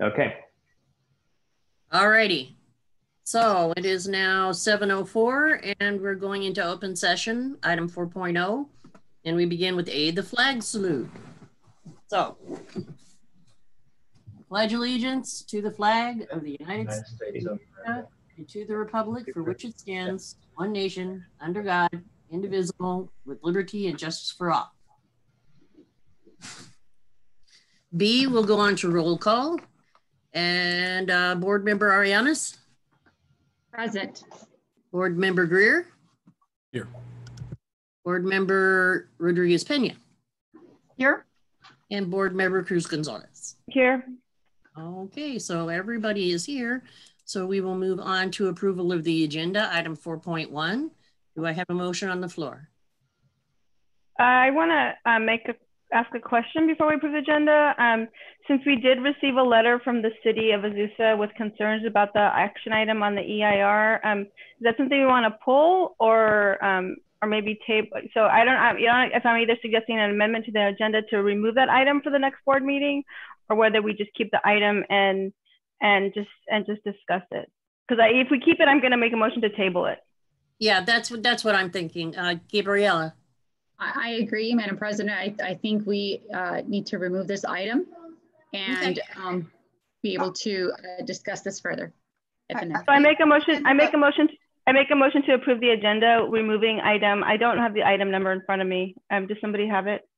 Okay. All righty. So it is now 7:04 and we're going into open session, item 4.0. And we begin with aid the flag salute. So pledge allegiance to the flag of the United States and to the republic for which it stands, one nation, under God, indivisible, with liberty and justice for all. B will go on to roll call. And uh, Board Member Arianis, Present. Board Member Greer, Here. Board Member Rodriguez Pena, Here. and Board Member Cruz Gonzalez. Here. Okay, so everybody is here. So we will move on to approval of the agenda, item 4.1. Do I have a motion on the floor? I want to uh, make a ask a question before we approve the agenda. Um, since we did receive a letter from the city of Azusa with concerns about the action item on the EIR, um, is that something we want to pull or um, or maybe table? So I don't, I, you know, if I'm either suggesting an amendment to the agenda to remove that item for the next board meeting, or whether we just keep the item and and just and just discuss it. Because if we keep it, I'm going to make a motion to table it. Yeah, that's what that's what I'm thinking. Uh, Gabriella. I, I agree, Madam President. I, I think we uh, need to remove this item and um, be able to uh, discuss this further. at the next So I make a motion, I make a motion, I make a motion to approve the agenda, removing item, I don't have the item number in front of me. Um, does somebody have it?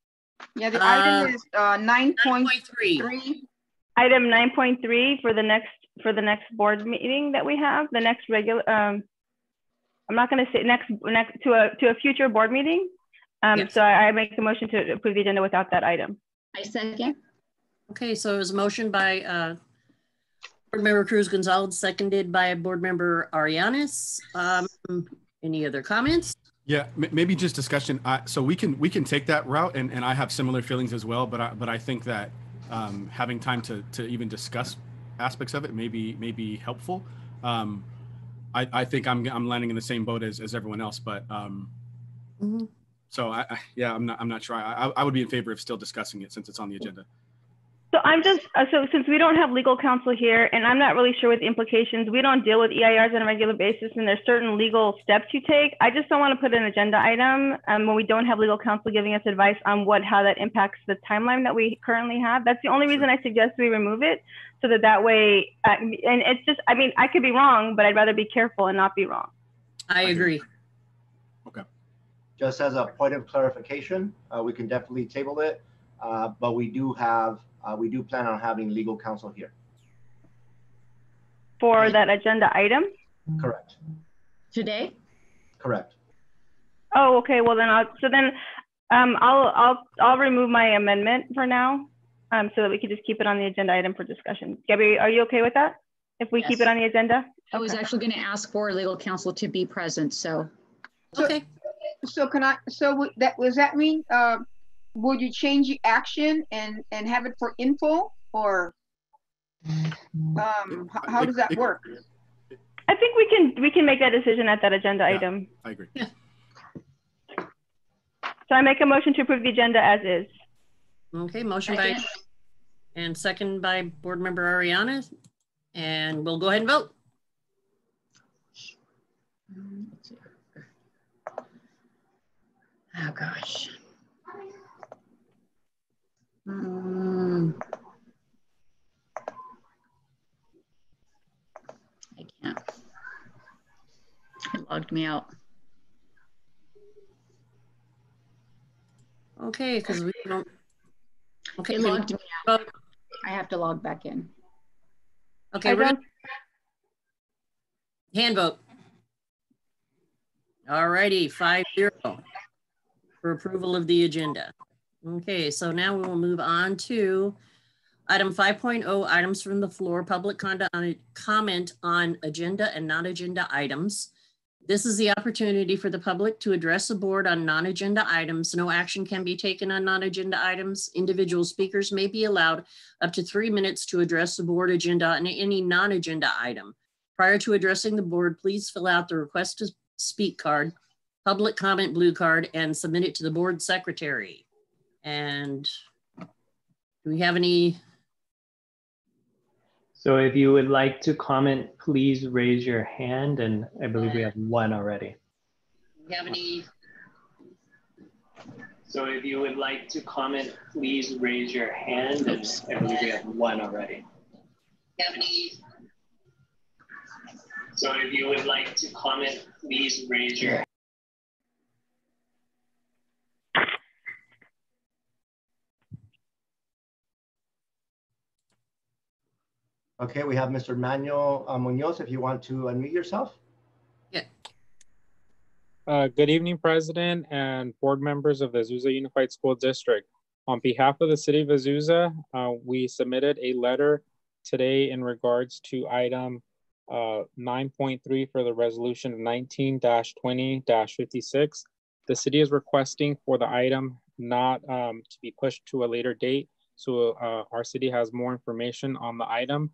Yeah, the Uh, item is uh, nine point 9.3. three. Item nine point three for the next, for the next board meeting that we have, the next regular, um, I'm not gonna say next, next, to a, to a future board meeting. Um, Yes. so I, I make a motion to approve the agenda without that item. I second. Okay, so it was a motion by uh, Board Member Cruz Gonzalez, seconded by Board Member Arianis. Um, Any other comments? Yeah, maybe just discussion. Uh, so we can we can take that route, and, and I have similar feelings as well. But I, but I think that um, having time to to even discuss aspects of it may be may be helpful. Um, I, I think I'm I'm landing in the same boat as, as everyone else. But um, Mhm. so I, I yeah I'm not I'm not sure. I I would be in favor of still discussing it since it's on the agenda. So I'm just, uh, so since we don't have legal counsel here, and I'm not really sure what the implications, we don't deal with EIRs on a regular basis, and there's certain legal steps you take. I just don't want to put an agenda item um, when we don't have legal counsel giving us advice on what, how that impacts the timeline that we currently have. That's the only reason I suggest we remove it, so that that way, uh, and it's just, I mean, I could be wrong, but I'd rather be careful and not be wrong. I agree. Okay. Just as a point of clarification, uh, we can definitely table it, uh, but we do have, uh, we do plan on having legal counsel here. For that agenda item? Correct, Today? correct. Oh, okay, well then I'll, so then, um, I'll, I'll, I'll remove my amendment for now, um, so that we can just keep it on the agenda item for discussion. Gabby, are you okay with that? If we keep it on the agenda? I was Okay. actually going to ask for legal counsel to be present, so So- Okay, So can I, so would that, does that mean, uh, would you change the action and, and have it for info or? Um, h- how does that work? I think we can, we can make that decision at that agenda Yeah. item. I agree. So I make a motion to approve the agenda as is. okay, motion by, and second by Board Member Ariana. And we'll go ahead and vote. Um, let's see. Oh, gosh. Um, I can't. It logged me out. Okay, because we don't. Okay, It logged me out. vote. I have to log back in. okay, I we're gonna hand vote. All righty, five zero for approval of the agenda. Okay, so now we will move on to item 5.0, items from the floor, public on uh, comment on agenda and non-agenda items. This is the opportunity for the public to address the board on non-agenda items. No action can be taken on non-agenda items. Individual speakers may be allowed up to three minutes to address the board agenda on any non-agenda item. Prior to addressing the board, please fill out the request to speak card, public comment blue card, and submit it to the board secretary. And do we have any? So if you would like to comment, please raise your hand. And I believe we have one already. Do we have any? So if you would like to comment, please raise your hand. And I believe we have one already. Do we Have any? So if you would like to comment, please raise your Okay, we have Mr. Manuel uh, Munoz, if you want to unmute yourself. Uh, good evening, President and board members of the Azusa Unified School District. On behalf of the City of Azusa, uh, we submitted a letter today in regards to item uh, 9.3 for the resolution of 19-20-56. The city is requesting for the item not um, to be pushed to a later date. So uh, our city has more information on the item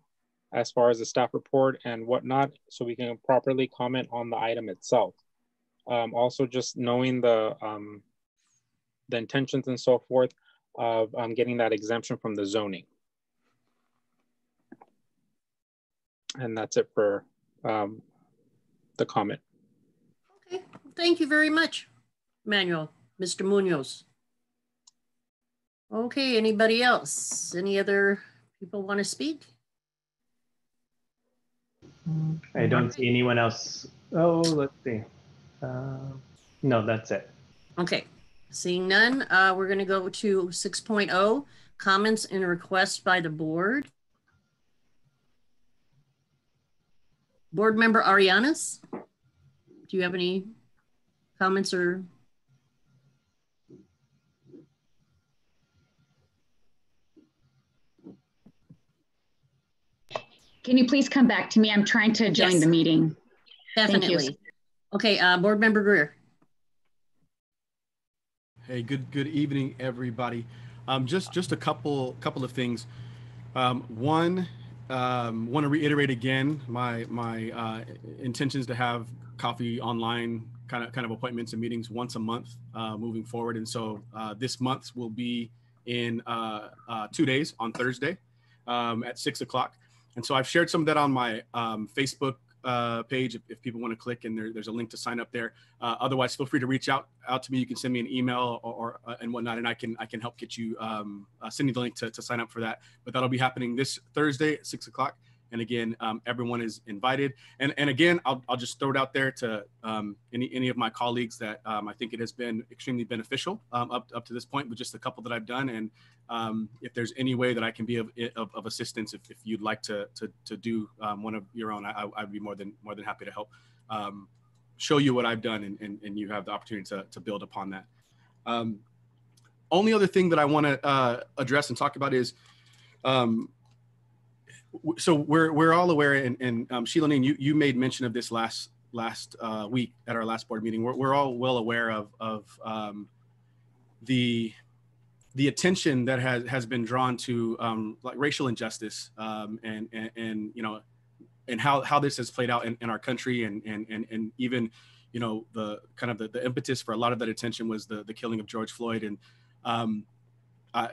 as far as the staff report and whatnot, so we can properly comment on the item itself. Um, also, just knowing the um, the intentions and so forth of um, getting that exemption from the zoning. And that's it for um, the comment. Okay, thank you very much, Manuel, Mr. Munoz. Okay, anybody else? Any other people want to speak? I don't see anyone else. Oh, let's see. Uh, no, that's it. Okay, seeing none, uh, we're gonna go to 6.0, comments and requests by the board. Board member Arianas, do you have any comments or? Can you please come back to me? I'm trying to join Yes. the meeting. Thank you. Definitely. Okay, uh, board member Greer. Hey, good good evening, everybody. Um, just just a couple couple of things. Um, one, um, want to reiterate again my my uh, intentions to have coffee online kind of kind of appointments and meetings once a month uh, moving forward. And so uh, this month will be in uh, uh, two days on Thursday um, at six o'clock. And so I've shared some of that on my um, Facebook uh, page if, if people want to click and there, there's a link to sign up there. Uh, otherwise, feel free to reach out out to me. You can send me an email or, or uh, and whatnot, and I can I can help get you um, uh, the link to, to sign up for that. But that'll be happening this Thursday at six o'clock. And again, um, everyone is invited. And and again, I'll, I'll just throw it out there to um, any any of my colleagues that um, I think it has been extremely beneficial um, up up to this point with just a couple that I've done. And um, if there's any way that I can be of, of, of assistance, if, if you'd like to to, to do um, one of your own, I, I'd be more than more than happy to help show you what I've done, and, and, and you have the opportunity to, to build upon that. Um, only other thing that I want to uh, address and talk about is, um, so we're we're all aware, and, and um, Xilonin, you you made mention of this last last uh, week at our last board meeting. We're we're all well aware of of um, the the attention that has has been drawn to um, like racial injustice um, and, and and you know and how how this has played out in, in our country and and and and even you know the kind of the, the impetus for a lot of that attention was the the killing of George Floyd and um,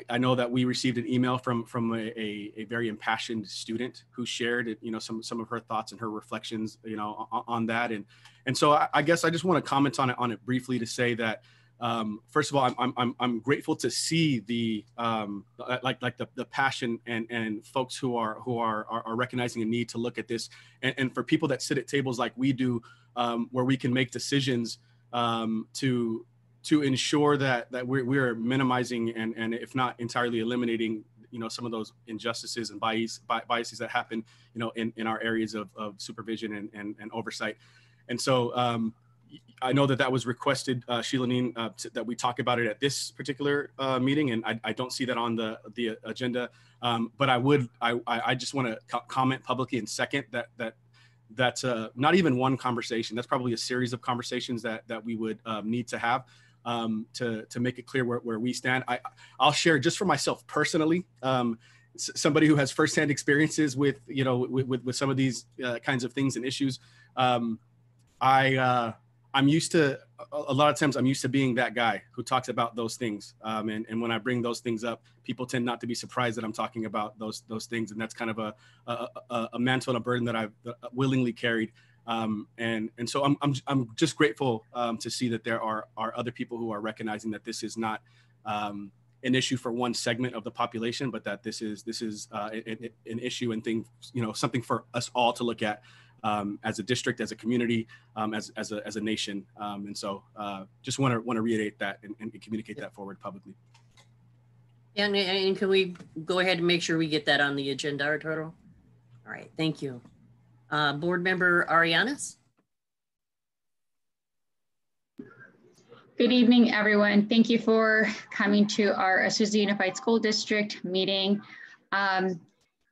I, know that we received an email from from a, a, a very impassioned student who shared you know some some of her thoughts and her reflections you know on, on that. And and so I, I guess I just want to comment on it on it briefly to say that um, first of all, I'm, I'm, I'm, grateful to see the um, like like the, the passion and, and folks who are who are, are, are recognizing a need to look at this. And, and for people that sit at tables like we do um, where we can make decisions um, to to ensure that that we're, we're minimizing and, and if not entirely eliminating you know some of those injustices and bias, biases that happen you know in, in our areas of, of supervision and, and, and oversight and so um, I know that that was requested, uh, Xilonin, uh, to, that we talk about it at this particular uh, meeting, and I, I, don't see that on the the agenda. Um, but I would, I, I just want to co comment publicly and second that that that's uh, not even one conversation. That's probably a series of conversations that that we would um, need to have um, to to make it clear where, where we stand. I I'll share just for myself personally. Um, somebody who has firsthand experiences with you know with with, with some of these uh, kinds of things and issues. Um, I uh, I'm used to a lot of times I'm used to being that guy who talks about those things. Um, and, and when I bring those things up, people tend not to be surprised that I'm talking about those those things. And that's kind of a a, a, a mantle and a burden that I've willingly carried. Um, and and so I'm I'm I'm just grateful um, to see that there are are other people who are recognizing that this is not um, an issue for one segment of the population, but that this is this is uh, an, an issue and thing you know something for us all to look at um, as a district, as a community, um, as, as, a, as a nation. Um, and so uh, just want to want to reiterate that and, and communicate that forward publicly. And, and can we go ahead and make sure we get that on the agenda, Arturo? All right, thank you. Uh, board member Arianas. Good evening, everyone. Thank you for coming to our Azusa Unified School District meeting. Um,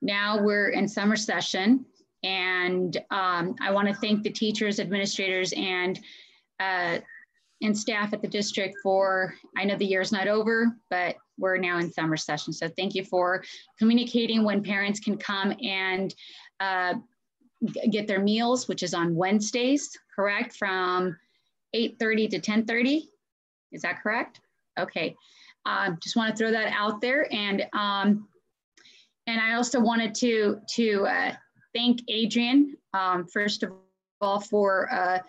now we're in summer session and um, I want to thank the teachers, administrators, and uh, and staff at the district for, I know the year's not over, but we're now in summer session. So thank you for communicating when parents can come and uh, get their meals, which is on Wednesdays, correct? From 8.30 to 10.30, is that correct? Okay, uh, just wanna throw that out there. And, um, and I also wanted to, to uh, thank Adrian, um, first of all, for uh,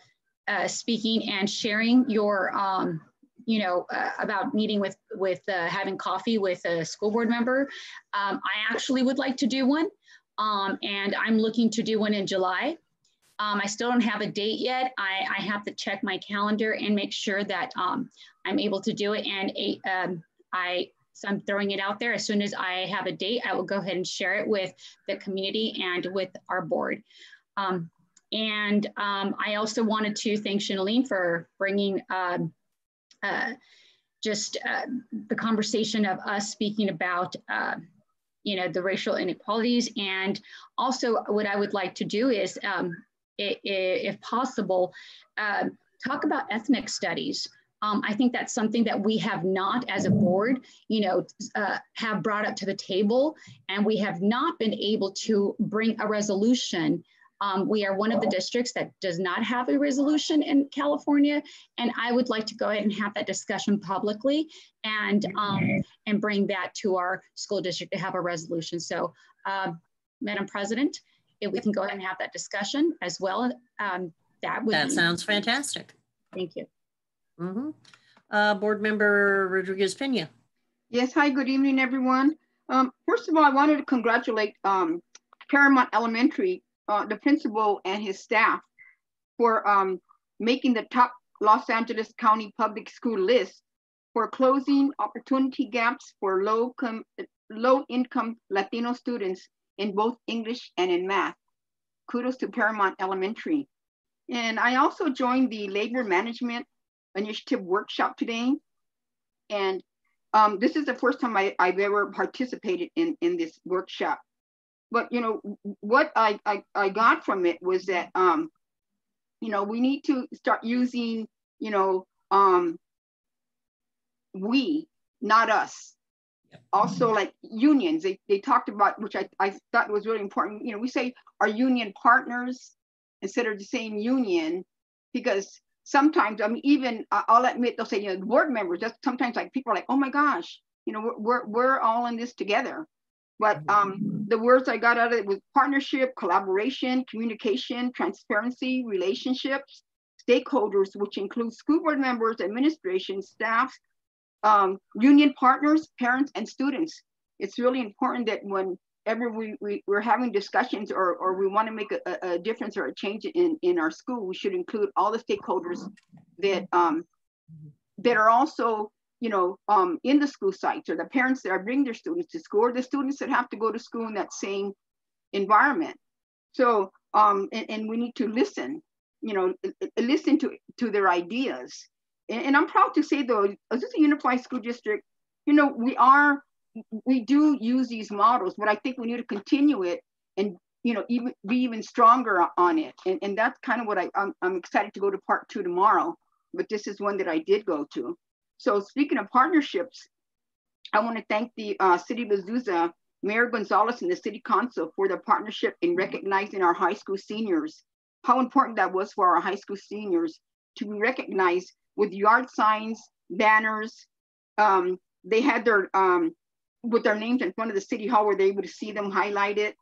uh, speaking and sharing your, um, you know, uh, about meeting with, with uh, having coffee with a school board member. Um, I actually would like to do one, um, and I'm looking to do one in July. Um, I still don't have a date yet. I, I, have to check my calendar and make sure that um, I'm able to do it. And a, um, I so I'm throwing it out there. As soon as I have a date, I will go ahead and share it with the community and with our board. Um, and um, I also wanted to thank Xilonin for bringing um, uh, just uh, the conversation of us speaking about, uh, you know, the racial inequalities. And also what I would like to do is, um, if possible, uh, talk about ethnic studies. Um, I think that's something that we have not, as a board, you know, uh, have brought up to the table, and we have not been able to bring a resolution. Um, we are one of the districts that does not have a resolution in California, and I would like to go ahead and have that discussion publicly and um, and bring that to our school district to have a resolution. So, uh, Madam President, if we can go ahead and have that discussion as well, um, that would. That be, sounds fantastic. Thank you. Mm -hmm. uh, Board Member Rodriguez Pena. Yes, hi, good evening, everyone. Um, first of all, I wanted to congratulate um, Paramount Elementary, uh, the principal and his staff for um, making the top Los Angeles County public school list for closing opportunity gaps for low, low income Latino students in both English and in math. Kudos to Paramount Elementary. And I also joined the labor management initiative workshop today. And um, this is the first time I, have ever participated in, in this workshop. But, you know, what I, I, I got from it was that, um, you know, we need to start using, you know, um, we, not us. Also, like unions, they, they talked about, which I, I thought was really important. You know, we say our union partners instead of the same union because sometimes, I mean, even I'll admit, they'll say, you know, board members, that's sometimes like people are like, oh my gosh, you know, we're, we're, we're all in this together. But um, the words I got out of it was partnership, collaboration, communication, transparency, relationships, stakeholders, which includes school board members, administration, staff, um, union partners, parents, and students. It's really important that when ever we, we, we're having discussions or, or we want to make a, a difference or a change in, in our school, we should include all the stakeholders that um, that are also, you know, um, in the school sites or the parents that are bringing their students to school or the students that have to go to school in that same environment. So, um, and, and we need to listen, you know, listen to, to their ideas. And, and I'm proud to say though, as a unified school district, you know, we are we do use these models, but I think we need to continue it and you know even be even stronger on it. And, and that's kind of what I I'm, I'm excited to go to part two tomorrow. But this is one that I did go to. So speaking of partnerships, I want to thank the uh, City of Azusa Mayor Gonzalez and the City Council for their partnership in recognizing our high school seniors. How important that was for our high school seniors to be recognized with yard signs, banners. Um, they had their um, with their names in front of the city hall where they able to see them highlighted.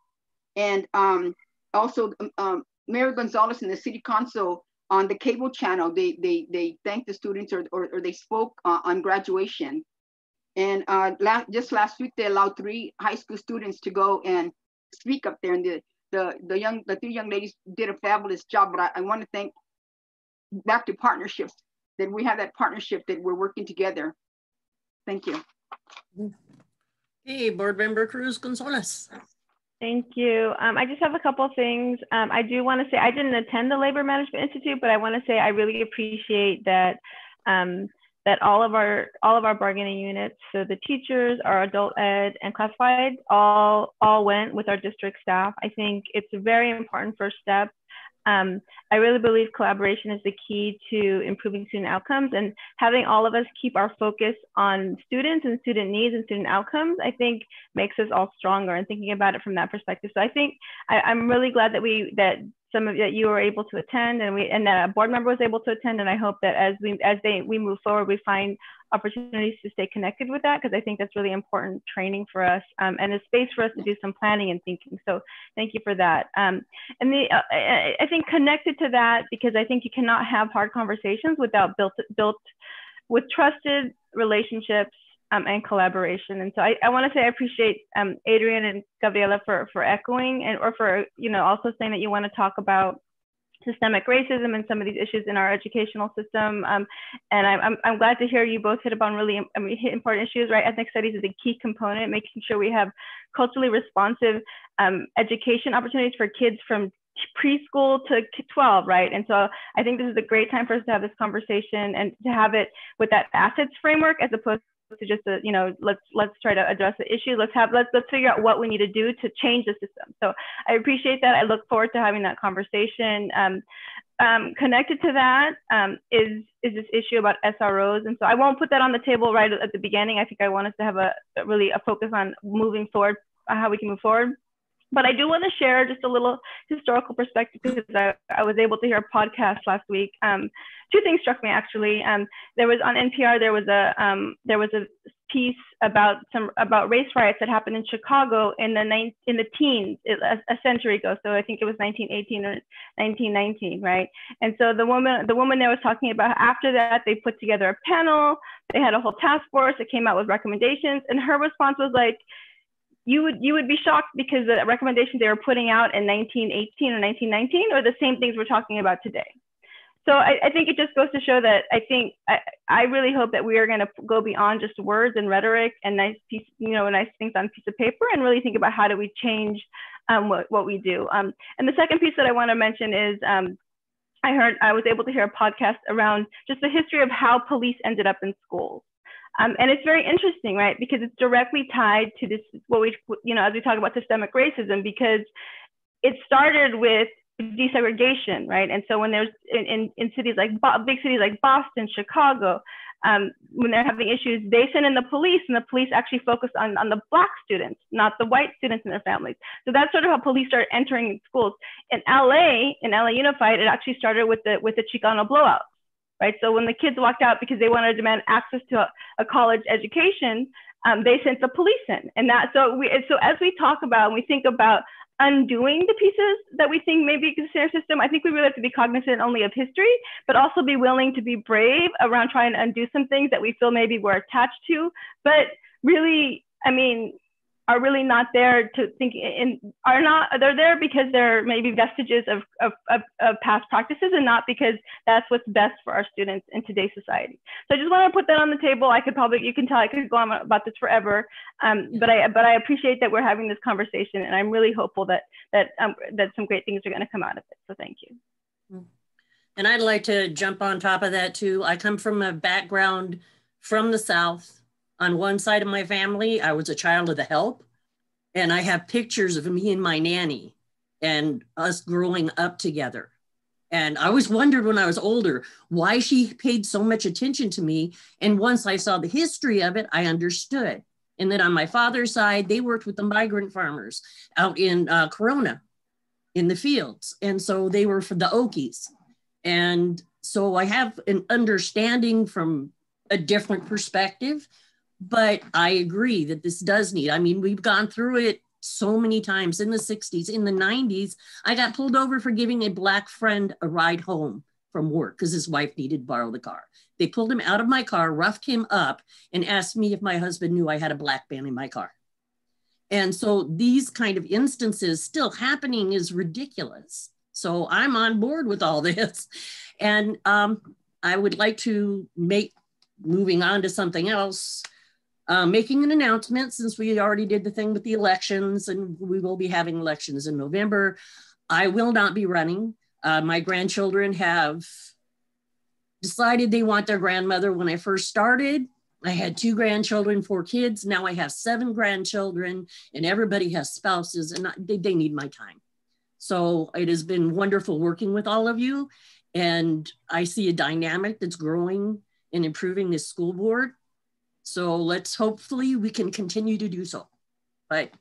And um, also um, um, Mayor Gonzalez and the city council on the cable channel, they they they thanked the students or, or, or they spoke uh, on graduation. And uh, last, just last week, they allowed three high school students to go and speak up there. And the, the, the young, the three young ladies did a fabulous job. But I, I want to thank back to partnerships that we have that partnership that we're working together. Thank you. Hey, Board Member Cruz Gonzalez. Thank you. Um, I just have a couple things. Um, I do want to say I didn't attend the Labor Management Institute, but I want to say I really appreciate that um, that all of our all of our bargaining units, so the teachers, our adult ed, and classified, all all went with our district staff. I think it's a very important first step um, I really believe collaboration is the key to improving student outcomes and having all of us keep our focus on students and student needs and student outcomes, I think makes us all stronger and thinking about it from that perspective. So I think I, am really glad that we, that some of that you were able to attend and we, and that a board member was able to attend. And I hope that as we, as they, we move forward, we find opportunities to stay connected with that because I think that's really important training for us um, and a space for us to do some planning and thinking. So thank you for that. Um, and the, uh, I think connected to that because I think you cannot have hard conversations without built built with trusted relationships um, and collaboration. And so I, I want to say I appreciate um, Adrian and Gabriela for for echoing and or for you know also saying that you want to talk about systemic racism and some of these issues in our educational system. Um, and I'm, I'm, I'm, glad to hear you both hit upon really I mean, important issues, right? Ethnic studies is a key component, making sure we have culturally responsive um, education opportunities for kids from preschool to 12, right? And so I think this is a great time for us to have this conversation and to have it with that assets framework as opposed to just a, you know let's let's try to address the issue. Let's have let's let's figure out what we need to do to change the system. So i appreciate that. I look forward to having that conversation. Um, um, connected to that um, is is this issue about SROs, and so I won't put that on the table right at the beginning. I think I want us to have a really a focus on moving forward, how we can move forward. But I do want to share just a little historical perspective because I, I was able to hear a podcast last week. Um, two things struck me actually. Um, there was on NPR there was a um, there was a piece about some about race riots that happened in Chicago in the nine, in the teens a, a, century ago. So I think it was 1918 or 1919, right? And so the woman the woman there was talking about after that they put together a panel. They had a whole task force that came out with recommendations, and her response was like you would you would be shocked because the recommendations they were putting out in 1918 or 1919 are the same things we're talking about today. So I, I think it just goes to show that I think I, I really hope that we are going to go beyond just words and rhetoric and nice piece, you know, nice things on a piece of paper and really think about how do we change um, what, what we do. Um, and the second piece that I want to mention is um, I heard I was able to hear a podcast around just the history of how police ended up in schools. Um, and it's very interesting, right? Because it's directly tied to this, what we, you know, as we talk about systemic racism, because it started with desegregation, right? And so when there's in, in, in cities like big cities like Boston, Chicago, um, when they're having issues, they send in the police, and the police actually focus on, on the black students, not the white students and their families. So that's sort of how police start entering schools. In LA, in LA Unified, it actually started with the with the Chicano blowout right? So when the kids walked out because they wanted to demand access to a, a college education, um, they sent the police in. And that, so we, so as we talk about, and we think about undoing the pieces that we think maybe exist in our system, I think we really have to be cognizant only of history, but also be willing to be brave around trying to undo some things that we feel maybe we're attached to. But really, I mean, are really not there to think in are not they're there because they're maybe vestiges of, of, of, of, past practices and not because that's what's best for our students in today's society. So i just want to put that on the table. I could probably you can tell i could go on about this forever um, but i but i appreciate that we're having this conversation and i'm really hopeful that that um, that some great things are going to come out of it. So thank you. And i'd like to jump on top of that too. I come from a background from the south on one side of my family, I was a child of the help. And I have pictures of me and my nanny and us growing up together. And I always wondered when I was older why she paid so much attention to me. And once I saw the history of it, I understood. And then on my father's side, they worked with the migrant farmers out in uh, Corona in the fields. And so they were for the Okies. And so I have an understanding from a different perspective, but I agree that this does need, I mean, we've gone through it so many times in the 60s, in the 90s. I got pulled over for giving a black friend a ride home from work because his wife needed to borrow the car. They pulled him out of my car, roughed him up, and asked me if my husband knew I had a black man in my car. And so these kind of instances still happening is ridiculous. So I'm on board with all this. And um, I would like to make, moving on to something else, uh, making an announcement since we already did the thing with the elections and we will be having elections in November. I will not be running. Uh, my grandchildren have decided they want their grandmother. When I first started, I had two grandchildren, four kids. Now I have seven grandchildren, and everybody has spouses, and they, they need my time. So it has been wonderful working with all of you. And I see a dynamic that's growing and improving this school board. So let's hopefully we can continue to do so. But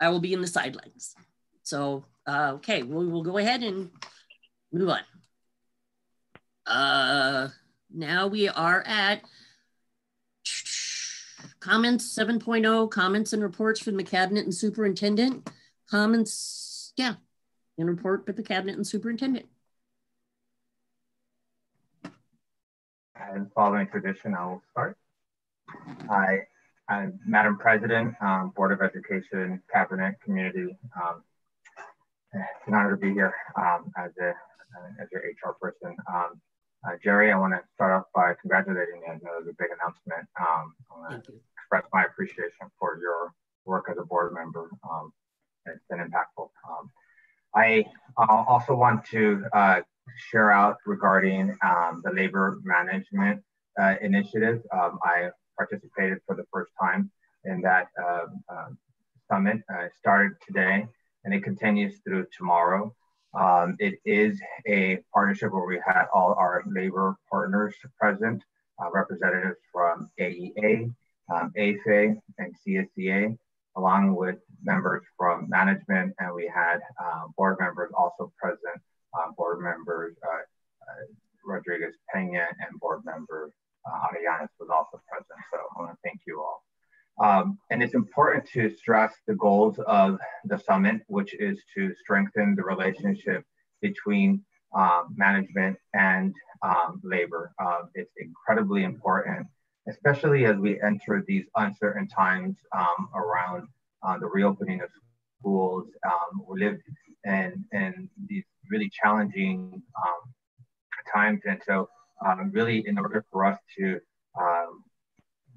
I will be in the sidelines. So, uh, okay, we will go ahead and move on. Uh, now we are at comments 7.0, comments and reports from the cabinet and superintendent. Comments, yeah, and report with the cabinet and superintendent. And following tradition, I will start. Hi, I'm Madam President, um, Board of Education, Cabinet, Community. Um, it's an honor to be here um, as a as your HR person. Um, uh, Jerry, I want to start off by congratulating you. I know it was a big announcement. Um, I want to express my appreciation for your work as a board member. Um, it's been impactful. Um, I also want to uh, share out regarding um, the labor management uh, initiative. Um, I participated for the first time in that uh, summit. I started today and it continues through tomorrow. Um, it is a partnership where we had all our labor partners present, uh, representatives from AEA, um, AFA, and CSEA, along with members from management, and we had uh, board members also present, uh, board members uh, uh, Rodriguez Pena and board member uh, Arianes was also present. So I want to thank you all. Um, and it's important to stress the goals of the summit, which is to strengthen the relationship between um, management and um, labor. Uh, it's incredibly important, especially as we enter these uncertain times um, around uh, the reopening of schools. Um, we live in, in these really challenging times. And so really in order for us to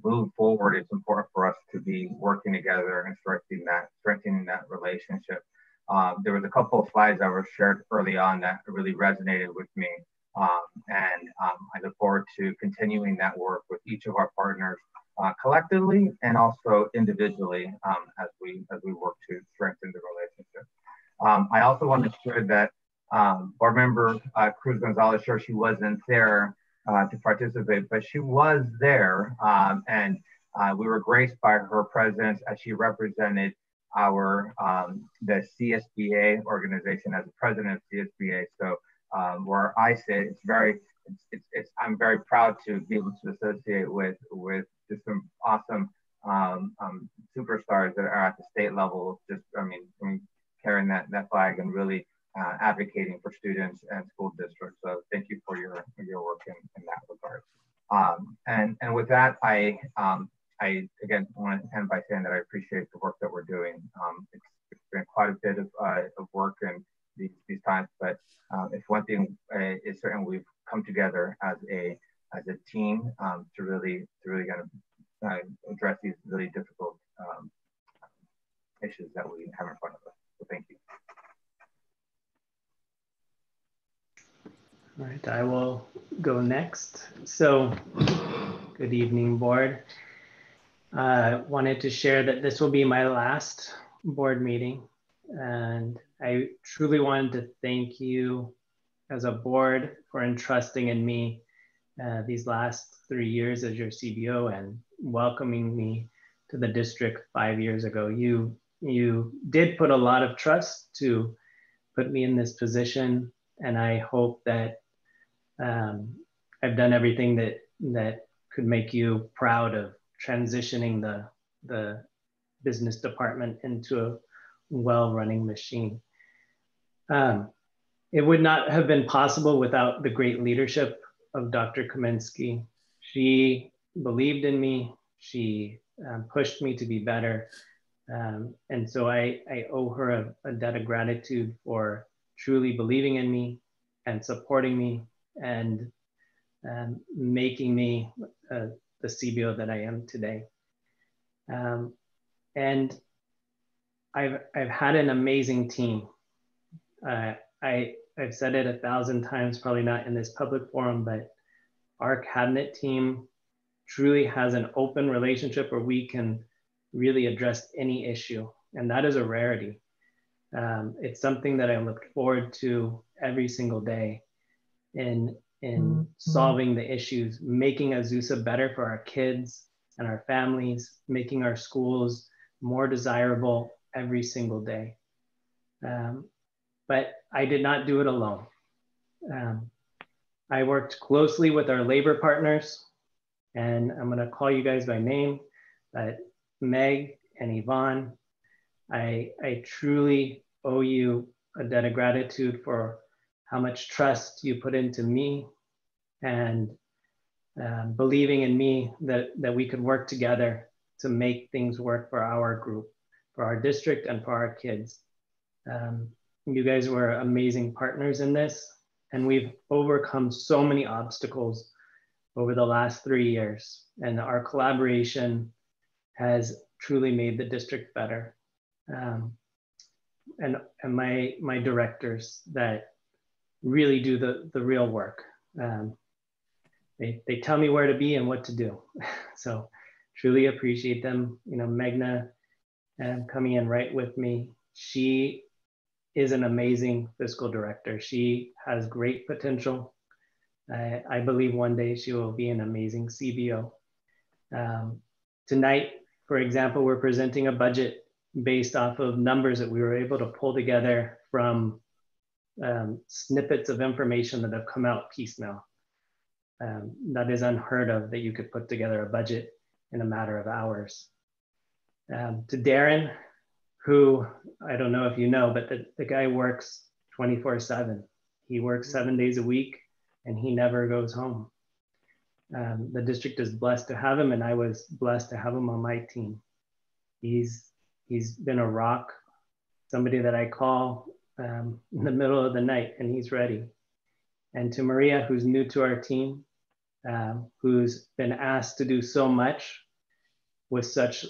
move forward, it's important for us to be working together and strengthening that, strengthening that relationship. Um, there was a couple of slides that were shared early on that really resonated with me. Um, and um, I look forward to continuing that work with each of our partners uh, collectively and also individually um, as we as we work to strengthen the relationship. Um, I also want to share that um, board member uh, Cruz Gonzalez, sure she wasn't there, uh, to participate, but she was there um, and uh, we were graced by her presence as she represented our um, the CSBA organization as the president of CSBA. So um, where I sit, it's very, it's, it's, it's, I'm very proud to be able to associate with with just some awesome um, um, superstars that are at the state level. Just I mean, I mean carrying that that flag and really uh, advocating for students and school districts. So thank you for your, your work in, in that regard. Um, and, and with that, I, um, I again want to end by saying that I appreciate the work that we're doing. Um, it's, it's been quite a bit of, uh, of work in these, these times, but um, if one thing uh, is certain, we've come together as a as a team um, to really to really kind of uh, address these really difficult um, issues that we have in front of us. So thank you. All right, I will go next. So, good evening, board. I uh, wanted to share that this will be my last board meeting. And I truly wanted to thank you as a board for entrusting in me uh, these last three years as your CBO and welcoming me to the district five years ago. You you did put a lot of trust to put me in this position, and I hope that um, I've done everything that that could make you proud of transitioning the the business department into a well-running machine. Um, it would not have been possible without the great leadership of Dr. Kaminski. She believed in me. She um, pushed me to be better. Um, and so I, I owe her a, a, debt of gratitude for truly believing in me and supporting me and um, making me uh, the CBO that I am today. Um, and I've, I've had an amazing team. Uh, I, I've said it a thousand times, probably not in this public forum, but our cabinet team truly has an open relationship where we can really address any issue. And that is a rarity. Um, it's something that I look forward to every single day in, in mm-hmm. solving the issues, making Azusa better for our kids and our families, making our schools more desirable every single day. Um, but I did not do it alone. Um, I worked closely with our labor partners, and I'm going to call you guys by name, but Meg and Yvonne, I, I truly owe you a debt of gratitude for how much trust you put into me and um, believing in me that, that we could work together to make things work for our group, for our district, and for our kids. Um, you guys were amazing partners in this, and we've overcome so many obstacles over the last three years. And our collaboration has truly made the district better. Um, and and my, my directors that really do the, the real work. Um, they, they tell me where to be and what to do. so truly appreciate them. You know, Megna um, coming in right with me. She is an amazing fiscal director. She has great potential. I, I believe one day she will be an amazing CBO. Um, tonight, for example, we're presenting a budget based off of numbers that we were able to pull together from um, snippets of information that have come out piecemeal. Um, that is unheard of that you could put together a budget in a matter of hours. Um, to Darren, who I don't know if you know, but the, the guy works 24 7. He works seven days a week and he never goes home. Um, the district is blessed to have him, and I was blessed to have him on my team. He's he's been a rock, somebody that I call um, in the middle of the night, and he's ready. And to Maria, who's new to our team, um, who's been asked to do so much with such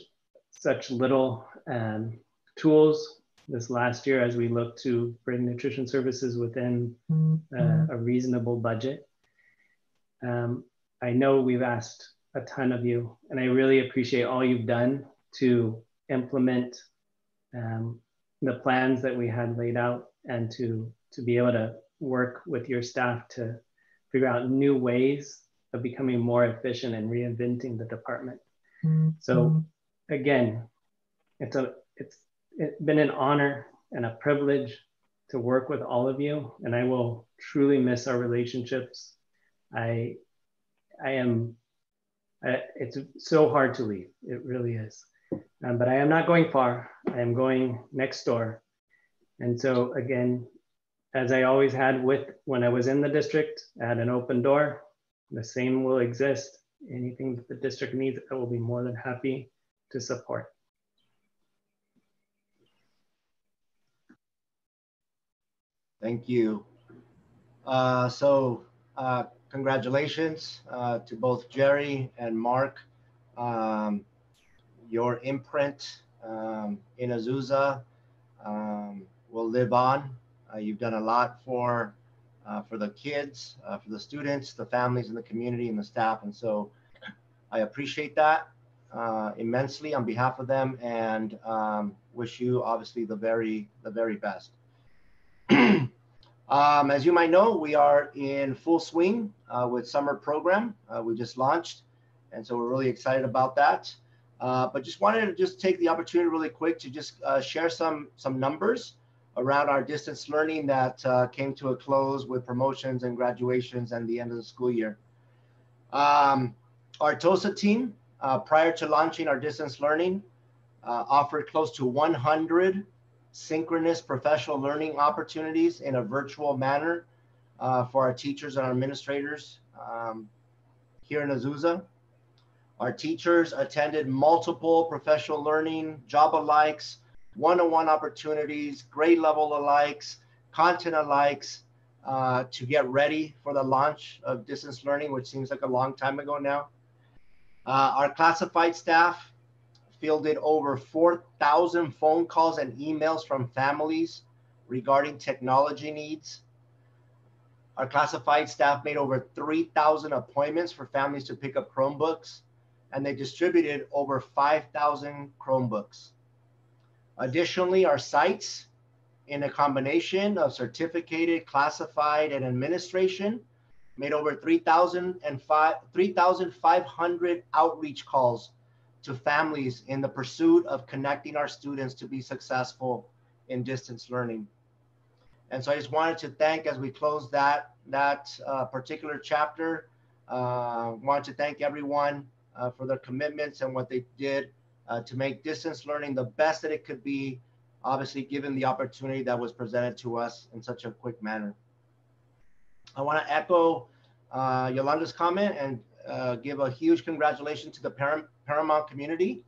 such little um, tools this last year as we look to bring nutrition services within uh, a reasonable budget. Um, I know we've asked a ton of you, and I really appreciate all you've done to implement um, the plans that we had laid out and to, to be able to work with your staff to figure out new ways of becoming more efficient and reinventing the department. Mm-hmm. So again, it's a it's it's been an honor and a privilege to work with all of you, and I will truly miss our relationships. I, I am, I, it's so hard to leave. It really is. Um, but I am not going far. I am going next door. And so again, as I always had with when I was in the district, I had an open door. The same will exist. Anything that the district needs, I will be more than happy to support. Thank you. Uh, so uh, congratulations uh, to both Jerry and Mark. Um, your imprint um, in Azusa um, will live on. Uh, you've done a lot for uh, for the kids, uh, for the students, the families, and the community and the staff. And so I appreciate that immensely on behalf of them and um, wish you obviously the very the very best. Um, as you might know, we are in full swing uh, with summer program. Uh, we just launched, and so we're really excited about that. Uh, but just wanted to just take the opportunity really quick to just uh, share some some numbers around our distance learning that uh, came to a close with promotions and graduations and the end of the school year. Um, our TOSA team, uh, prior to launching our distance learning, uh, offered close to 100 synchronous professional learning opportunities in a virtual manner for our teachers and our administrators um, here in Azusa. Our teachers attended multiple professional learning, job alikes, one-on-one opportunities, grade level alikes, content alikes uh, to get ready for the launch of distance learning, which seems like a long time ago now. Uh, our classified staff fielded over 4,000 phone calls and emails from families regarding technology needs. Our classified staff made over 3,000 appointments for families to pick up Chromebooks, and they distributed over 5,000 Chromebooks. Additionally, our sites, in a combination of certificated, classified, and administration, made over 3,500 outreach calls to families in the pursuit of connecting our students to be successful in distance learning. And so I just wanted to thank, as we close that, that uh, particular chapter, uh, wanted to thank everyone uh, for their commitments and what they did uh, to make distance learning the best that it could be, obviously given the opportunity that was presented to us in such a quick manner. I want to echo uh, Yolanda's comment and uh, give a huge congratulations to the Param Paramount community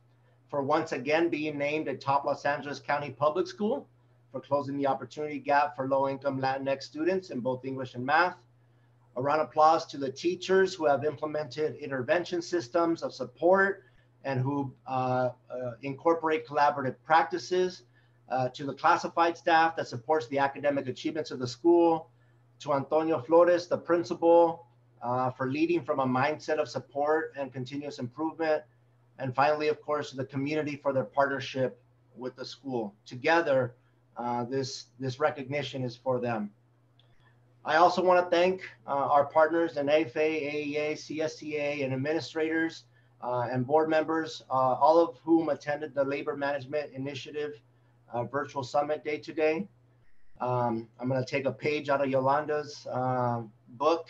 for once again being named a top Los Angeles County public school for closing the opportunity gap for low-income Latinx students in both English and math. A round of applause to the teachers who have implemented intervention systems of support and who uh, uh, incorporate collaborative practices, uh, to the classified staff that supports the academic achievements of the school, to Antonio Flores, the principal, uh, for leading from a mindset of support and continuous improvement. And finally, of course, to the community for their partnership with the school. Together, uh, this, this recognition is for them. I also want to thank uh, our partners in AFA, AEA, CSEA, and administrators uh, and board members, uh, all of whom attended the Labor Management Initiative uh, virtual summit day today. Um, I'm going to take a page out of Yolanda's um, book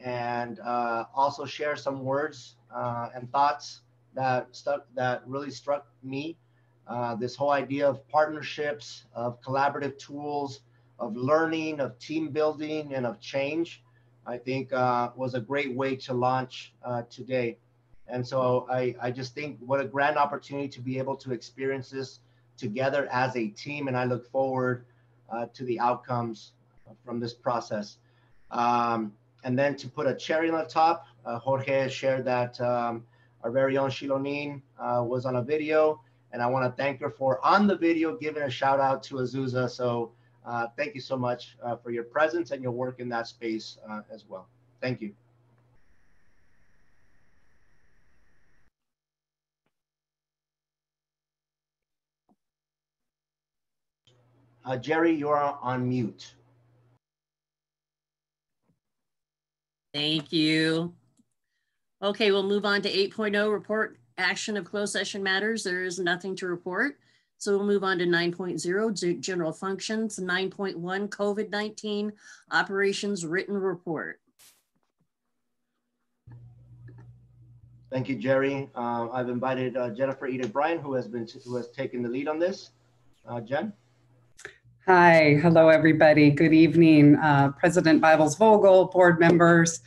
and uh, also share some words uh, and thoughts that stuck that really struck me. Uh, this whole idea of partnerships, of collaborative tools, of learning, of team building, and of change, I think uh, was a great way to launch uh, today. And so I, I just think what a grand opportunity to be able to experience this together as a team. And I look forward uh, to the outcomes from this process. Um, and then to put a cherry on the top, uh, Jorge shared that um, our very own Xilonin uh, was on a video. And I want to thank her for on the video giving a shout out to Azusa. So uh, thank you so much uh, for your presence and your work in that space uh, as well. Thank you. Uh, Jerry, you're on mute. Thank you. Okay, we'll move on to 8.0 report action of closed session matters. There is nothing to report. So we'll move on to 9.0 general functions, 9.1 COVID-19 operations written report. Thank you, Jerry. Uh, I've invited uh, Jennifer Edith Bryan, who has been who has taken the lead on this. Uh, Jen. Hi, hello everybody. Good evening, uh, President Bibles Vogel, board members,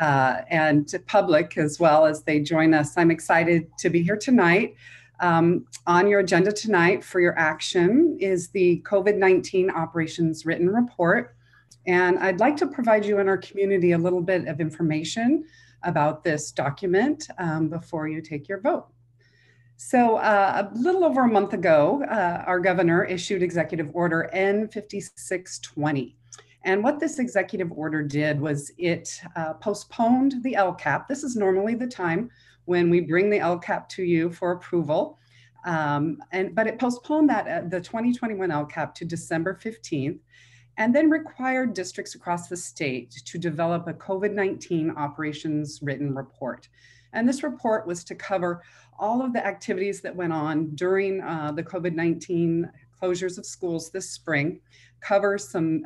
uh, and public as well as they join us. I'm excited to be here tonight. Um, on your agenda tonight for your action is the COVID-19 operations written report. And I'd like to provide you and our community a little bit of information about this document um, before you take your vote. So uh, a little over a month ago, uh, our governor issued Executive Order N5620. And what this executive order did was it uh, postponed the LCAP. This is normally the time when we bring the LCAP to you for approval. Um, and, but it postponed that uh, the 2021 LCAP to December 15th and then required districts across the state to develop a COVID-19 operations written report. And this report was to cover all of the activities that went on during uh, the COVID-19 closures of schools this spring, cover some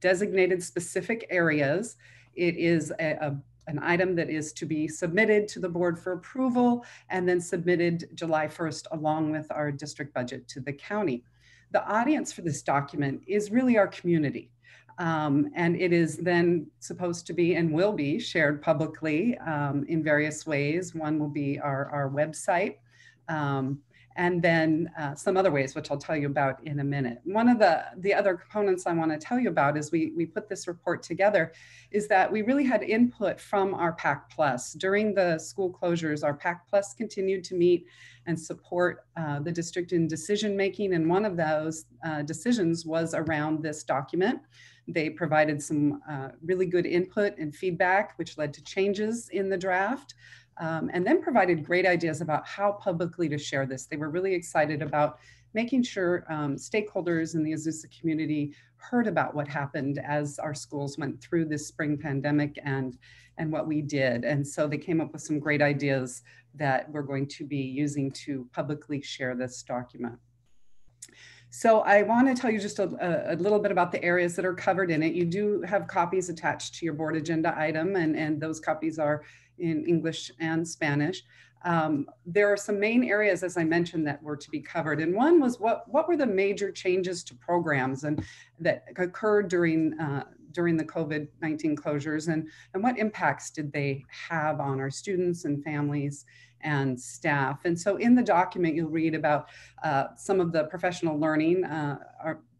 designated specific areas. It is a, a an item that is to be submitted to the board for approval and then submitted July 1st along with our district budget to the county. The audience for this document is really our community. Um, and it is then supposed to be and will be shared publicly um, in various ways. One will be our, our website. Um, and then uh, some other ways, which I'll tell you about in a minute. One of the, the other components I wanna tell you about as we, we put this report together is that we really had input from our PAC Plus. During the school closures, our PAC Plus continued to meet and support uh, the district in decision making. And one of those uh, decisions was around this document. They provided some uh, really good input and feedback, which led to changes in the draft um, and then provided great ideas about how publicly to share this. They were really excited about making sure um, stakeholders in the Azusa community heard about what happened as our schools went through this spring pandemic and, and what we did. And so they came up with some great ideas that we're going to be using to publicly share this document. So I want to tell you just a, a, little bit about the areas that are covered in it. You do have copies attached to your board agenda item, and, and those copies are in English and Spanish. Um, there are some main areas, as I mentioned, that were to be covered. And one was what, what were the major changes to programs and that occurred during, uh, during the COVID-19 closures and, and what impacts did they have on our students and families and staff. And so in the document, you'll read about uh, some of the professional learning. Uh,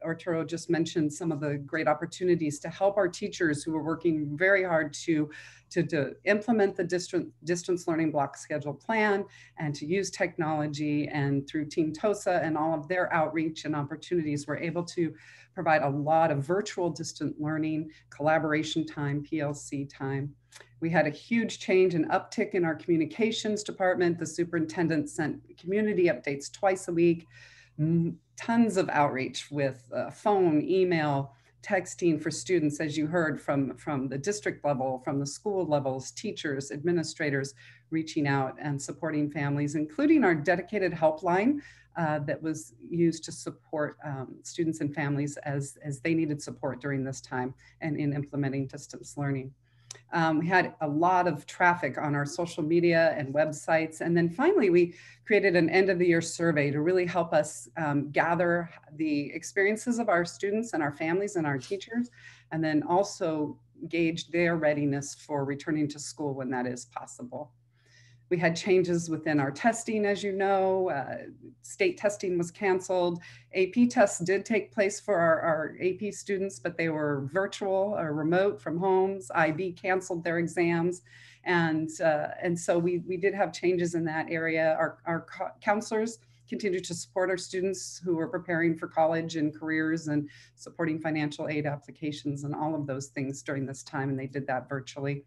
Arturo just mentioned some of the great opportunities to help our teachers who are working very hard to to, to implement the distance, distance learning block schedule plan and to use technology and through Team TOSA and all of their outreach and opportunities, we're able to provide a lot of virtual distant learning, collaboration time, PLC time. We had a huge change and uptick in our communications department. The superintendent sent community updates twice a week, tons of outreach with uh, phone, email, texting for students, as you heard from, from the district level, from the school levels, teachers, administrators, reaching out and supporting families, including our dedicated helpline uh, that was used to support um, students and families as, as they needed support during this time and in implementing distance learning. Um, we had a lot of traffic on our social media and websites. And then finally, we created an end of the year survey to really help us um, gather the experiences of our students and our families and our teachers, and then also gauge their readiness for returning to school when that is possible. We had changes within our testing, as you know, uh, state testing was canceled. AP tests did take place for our, our, AP students, but they were virtual or remote from homes. IB canceled their exams. And, uh, and so we, we did have changes in that area. Our, our counselors continue to support our students who are preparing for college and careers and supporting financial aid applications and all of those things during this time. And they did that virtually.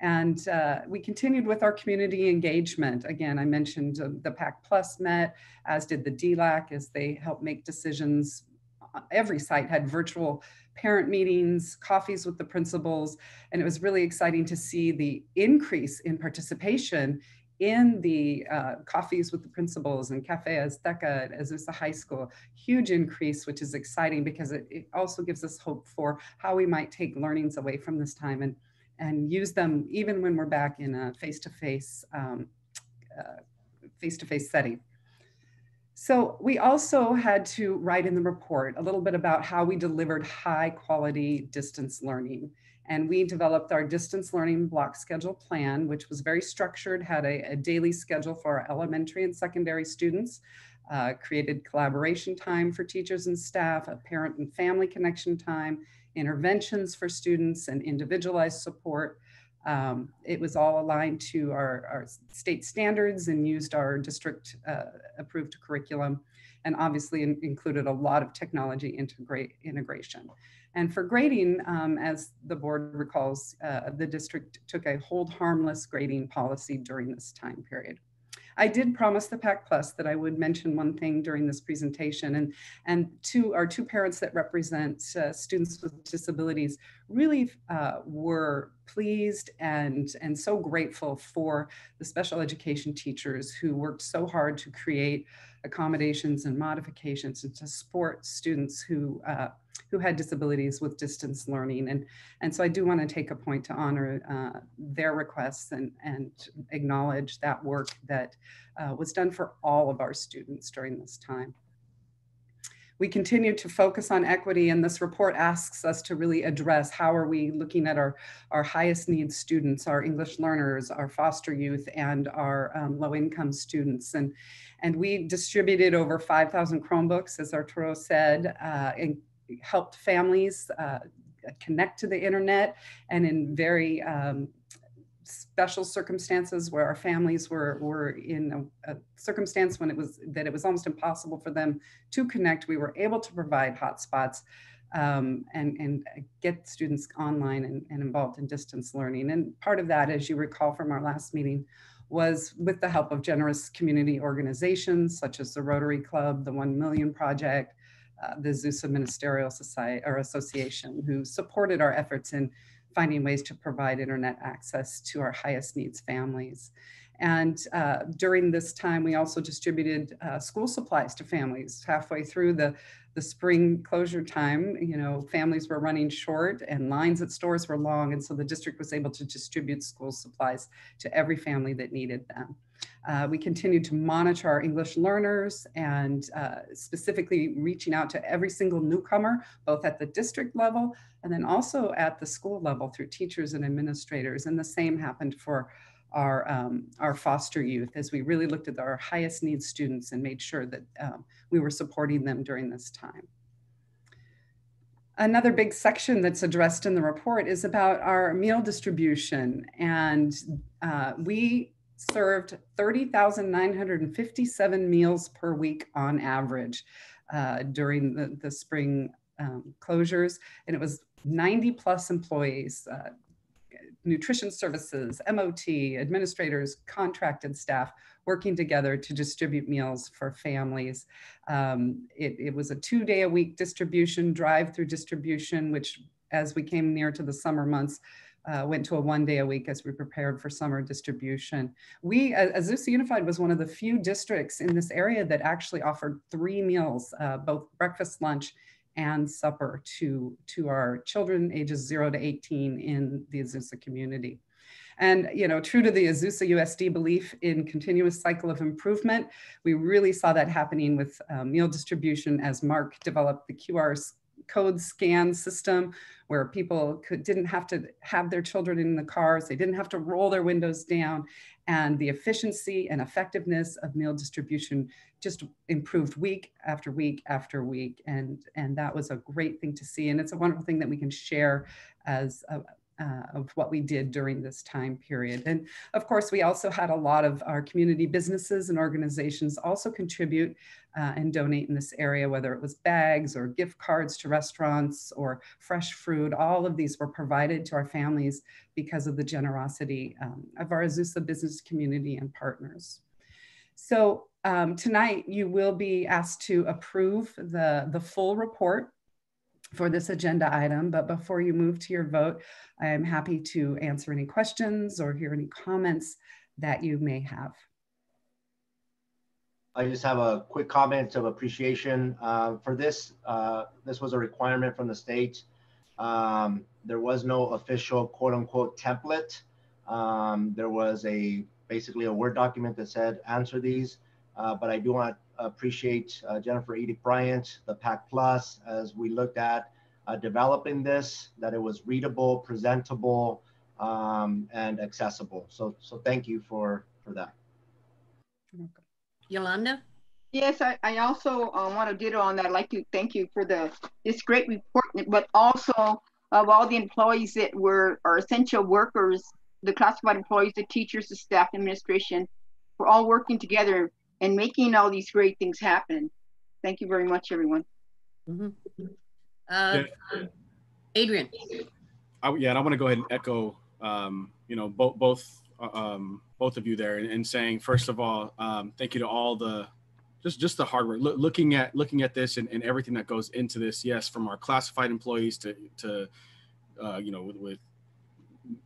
And uh, we continued with our community engagement. Again, I mentioned uh, the PAC Plus met, as did the DLAC, as they helped make decisions. Every site had virtual parent meetings, coffees with the principals, and it was really exciting to see the increase in participation in the uh, coffees with the principals and Cafe Azteca at Azusa High School. Huge increase, which is exciting because it, it also gives us hope for how we might take learnings away from this time and and use them even when we're back in a face-to-face um, uh, face-to-face setting. So we also had to write in the report a little bit about how we delivered high quality distance learning. And we developed our distance learning block schedule plan, which was very structured, had a, a daily schedule for our elementary and secondary students, uh, created collaboration time for teachers and staff, a parent and family connection time, interventions for students and individualized support. Um, it was all aligned to our, our, state standards and used our district uh, approved curriculum and obviously in, included a lot of technology integrate, integration. And for grading, um, as the board recalls, uh, the district took a hold harmless grading policy during this time period. I did promise the PAC Plus that I would mention one thing during this presentation. And, and two, our two parents that represent uh, students with disabilities really uh, were pleased and, and so grateful for the special education teachers who worked so hard to create accommodations and modifications and to support students who uh, who had disabilities with distance learning. And, and so I do want to take a point to honor uh, their requests and, and acknowledge that work that uh, was done for all of our students during this time. We continue to focus on equity and this report asks us to really address how are we looking at our, our highest needs students, our English learners, our foster youth, and our um, low income students. And, and we distributed over 5,000 Chromebooks, as Arturo said, uh, and helped families uh, connect to the internet and in very um, special circumstances where our families were, were in a, a, circumstance when it was that it was almost impossible for them to connect, we were able to provide hotspots um, and, and get students online and, and involved in distance learning. And part of that, as you recall from our last meeting, was with the help of generous community organizations such as the Rotary Club, the 1 Million Project, uh, the Azusa Ministerial Society or Association, who supported our efforts in finding ways to provide internet access to our highest needs families. And uh, during this time, we also distributed uh, school supplies to families halfway through the, the spring closure time. You know, families were running short and lines at stores were long. And so the district was able to distribute school supplies to every family that needed them. Uh, we continue to monitor our English learners and uh, specifically reaching out to every single newcomer, both at the district level and then also at the school level through teachers and administrators. And the same happened for our, um, our foster youth as we really looked at our highest needs students and made sure that um, we were supporting them during this time. Another big section that's addressed in the report is about our meal distribution. And uh, we served 30,957 meals per week on average uh, during the, the spring um, closures. And it was 90 plus employees, uh, nutrition services, MOT, administrators, contracted staff working together to distribute meals for families. Um, it, it was a two day a week distribution, drive through distribution, which as we came near to the summer months, uh, went to a one day a week as we prepared for summer distribution. We, Azusa Unified was one of the few districts in this area that actually offered three meals, uh, both breakfast, lunch, and supper to, to our children ages zero to 18 in the Azusa community. And, you know, true to the Azusa USD belief in continuous cycle of improvement, we really saw that happening with uh, meal distribution as Mark developed the QR code scan system where people could, didn't have to have their children in the cars, they didn't have to roll their windows down, and the efficiency and effectiveness of meal distribution just improved week after week after week. And, and that was a great thing to see. And it's a wonderful thing that we can share as a, uh, of what we did during this time period. And of course, we also had a lot of our community businesses and organizations also contribute uh, and donate in this area, whether it was bags or gift cards to restaurants or fresh fruit. All of these were provided to our families because of the generosity um, of our Azusa business community and partners. So um, tonight you will be asked to approve the, the full report for this agenda item. But before you move to your vote, I am happy to answer any questions or hear any comments that you may have. I just have a quick comment of appreciation uh, for this. Uh, this was a requirement from the state. Um, there was no official quote unquote template. Um, there was a basically a Word document that said answer these. Uh, but I do want appreciate uh, Jennifer Edith Bryant, the PAC Plus, as we looked at uh, developing this, that it was readable, presentable, um, and accessible. So, so thank you for, for that. Yolanda? Yes, I, I also uh, want to ditto on that. I'd like to thank you for the this great report, but also of all the employees that were are essential workers, the classified employees, the teachers, the staff, administration, we're all working together and making all these great things happen. Thank you very much, everyone. Mm -hmm. uh, Adrian. I, yeah, and I want to go ahead and echo, um, you know, both both uh, um, both of you there and, and saying, first of all, um, thank you to all the just just the hard work. Look, looking at looking at this and, and everything that goes into this. Yes, from our classified employees to to uh, you know with, with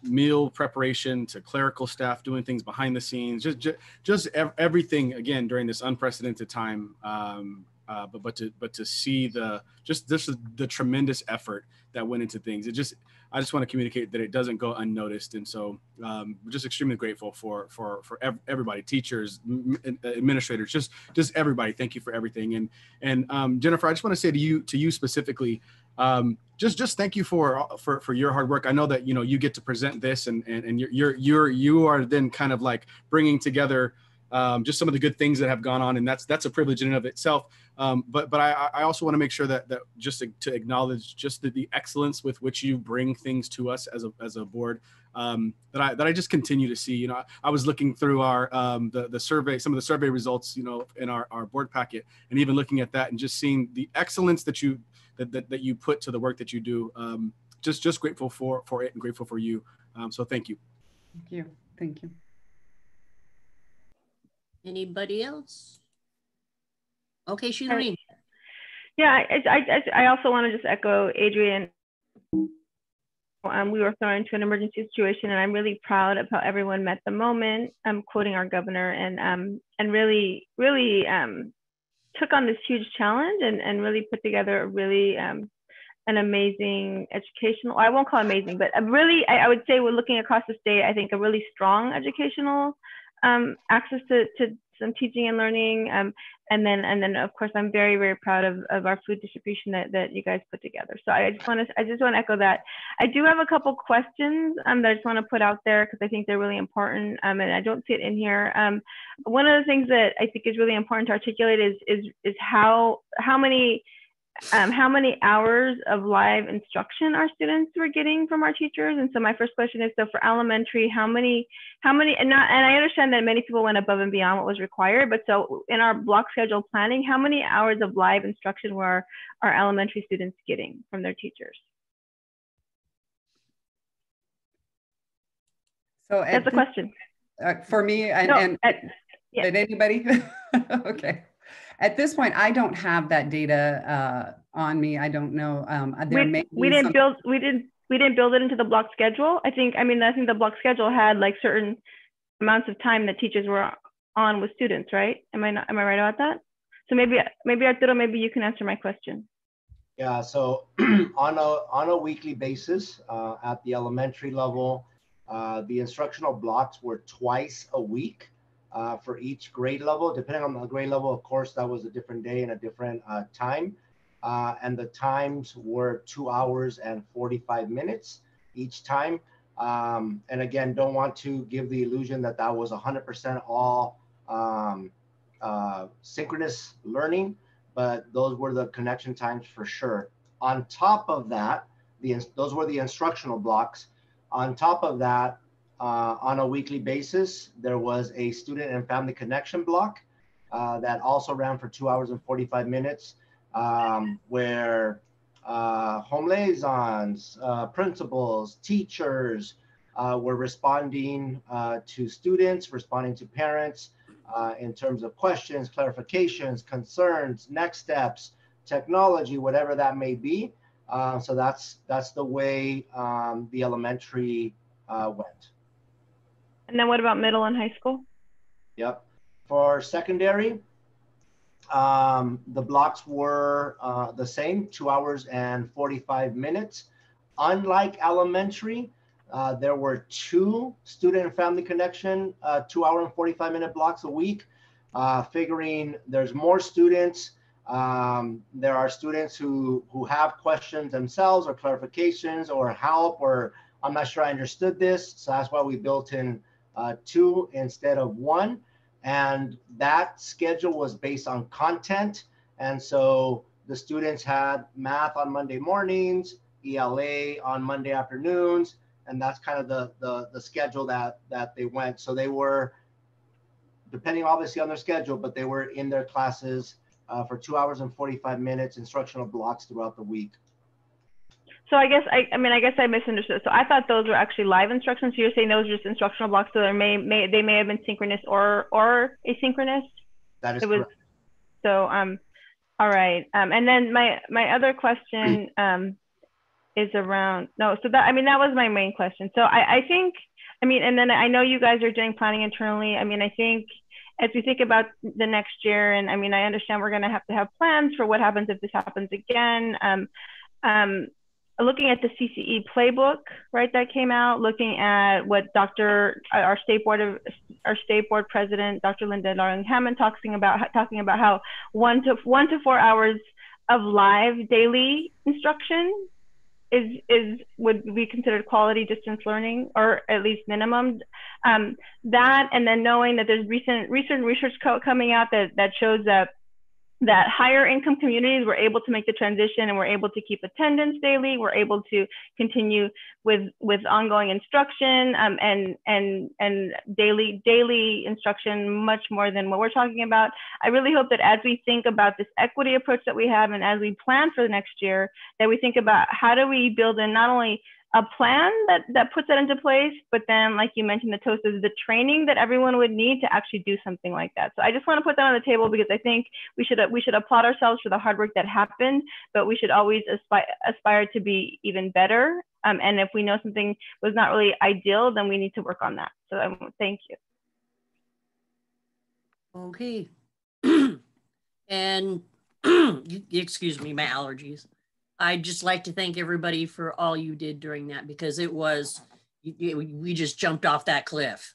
meal preparation to clerical staff doing things behind the scenes just just, just ev- everything again during this unprecedented time um, uh, but but to but to see the just this the tremendous effort that went into things it just I just want to communicate that it doesn't go unnoticed, and so um, just extremely grateful for for for ev- everybody, teachers, m- administrators, just just everybody. Thank you for everything, and and um, Jennifer, I just want to say to you to you specifically, um, just just thank you for for for your hard work. I know that you know you get to present this, and and and you're you're you're you are then kind of like bringing together um, just some of the good things that have gone on, and that's that's a privilege in and of itself. Um, but but I, I also want to make sure that that just to, to acknowledge just the, the, excellence with which you bring things to us as a as a board um, that I that I just continue to see. You know, I, I was looking through our um, the the survey, some of the survey results, you know, in our, our board packet, and even looking at that and just seeing the excellence that you that that, that you put to the work that you do. Um, just just grateful for for it and grateful for you. Um, so thank you. Thank you. Thank you. Anybody else? Okay, Sheila. Yeah, I, I, I also want to just echo Adrian. Um, we were thrown into an emergency situation, and I'm really proud of how everyone met the moment. I'm quoting our governor, and um, and really, really um, took on this huge challenge, and and really put together a really um, an amazing educational. I won't call amazing, but a really, I, I would say, we're looking across the state. I think a really strong educational um, access to, to some teaching and learning. Um, and then, and then of course, I'm very, very proud of, of our food distribution that, that you guys put together. So I just want to, I just want to echo that. I do have a couple questions um, that I just want to put out there because I think they're really important. Um, and I don't see it in here. Um, one of the things that I think is really important to articulate is, is, is how, how many um, how many hours of live instruction our students were getting from our teachers. And so my first question is, so for elementary, how many, how many, and not, and I understand that many people went above and beyond what was required, but so in our block schedule planning, how many hours of live instruction were our elementary students getting from their teachers? So that's a question. Uh, for me and, no, and at, yeah. did anybody? okay. At this point, I don't have that data uh, on me. I don't know. Um, there we, we didn't some... build. We didn't. We didn't build it into the block schedule. I think. I mean, I think the block schedule had like certain amounts of time that teachers were on with students, right? Am I not? Am I right about that? So maybe, maybe Arturo, maybe you can answer my question. Yeah. So on a on a weekly basis uh, at the elementary level, uh, the instructional blocks were twice a week uh, for each grade level. Depending on the grade level, of course, that was a different day and a different uh, time. Uh, and the times were two hours and 45 minutes each time. Um, and again, don't want to give the illusion that that was 100% all um, uh, synchronous learning, but those were the connection times for sure. On top of that, the, those were the instructional blocks. On top of that, uh, on a weekly basis. There was a student and family connection block uh, that also ran for two hours and 45 minutes, um, where uh, home liaisons, uh, principals, teachers uh, were responding uh, to students, responding to parents in terms of questions, clarifications, concerns, next steps, technology, whatever that may be. so that's that's the way um, the elementary went. And then what about middle and high school? Yep. For secondary, um, the blocks were uh, the same, two hours and 45 minutes. Unlike elementary, uh, there were two student and family connection, uh, two hour and 45 minute blocks a week. Uh, figuring there's more students. Um, there are students who, who have questions themselves or clarifications or help or I'm not sure I understood this. So that's why we built in uh, two instead of one. And that schedule was based on content. And so the students had math on Monday mornings, ELA on Monday afternoons, and that's kind of the, the, the schedule that, that they went. So they were, depending obviously on their schedule, but they were in their classes uh, for two hours and 45 minutes, instructional blocks throughout the week. So I guess I, I mean I guess I misunderstood. So I thought those were actually live instructions. So you're saying those are just instructional blocks. So they may may they may have been synchronous or or asynchronous. That is It was correct. so um all right. Um and then my my other question um is around no so that I mean that was my main question. So I I think I mean and then I know you guys are doing planning internally. I mean I think as we think about the next year and I mean I understand we're going to have to have plans for what happens if this happens again. Um um looking at the CCEE playbook, right, that came out, looking at what Dr. uh, our state board of our state board president, Dr. Linda Darling Hammond, talking about talking about how one to one to four hours of live daily instruction is is would be considered quality distance learning or at least minimum um, that and then knowing that there's recent recent research co- coming out that that shows that that higher income communities were able to make the transition and were able to keep attendance daily we're able to continue with with ongoing instruction um, and and and daily daily instruction much more than what we're talking about. I really hope that as we think about this equity approach that we have and as we plan for the next year that we think about how do we build in not only a plan that that puts that into place but then like you mentioned the toast is the training that everyone would need to actually do something like that so i just want to put that on the table because i think we should we should applaud ourselves for the hard work that happened but we should always aspire aspire to be even better um, and if we know something was not really ideal then we need to work on that so um, thank you Okay. and excuse me, my allergies. I'd just like to thank everybody for all you did during that because it was, we just jumped off that cliff.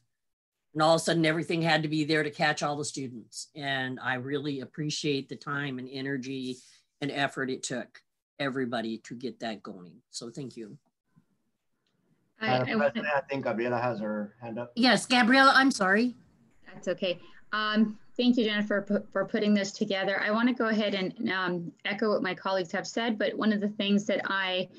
And all of a sudden, everything had to be there to catch all the students. And I really appreciate the time and energy and effort it took everybody to get that going. So thank you. I, Madam I wanna- I think Gabriela has her hand up. Yes, Gabriela, I'm sorry. That's okay. Um, thank you, Jennifer, for putting this together. I want to go ahead and um, echo what my colleagues have said, but one of the things that I,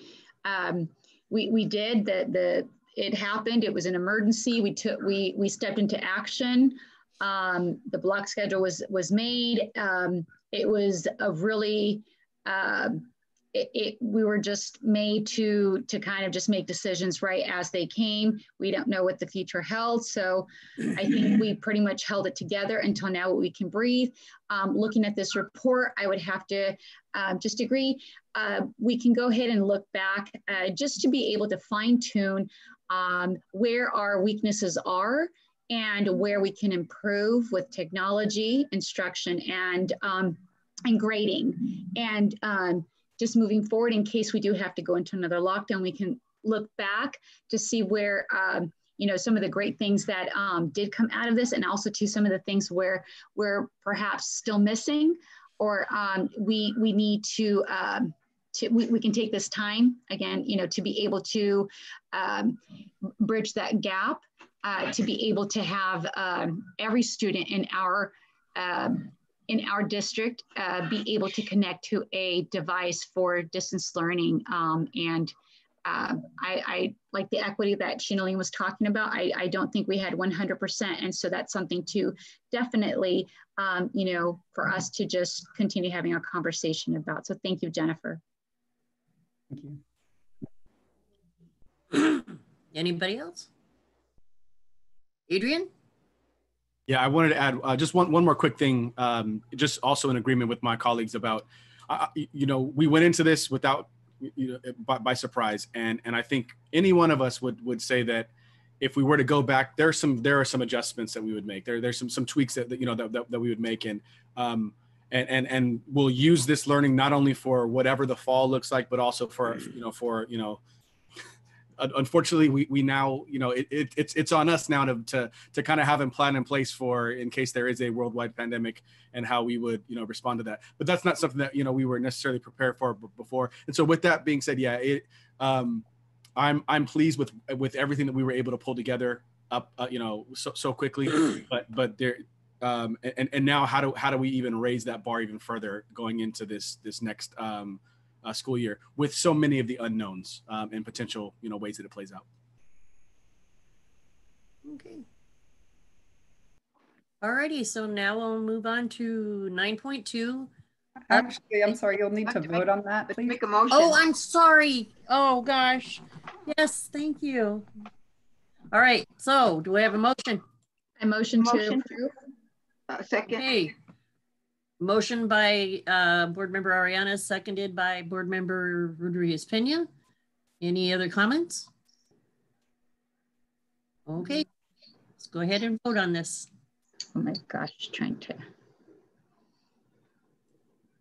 um, we, we did, that the, it happened, it was an emergency. We took, we, we stepped into action. Um, the block schedule was, was made. Um, it was a really, um, it, it, we were just made to, to kind of just make decisions right as they came. We don't know what the future held. So I think we pretty much held it together until now we can breathe. Um, looking at this report, I would have to um, just agree. Uh, we can go ahead and look back uh, just to be able to fine tune um, where our weaknesses are and where we can improve with technology, instruction, and, um, and grading. And um, just moving forward in case we do have to go into another lockdown, we can look back to see where um, you know some of the great things that um, did come out of this and also to some of the things where we're perhaps still missing or um, we we need to um, to we, we can take this time again you know to be able to um, bridge that gap uh, to be able to have um, every student in our in our district uh, be able to connect to a device for distance learning um, and um, I, I, like the equity that Xilonin was talking about. I, I, don't think we had 100%. And so that's something to definitely, um, you know, for us to just continue having a conversation about. So thank you, Jennifer. Thank you. Anybody else? Adrian? Yeah, I wanted to add uh, just one one more quick thing. Um, just also in agreement with my colleagues about, uh, you know, we went into this without, you know, by, by surprise, and and I think any one of us would would say that if we were to go back, there's some there are some adjustments that we would make. There there's some some tweaks that, that you know that, that, that we would make, and um, and and and we'll use this learning not only for whatever the fall looks like, but also for you know for you know unfortunately we, we now you know it, it, it's it's on us now to to, to kind of have a plan in place for in case there is a worldwide pandemic and how we would you know respond to that. But that's not something that you know we were necessarily prepared for b- before. And so with that being said yeah it um i'm i'm pleased with with everything that we were able to pull together up uh, you know so, so quickly. But but there um and and now how do how do we even raise that bar even further going into this this next um uh, school year with so many of the unknowns um, and potential you know ways that it plays out. Okay. Alrighty, so now we'll move on to nine point two, Actually, I'm sorry, you'll need to vote on that, please. make a motion. Oh, I'm sorry. Oh, gosh. Yes, thank you. All right, so do we have a motion? I motion to Motion. approve. Uh, Second, Okay. Motion by uh, Board Member Ariana, seconded by Board Member Rodriguez Pena. Any other comments? Okay, let's go ahead and vote on this. Oh my gosh, trying to.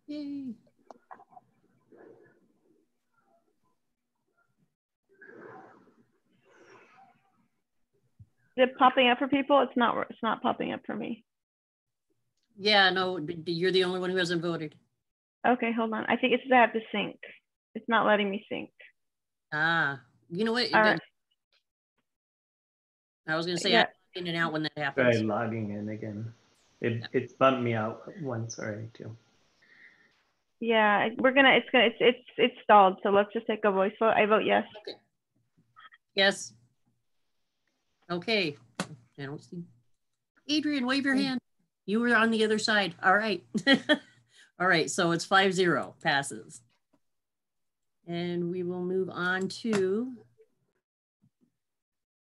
Yay. Is it popping up for people? It's not. It's not popping up for me. Yeah, no, you're the only one who hasn't voted. Okay, hold on. I think it says I have to sync. It's not letting me sync. Ah, you know what? All right. I was gonna say, Yeah. I'm in and out when that Try happens. logging in again. It, it's bumped me out once already too. Yeah, we're gonna. It's gonna. It's it's it's stalled. So let's just take a voice vote. I vote yes. Okay. Yes. Okay, I don't see. Adrian, wave your hand. You were on the other side. All right. All right, so it's five zero passes. And we will move on to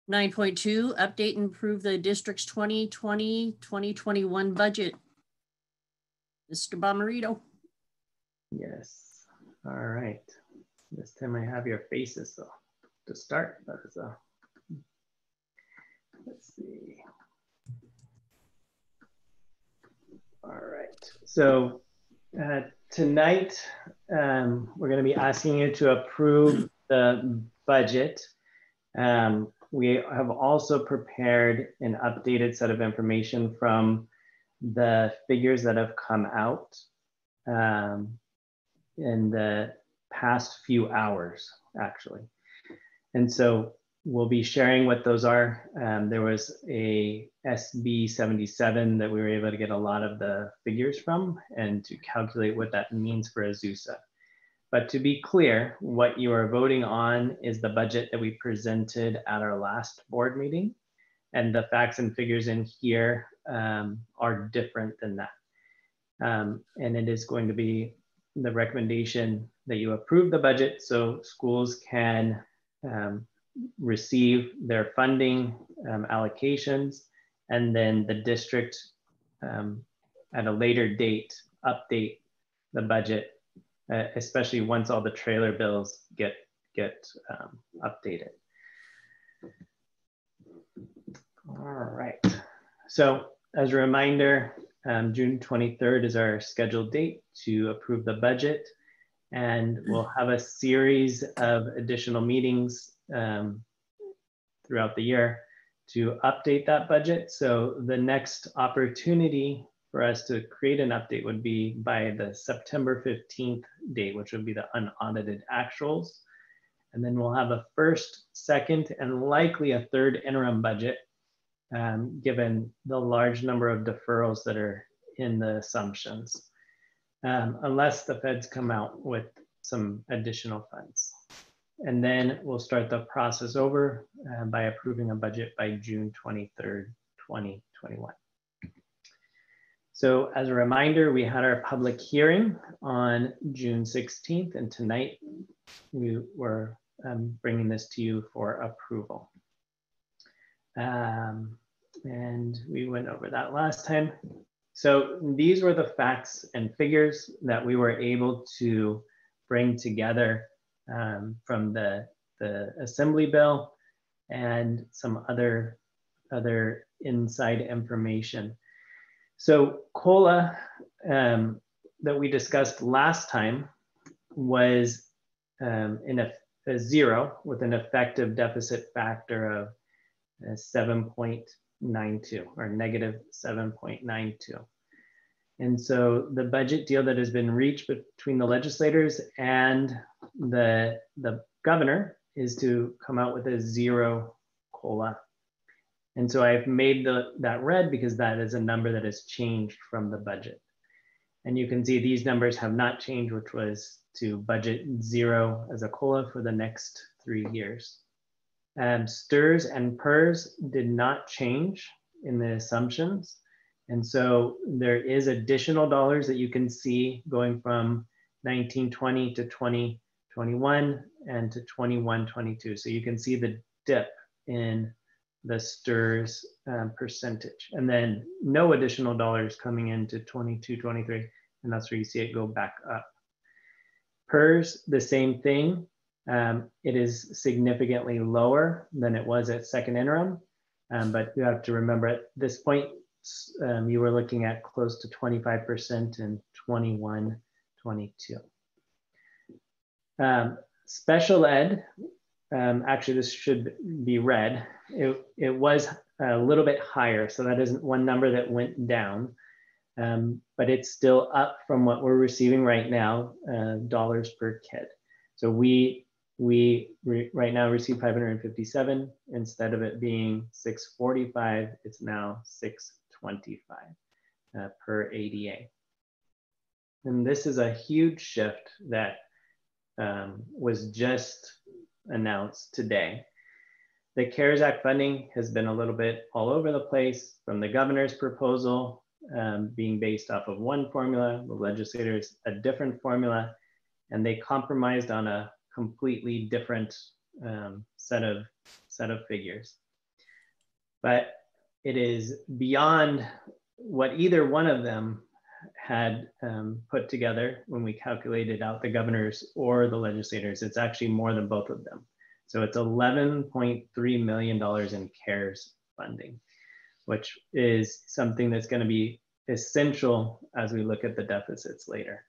nine point two, update and approve the district's 2020-2021 budget. Mr. Bomarito. Yes. All right. This time I have your faces though to start. A. Uh, let's see. All right. So uh, tonight um, we're going to be asking you to approve the budget. Um, we have also prepared an updated set of information from the figures that have come out. Um, in the past few hours, actually. And so we'll be sharing what those are. Um, there was a SB 77 that we were able to get a lot of the figures from and to calculate what that means for Azusa. But to be clear, what you are voting on is the budget that we presented at our last board meeting. And the facts and figures in here um, are different than that. Um, and it is going to be the recommendation that you approve the budget so schools can um, receive their funding um, allocations and then the district um, at a later date update the budget uh, especially once all the trailer bills get get um, updated all right so as a reminder um, June 23rd is our scheduled date to approve the budget. And we'll have a series of additional meetings um, throughout the year to update that budget. So the next opportunity for us to create an update would be by the September 15th date, which would be the unaudited actuals. And then we'll have a first, second, and likely a third interim budget um, given the large number of deferrals that are in the assumptions, um, unless the feds come out with some additional funds. And then we'll start the process over uh, by approving a budget by June 23rd, 2021. So as a reminder, we had our public hearing on June 16th, and tonight we were um, bringing this to you for approval. Um, and we went over that last time. So these were the facts and figures that we were able to bring together um, from the, the assembly bill and some other, other inside information. So COLA um, that we discussed last time was um, in a, a zero with an effective deficit factor of uh, 7.92 or negative 7.92. And so the budget deal that has been reached between the legislators and the, the governor is to come out with a zero COLA. And so I've made the, that red because that is a number that has changed from the budget. And you can see these numbers have not changed, which was to budget zero as a COLA for the next three years. Um, STRS and PERS did not change in the assumptions. And so there is additional dollars that you can see going from 1920 to 2021 and to 21, 22. So you can see the dip in the STRS um, percentage and then no additional dollars coming into 22, 23. And that's where you see it go back up. PERS, the same thing. Um, it is significantly lower than it was at second interim. Um, but you have to remember at this point, um, you were looking at close to 25% in 21, 22. Um, special ed, um, actually this should be red. It, it was a little bit higher, so that isn't one number that went down, um, but it's still up from what we're receiving right now, uh, dollars per kid. So we we right now receive 557 instead of it being 645 it's now 625 uh, per ada and this is a huge shift that um, was just announced today the cares act funding has been a little bit all over the place from the governor's proposal um, being based off of one formula the legislators a different formula and they compromised on a completely different um, set of set of figures. But it is beyond what either one of them had um, put together when we calculated out the governors or the legislators. It's actually more than both of them. So it's $11.3 million in CARES funding, which is something that's going to be essential as we look at the deficits later.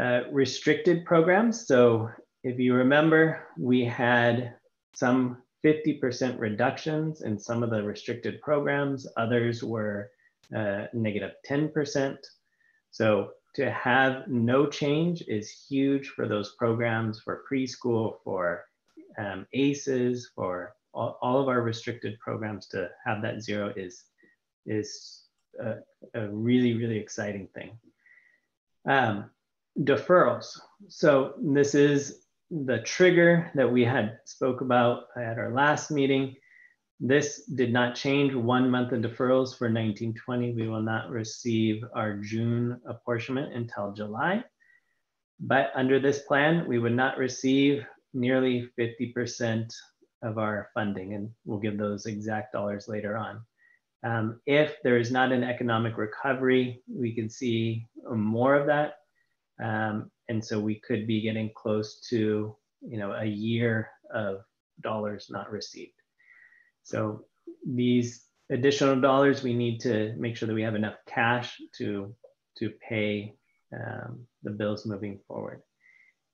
Uh, restricted programs. So if you remember, we had some 50% reductions in some of the restricted programs. Others were uh, negative 10%. So to have no change is huge for those programs, for preschool, for um, ASES, for all, all, of our restricted programs to have that zero is, is a, a really, really exciting thing. Um, deferrals. So this is the trigger that we had spoke about at our last meeting. This did not change one month of deferrals for 1920. We will not receive our June apportionment until July. But under this plan, we would not receive nearly 50% of our funding, and we'll give those exact dollars later on. Um, if there is not an economic recovery, we can see more of that um, and so we could be getting close to, you know, a year of dollars not received. So these additional dollars, we need to make sure that we have enough cash to, to pay um, the bills moving forward.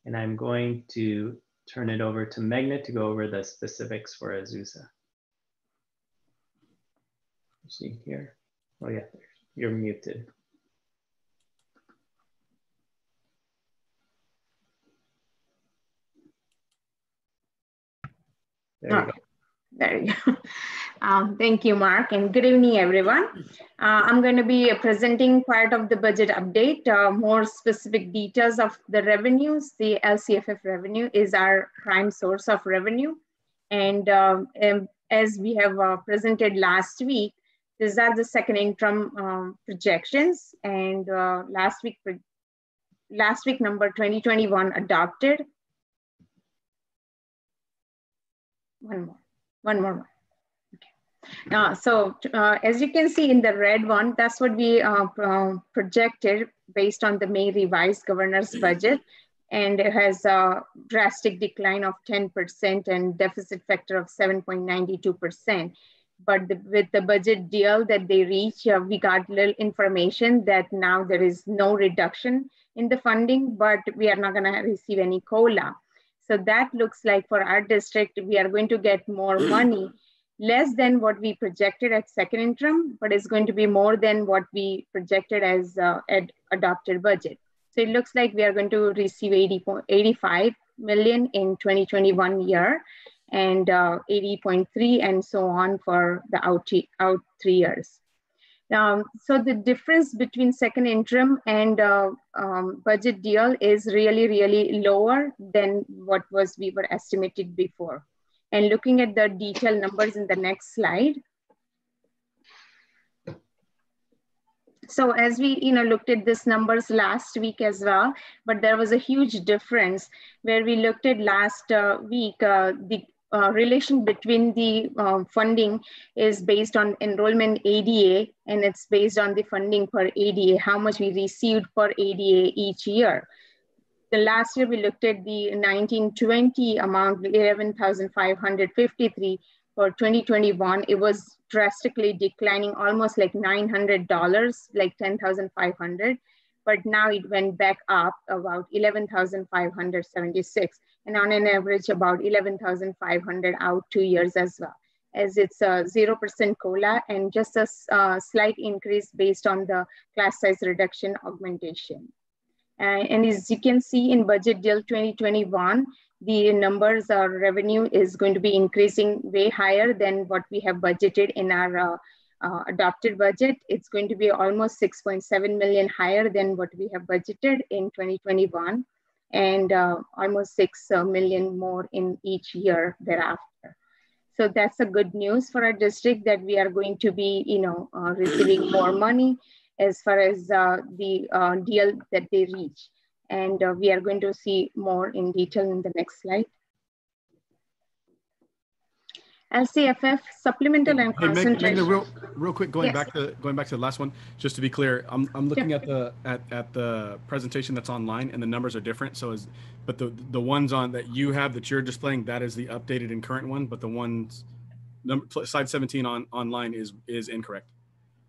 And I'm going to turn it over to Meghna to go over the specifics for Azusa. See here. Oh yeah, you're muted. There you go. There you go. Um, thank you, Mark, and good evening, everyone. Uh, I'm going to be presenting part of the budget update. Uh, more specific details of the revenues. The LCFF revenue is our prime source of revenue. And, um, and as we have uh, presented last week, these are the second interim um, projections. And uh, last week, last week number 2021 adopted one more, one more. Okay. Uh, so uh, as you can see in the red one, that's what we uh, projected based on the May revised governor's budget. And it has a drastic decline of 10% and deficit factor of 7.92%. But the, with the budget deal that they reached, uh, we got little information that now there is no reduction in the funding, but we are not gonna receive any COLA. So that looks like for our district, we are going to get more money, less than what we projected at second interim, but it's going to be more than what we projected as uh, ad adopted budget. So it looks like we are going to receive 80, 85 million in 2021 year and uh, 80.3 and so on for the out, out three years. Um, so the difference between second interim and uh, um, budget deal is really, really lower than what was we were estimated before. And looking at the detailed numbers in the next slide. so as we you know looked at this numbers last week as well but there was a huge difference where we looked at last uh, week uh, the uh, relation between the uh, funding is based on enrollment ADA and it's based on the funding per ADA, how much we received per ADA each year. The last year we looked at the 1920 amount, 11,553. For 2021, it was drastically declining, almost like $900, like 10,500. But now it went back up about 11,576 and on an average about 11,500 out two years as well as it's a 0% COLA and just a uh, slight increase based on the class size reduction augmentation. Uh, and as you can see in budget deal 2021, the numbers or revenue is going to be increasing way higher than what we have budgeted in our uh, uh, adopted budget. It's going to be almost 6.7 million higher than what we have budgeted in 2021 and uh, almost 6 uh, more in each year thereafter. So that's a good news for our district that we are going to be, you know, uh, receiving more money as far as uh, the uh, deal that they reach. And we are going to see more in detail in the next slide. LCFF supplemental and hey, concentration. Meg, real, real quick, going Yes. back to going back to the last one, just to be clear, I'm, I'm looking at the at, at the presentation that's online, and the numbers are different. So is but the the ones on that you have that you're displaying that is the updated and current one, but the ones number slide 17 on online is is incorrect.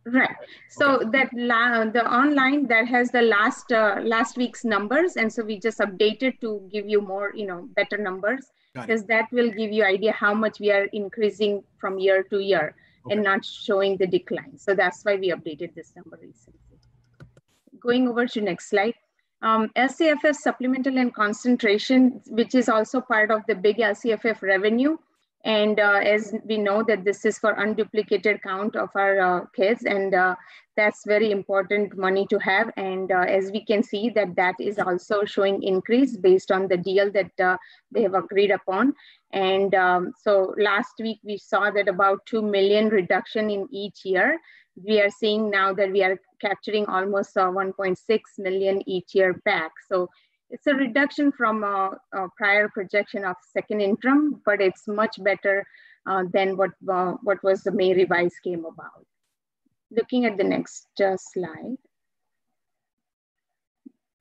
Right. So that la the online that has the last uh, last week's numbers, and so we just updated to give you more, you know, better numbers. Because that will give you idea how much we are increasing from year to year and not showing the decline. So that's why we updated this number recently. Going over to next slide. Um, LCFF supplemental and concentration, which is also part of the big LCFF revenue. And uh, as we know that this is for unduplicated count of our uh, kids and uh, that's very important money to have. And as we can see that that is also showing increase based on the deal that they have agreed upon. And um, so last week we saw that about 2 million reduction in each year. We are seeing now that we are capturing almost uh, 1.6 million each year back. So it's a reduction from a, a prior projection of second interim, but it's much better uh, than what, uh, what was the May revise came about. Looking at the next uh, slide.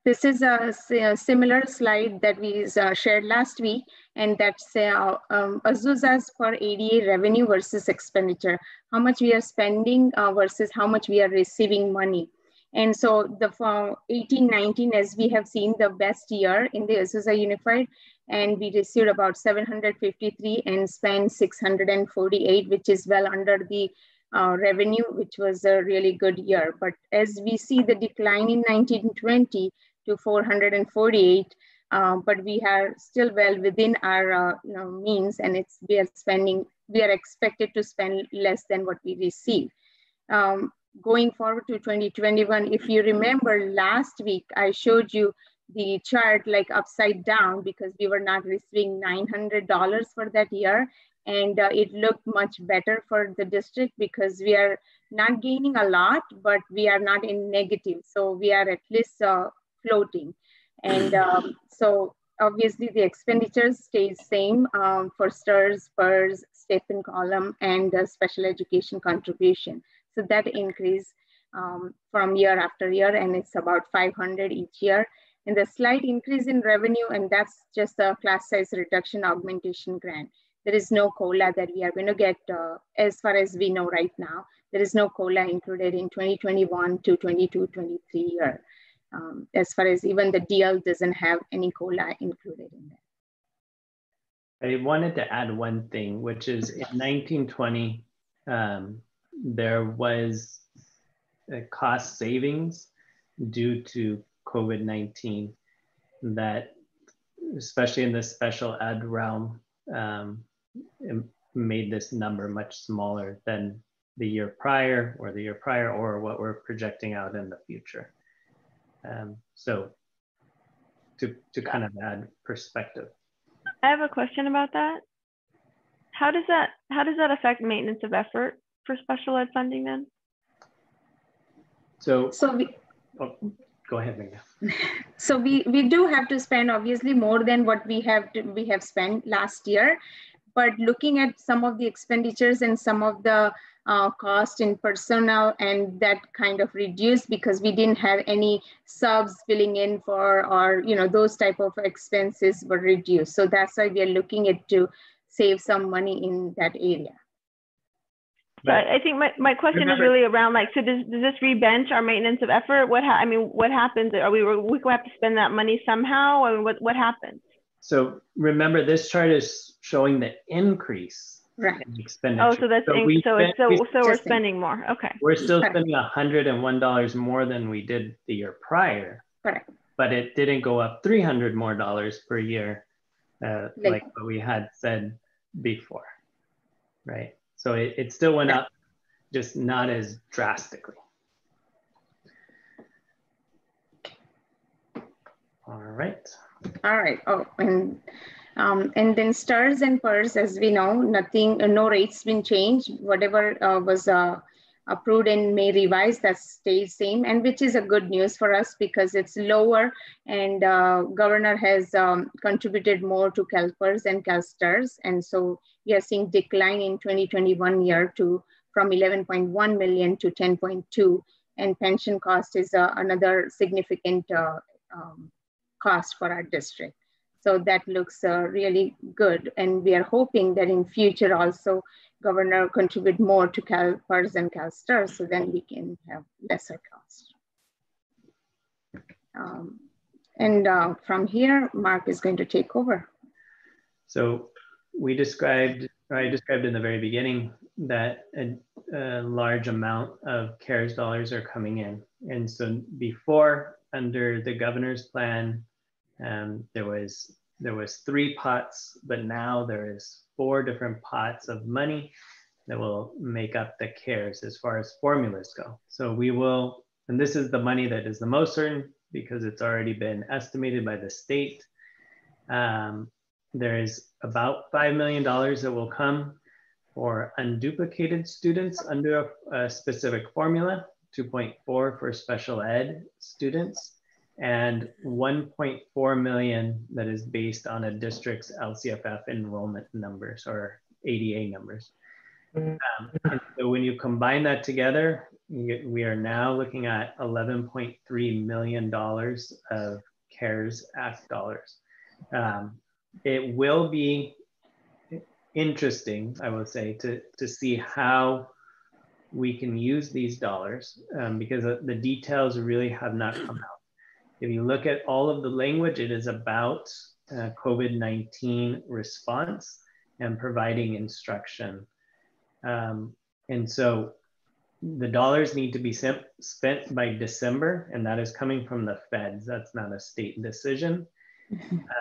This is a, a similar slide that we uh, shared last week, and that's uh, um, Azusa's per ADA revenue versus expenditure. How much we are spending uh, versus how much we are receiving money. And so the for 18, 19, as we have seen the best year in the Azusa Unified, and we received about 753 and spent 648, which is well under the uh, revenue, which was a really good year. But as we see the decline in 1920 to 448, uh, but we are still well within our uh, you know, means and it's we are spending, we are expected to spend less than what we receive. Um, going forward to 2021, if you remember last week, I showed you the chart like upside down because we were not receiving $900 for that year. And uh, it looked much better for the district because we are not gaining a lot, but we are not in negative. So we are at least uh, floating. And um, so obviously the expenditures stays same um, for STRS, PERS, stipend column, and uh, special education contribution. So that increase um, from year after year, and it's about 500 each year. And the slight increase in revenue, and that's just a class size reduction augmentation grant. There is no COLA that we are going to get uh, as far as we know right now. There is no COLA included in 2021 to 22, 23 year. Um, as far as even the deal doesn't have any COLA included in that. I wanted to add one thing, which is in 1920, um, there was a cost savings due to COVID 19 that, especially in the special ed realm, um, made this number much smaller than the year prior or the year prior or what we're projecting out in the future. Um, so to, to kind of add perspective. I have a question about that. How does that how does that affect maintenance of effort for special ed funding then? So, So we, oh, go ahead, Meghna. so we, we do have to spend obviously more than what we have to, we have spent last year. But looking at some of the expenditures and some of the uh, cost in personnel and that kind of reduced because we didn't have any subs filling in for or you know those type of expenses were reduced. So that's why we are looking at to save some money in that area. But I think my, my question Remember- is really around like, so does, does this rebench our maintenance of effort? What ha- I mean, what happens? Are we we gonna have to spend that money somehow? I mean, what what happens? So remember, this chart is showing the increase Right. in expenditure. Oh, so that's So in, we so it's spent- so we- so we're spending more. Okay. We're still Correct. spending hundred and one dollars more than we did the year prior, Correct. but it didn't go up three hundred more dollars per year, uh, Like- like what we had said before, right? So it, it still went up, just not as drastically. All right. All right. Oh, and um, and then STRS and pers, as we know, nothing, no rates been changed. Whatever uh, was uh, approved and may revise, that stays same, and which is a good news for us because it's lower, and uh, governor has um, contributed more to CalPERS and CalSTRS, and so we are seeing decline in 2021 year to from 11.1 million to 10.2, and pension cost is uh, another significant uh, um, cost for our district. So that looks uh, really good. And we are hoping that in future also governor contribute more to CalPERS and CalSTRS so then we can have lesser cost. Um, and uh, from here, Mark is going to take over. So we described, I described in the very beginning that a, a large amount of CARES dollars are coming in. And so before, under the governor's plan, um, there was there was three pots, but now there is four different pots of money that will make up the CARES as far as formulas go. So we will, and this is the money that is the most certain because it's already been estimated by the state. Um, there is about $5 million that will come for unduplicated students under a, a specific formula, 2.4 for special ed students, and 1.4 million that is based on a district's LCFF enrollment numbers or ADA numbers. Um, so when you combine that together, we are now looking at $11.3 million of CARES Act dollars. Um, it will be interesting, I will say, to, to see how we can use these dollars um, because the details really have not come out. If you look at all of the language, it is about uh, COVID-19 response and providing instruction. Um, and so the dollars need to be sent, spent by December, and that is coming from the feds. That's not a state decision.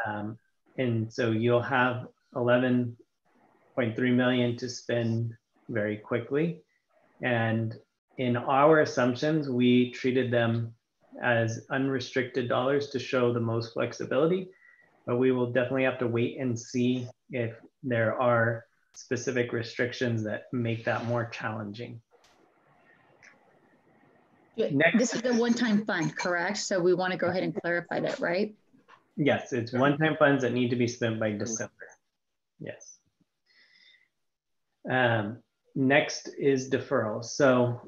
Um, and so you'll have 11.3 million to spend very quickly. And in our assumptions, we treated them as unrestricted dollars to show the most flexibility. But we will definitely have to wait and see if there are specific restrictions that make that more challenging. Next. This is a one-time fund, correct? So we want to go ahead and clarify that, right? Yes, it's one-time funds that need to be spent by December. Yes. Um, next is deferral. So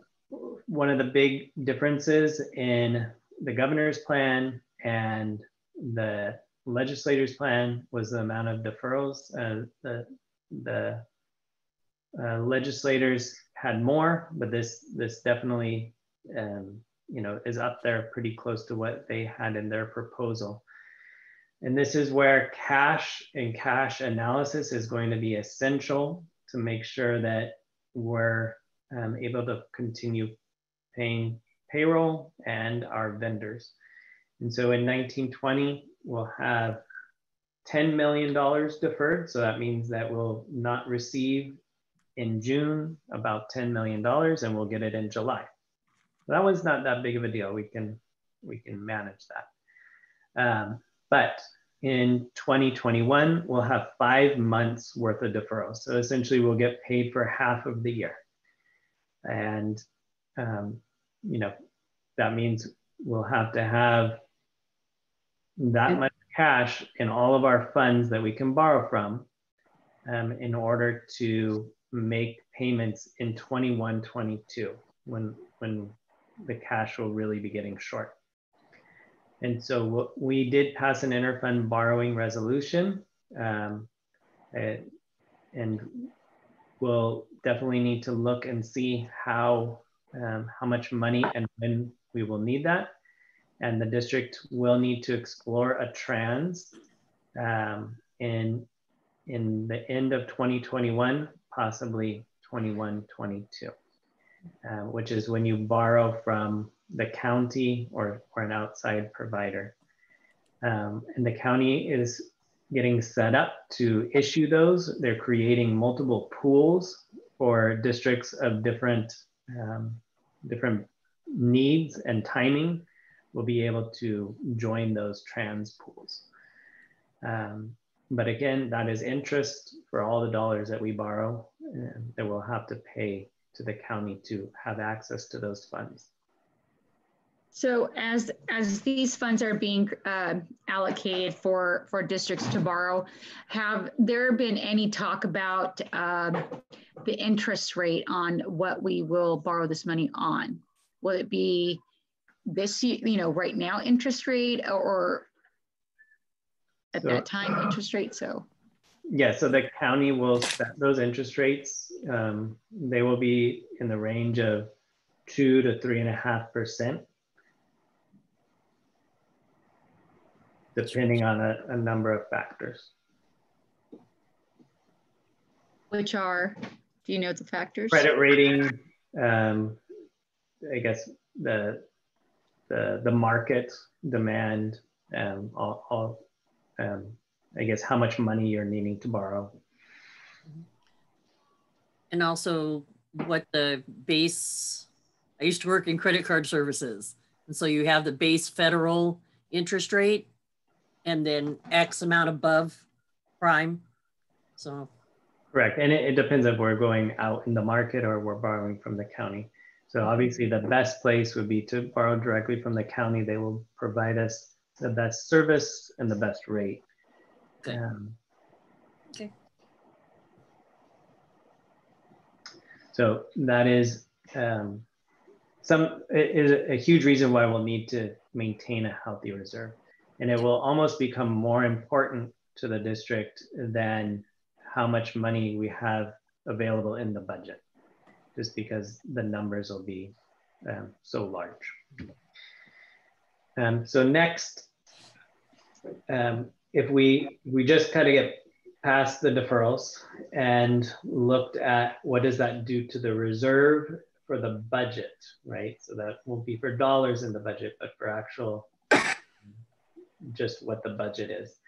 one of the big differences in the governor's plan and the legislator's plan was the amount of deferrals. Uh, the the uh, legislators had more, but this this definitely um, you know is up there pretty close to what they had in their proposal. And this is where cash and cash analysis is going to be essential to make sure that we're um, able to continue paying payroll and our vendors. And so in 1920, we'll have $10 million deferred. So that means that we'll not receive in June about $10 million and we'll get it in July. That was not that big of a deal. We can, we can manage that. Um, but in 2021, we'll have five months worth of deferral. So essentially we'll get paid for half of the year. And, um, you know, that means we'll have to have that much cash in all of our funds that we can borrow from um, in order to make payments in 21, 22 when, when the cash will really be getting short. And so we did pass an interfund borrowing resolution um, and, and we'll definitely need to look and see how, um, how much money and when we will need that. And the district will need to explore a TRANs um, in, in the end of 2021, possibly 21, 22, uh, which is when you borrow from the county or, or an outside provider. Um, and the county is getting set up to issue those. They're creating multiple pools for districts of different, um, different needs and timing will be able to join those TRANs pools. Um, but again, that is interest for all the dollars that we borrow that we'll have to pay to the county to have access to those funds. So as as these funds are being uh, allocated for for districts to borrow, have there been any talk about uh, the interest rate on what we will borrow this money on? Will it be this you know right now interest rate or at so, that time interest rate? So yeah, so the county will set those interest rates. Um, they will be in the range of two to three and a half percent depending on a, a number of factors. Which are, do you know the factors? Credit rating, um, I guess the, the, the market demand, um, all, all um, I guess how much money you're needing to borrow. And also what the base, I used to work in credit card services. And so you have the base federal interest rate and then X amount above prime. So. Correct. And it, it, depends if we're going out in the market or we're borrowing from the county. So obviously the best place would be to borrow directly from the county. They will provide us the best service and the best rate. Okay. Um, okay. So that is um, some is a huge reason why we'll need to maintain a healthy reserve and it will almost become more important to the district than how much money we have available in the budget, just because the numbers will be um, so large. Um, so next, um, if we we just kind of get past the deferrals and looked at what does that do to the reserve for the budget, right? So that won't be for dollars in the budget, but for actual just what the budget is.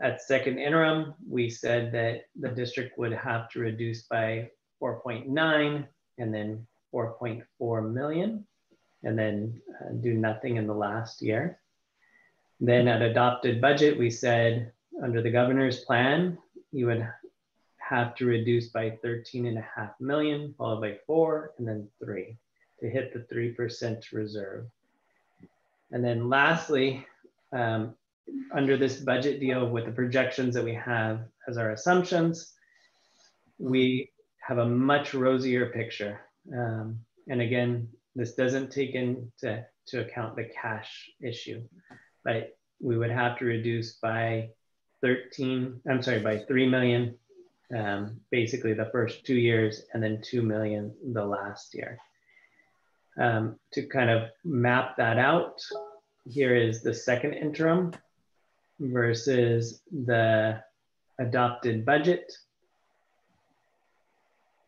At second interim, we said that the district would have to reduce by 4.9 and then 4.4 million and then uh, do nothing in the last year. Then at adopted budget, we said under the governor's plan, you would have to reduce by 13 and a half million, followed by four, and then three to hit the 3% reserve. And then lastly, um, under this budget deal with the projections that we have as our assumptions, we have a much rosier picture. Um, and again, this doesn't take into to account the cash issue, but we would have to reduce by 13, I'm sorry, by 3 million, um, basically the first two years, and then 2 million the last year. Um, to kind of map that out, here is the second interim versus the adopted budget.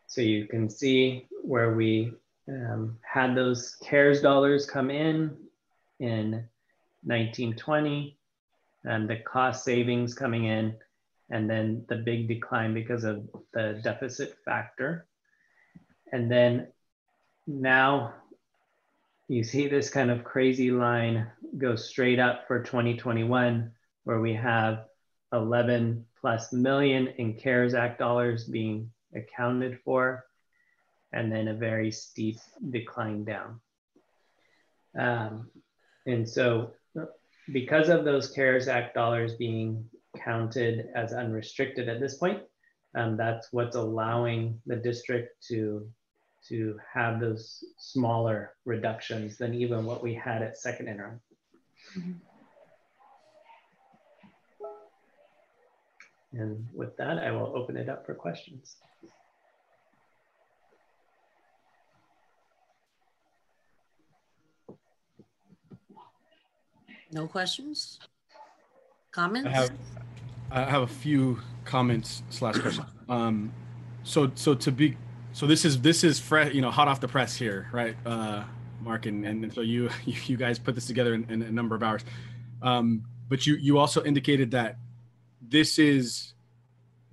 So you can see where we um, had those CARES dollars come in in 1920 and the cost savings coming in and then the big decline because of the deficit factor. And then now you see this kind of crazy line go straight up for 2021, where we have 11 plus million in CARES Act dollars being accounted for, and then a very steep decline down. Um, and so because of those CARES Act dollars being counted as unrestricted at this point, um, that's what's allowing the district to to have those smaller reductions than even what we had at second interim. Mm -hmm. And with that, I will open it up for questions. No questions? Comments? I have, I have a few comments slash questions. Um, so, so to be, so this is this is fresh, you know, hot off the press here, right, uh, Mark, and and so you you guys put this together in, in a number of hours, um, but you you also indicated that this is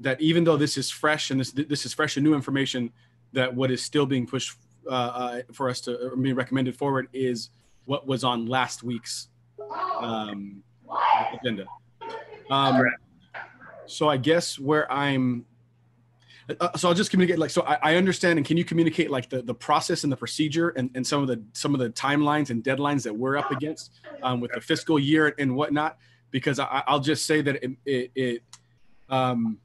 that even though this is fresh and this this is fresh and new information, that what is still being pushed uh, uh, for us to be recommended forward is what was on last week's um, agenda. Um, so I guess where I'm, uh, so I'll just communicate like so I, I, understand and can you communicate like the, the process and the procedure and, and some of the some of the timelines and deadlines that we're up against um, with the fiscal year and whatnot because I, will just say that it, it, it um,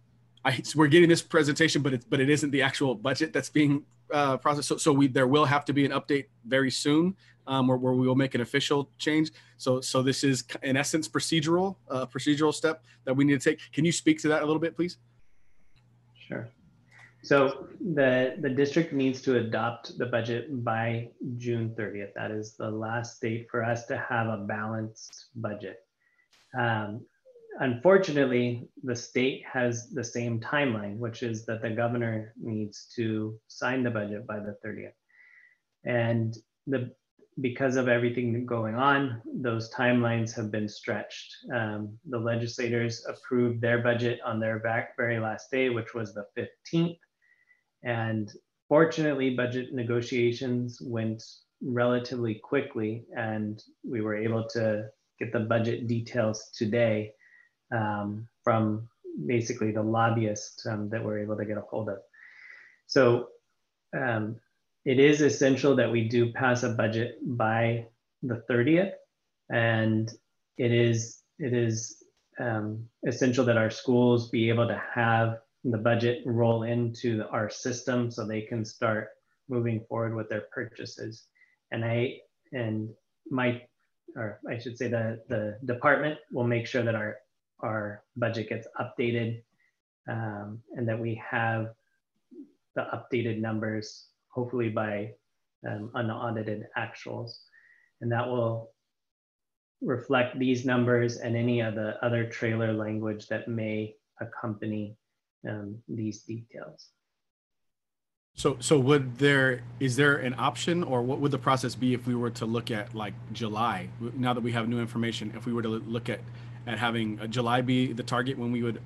I, so we're getting this presentation but it but it isn't the actual budget that's being uh, processed so, so we there will have to be an update very soon um, where, where we will make an official change. So, so this is in essence procedural, uh, procedural step that we need to take. Can you speak to that a little bit, please? Sure. So the the district needs to adopt the budget by June 30th. That is the last date for us to have a balanced budget. Um, unfortunately, the state has the same timeline, which is that the governor needs to sign the budget by the 30th. And the because of everything going on, those timelines have been stretched. Um, the legislators approved their budget on their back very last day, which was the 15th. And fortunately, budget negotiations went relatively quickly, and we were able to get the budget details today um, from basically the lobbyists um, that we're able to get a hold of. So um, it is essential that we do pass a budget by the 30th and it is it is um, essential that our schools be able to have the budget roll into our system so they can start moving forward with their purchases and i and my or i should say the the department will make sure that our our budget gets updated um, and that we have the updated numbers hopefully by um, unaudited actuals. And that will reflect these numbers and any of the other trailer language that may accompany um, these details. So, so would there is there an option, or what would the process be if we were to look at like July? Now that we have new information, if we were to look at at having July be the target when we would,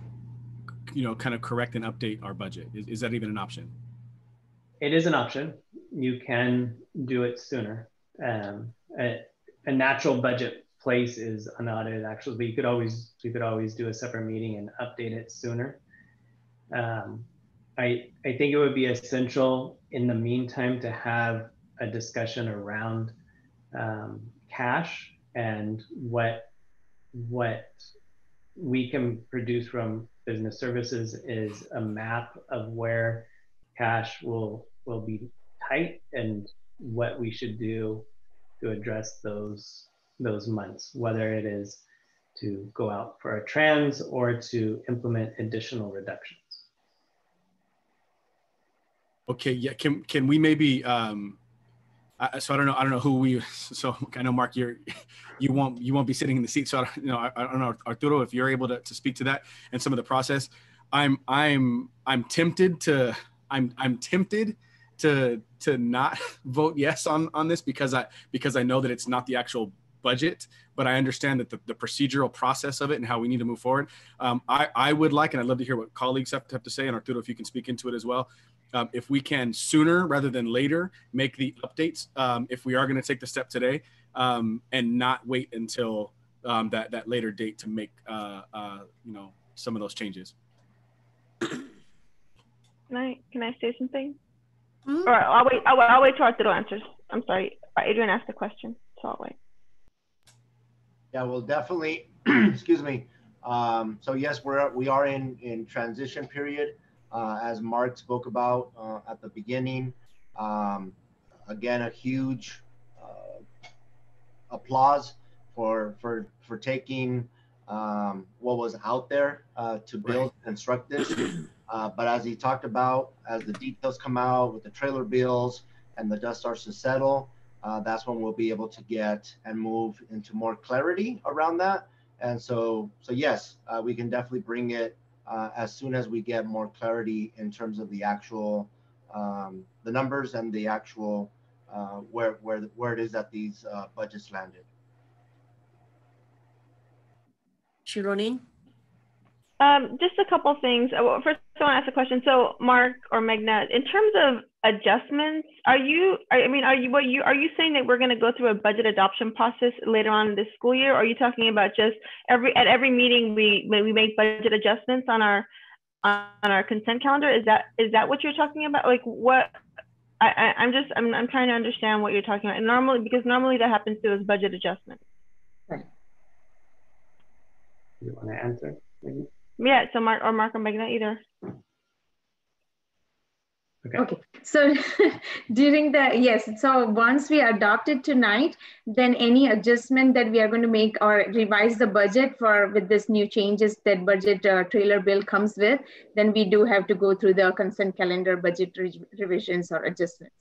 you know, kind of correct and update our budget, is, is that even an option? it is an option. You can do it sooner. Um, a, a, natural budget place is unaudited actuals, but you could always you could always do a separate meeting and update it sooner. Um, I I think it would be essential in the meantime to have a discussion around um, cash and what what we can produce from business services is a map of where cash will will be tight and what we should do to address those those months, whether it is to go out for a TRANs or to implement additional reductions. Okay, yeah, can can we maybe um I, so I don't know I don't know who we so I know Mark you're you won't you won't be sitting in the seat so I don't, you know I, I don't know Arturo if you're able to, to speak to that and some of the process I'm I'm I'm tempted to I'm I'm tempted to to not vote yes on on this because I because I know that it's not the actual budget, but I understand that the, the procedural process of it and how we need to move forward. Um, I I would like, and I'd love to hear what colleagues have to, have to say, and Arturo, if you can speak into it as well. Um, if we can sooner rather than later make the updates, um, if we are going to take the step today, um, and not wait until um, that that later date to make uh, uh, you know some of those changes. Can I can I say something? Mm -hmm. Or I'll wait. I'll, I'll wait till Arturo answers. I'm sorry. Adrian asked a question, so I'll wait. Yeah, well, definitely. excuse me. Um, so yes, we're we are in in transition period, uh, as Mark spoke about uh, at the beginning. Um, again, a huge uh, applause for for for taking um, what was out there uh, to build right. construct this. Uh, but as he talked about, as the details come out with the trailer bills and the dust starts to settle, uh, that's when we'll be able to get and move into more clarity around that. And so, so yes, uh, we can definitely bring it uh, as soon as we get more clarity in terms of the actual, um, the numbers and the actual uh, where where where it is that these uh, budgets landed. Xilonin? Um, just a couple things. Uh, first, I want to ask a question. So, Mark or Meghna, in terms of adjustments, are you? I mean, are you what you are you saying that we're going to go through a budget adoption process later on this school year? Or are you talking about just every at every meeting we we make budget adjustments on our on our consent calendar? Is that is that what you're talking about? Like what? I, I am just I'm I'm trying to understand what you're talking about. And normally because normally that happens to us budget adjustments. Right. You want to answer? Maybe? Yeah, so Mark or Mark or Meghna either. Okay. okay. So during the, yes, so once we adopt it tonight, then any adjustment that we are going to make or revise the budget for with this new changes that budget uh, trailer bill comes with, then we do have to go through the consent calendar budget re revisions or adjustments.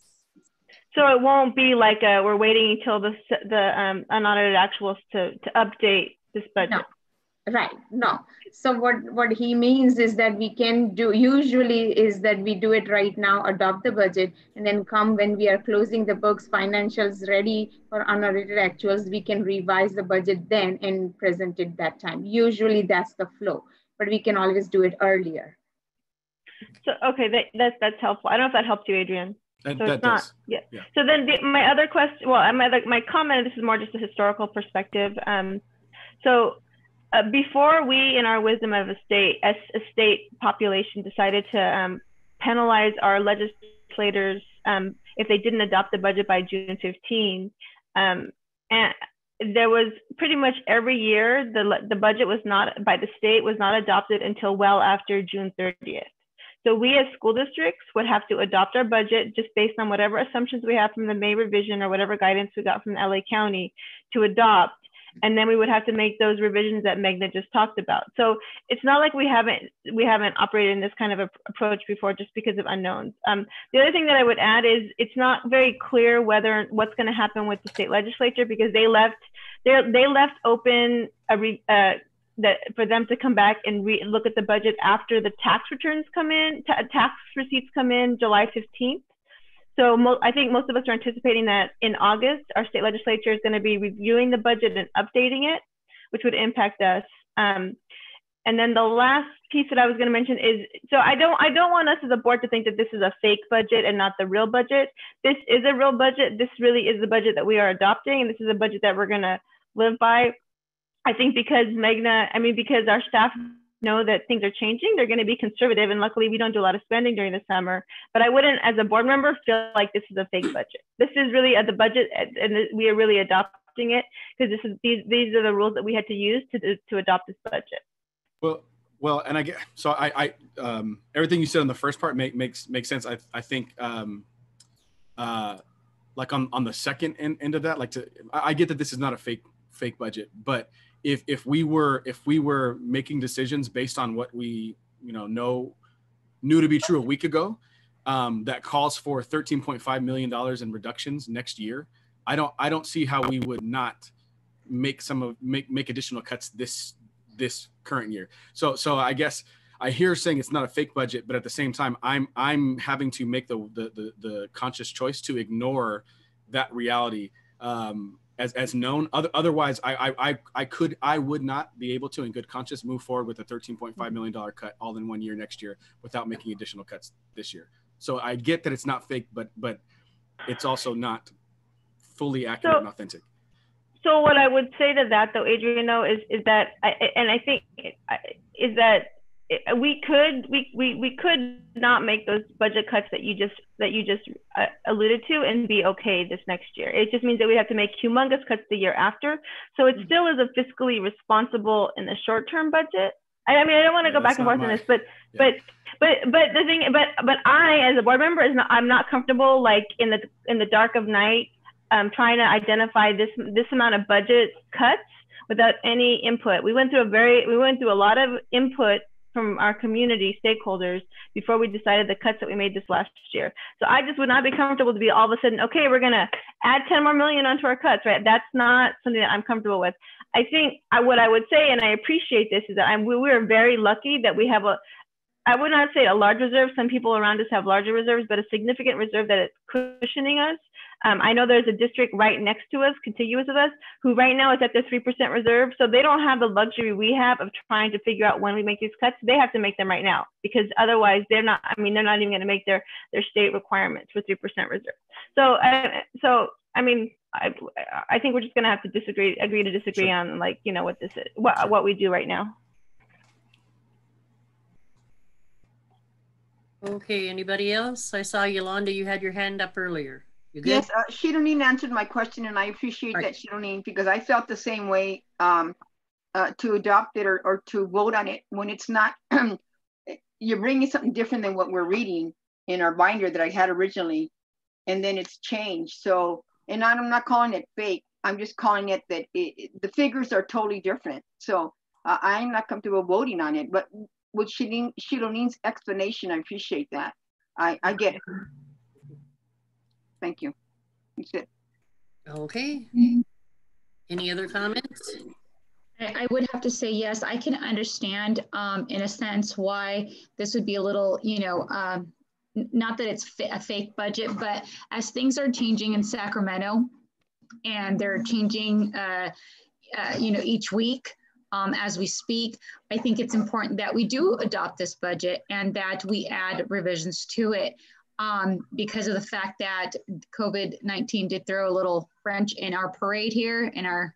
So it won't be like a, uh, we're waiting until the, the um, unaudited actuals to, to update this budget. No. Right. No. So what what he means is that we can do usually is that we do it right now, adopt the budget, and then come when we are closing the books, financials ready for unaudited actuals, we can revise the budget then and present it that time. Usually that's the flow, but we can always do it earlier. So okay, that, that's that's helpful. I don't know if that helps you, Adrian. That, so that it's not, does. Yeah. yeah. So then the, my other question, well, my other, my comment, this is more just a historical perspective. Um, so uh, before we, in our wisdom of a state, as a state population, decided to um, penalize our legislators um, if they didn't adopt the budget by June 15, um, and there was pretty much every year the the budget was not by the state was not adopted until well after June 30th. So we as school districts would have to adopt our budget just based on whatever assumptions we have from the May revision or whatever guidance we got from LA County to adopt and then we would have to make those revisions that Meghna just talked about. So it's not like we haven't we haven't operated in this kind of a, approach before just because of unknowns. Um, the other thing that I would add is it's not very clear whether what's going to happen with the state legislature because they left they they left open a re, uh, that for them to come back and re- look at the budget after the tax returns come in, tax receipts come in July 15th. So mo- I think most of us are anticipating that in August, our state legislature is going to be reviewing the budget and updating it, which would impact us. Um, and then the last piece that I was going to mention is so I don't I don't want us as a board to think that this is a fake budget and not the real budget. This is a real budget. This really is the budget that we are adopting, and this is a budget that we're going to live by. I think because Meghna, I mean, because our staff know that things are changing, they're going to be conservative. And luckily, we don't do a lot of spending during the summer. But I wouldn't, as a board member, feel like this is a fake budget. This is really at the budget, and we are really adopting it because this is these these are the rules that we had to use to to adopt this budget. Well, well, and I get so I, I um, everything you said on the first part make, makes makes sense. I I think um, uh, like on on the second end, end of that, like to I, I get that this is not a fake fake budget, but if if we were if we were making decisions based on what we you know know knew to be true a week ago um, that calls for 13.5 million dollars in reductions next year i don't i don't see how we would not make some of make make additional cuts this this current year. So so i guess i hear saying it's not a fake budget but at the same time i'm i'm having to make the the the, the conscious choice to ignore that reality. Um, as as known. Other, otherwise, I, I I could I would not be able to, in good conscience, move forward with a 13.5 million dollar cut all in one year next year without making additional cuts this year. So I get that it's not fake, but but it's also not fully accurate so, and authentic. So what I would say to that, though, Adrian, though, is is that I, and I think is that it, we could we, we we could not make those budget cuts that you just that you just uh, alluded to and be okay this next year. It just means that we have to make humongous cuts the year after. So it still is a fiscally responsible in the short term budget. I, I mean, I don't want to Yeah, go back and forth on this, but yeah. but but but the thing but but I as a board member is not I'm not comfortable like in the in the dark of night um, trying to identify this this amount of budget cuts without any input. We went through a very we went through a lot of input from our community stakeholders before we decided the cuts that we made this last year. So I just would not be comfortable to be all of a sudden, okay, we're gonna add 10 more million onto our cuts, right? That's not something that I'm comfortable with. I think I, what I would say, and I appreciate this, is that I'm, we, we're very lucky that we have a, I would not say a large reserve. Some people around us have larger reserves, but a significant reserve that is cushioning us. Um, I know there's a district right next to us, contiguous with us, who right now is at their 3% reserve. So they don't have the luxury we have of trying to figure out when we make these cuts. They have to make them right now because otherwise they're not, I mean, they're not even going to make their, their state requirements for 3% reserve. So, uh, so, I mean, I, I think we're just going to have to disagree, agree to disagree Sure. on like, you know, what this is, what, what we do right now. Okay, anybody else? I saw Yolanda, you had your hand up earlier. Yes, uh, Xilonin answered my question and I appreciate Right. that, Xilonin, because I felt the same way um, uh, to adopt it or, or to vote on it when it's not, you're bringing something different than what we're reading in our binder that I had originally, and then it's changed. So, and I'm not calling it fake. I'm just calling it that it- the figures are totally different. So uh, I'm not comfortable voting on it, but with Shidin- Xilonin's explanation, I appreciate that. I, I get it. Thank you. That's it. Okay. Any other comments? I I would have to say, yes, I can understand um, in a sense why this would be a little, you know, um, not that it's a fake budget, but as things are changing in Sacramento and they're changing, uh, uh, you know, each week um, as we speak, I think it's important that we do adopt this budget and that we add revisions to it um, because of the fact that COVID-19 did throw a little wrench in our parade here, in our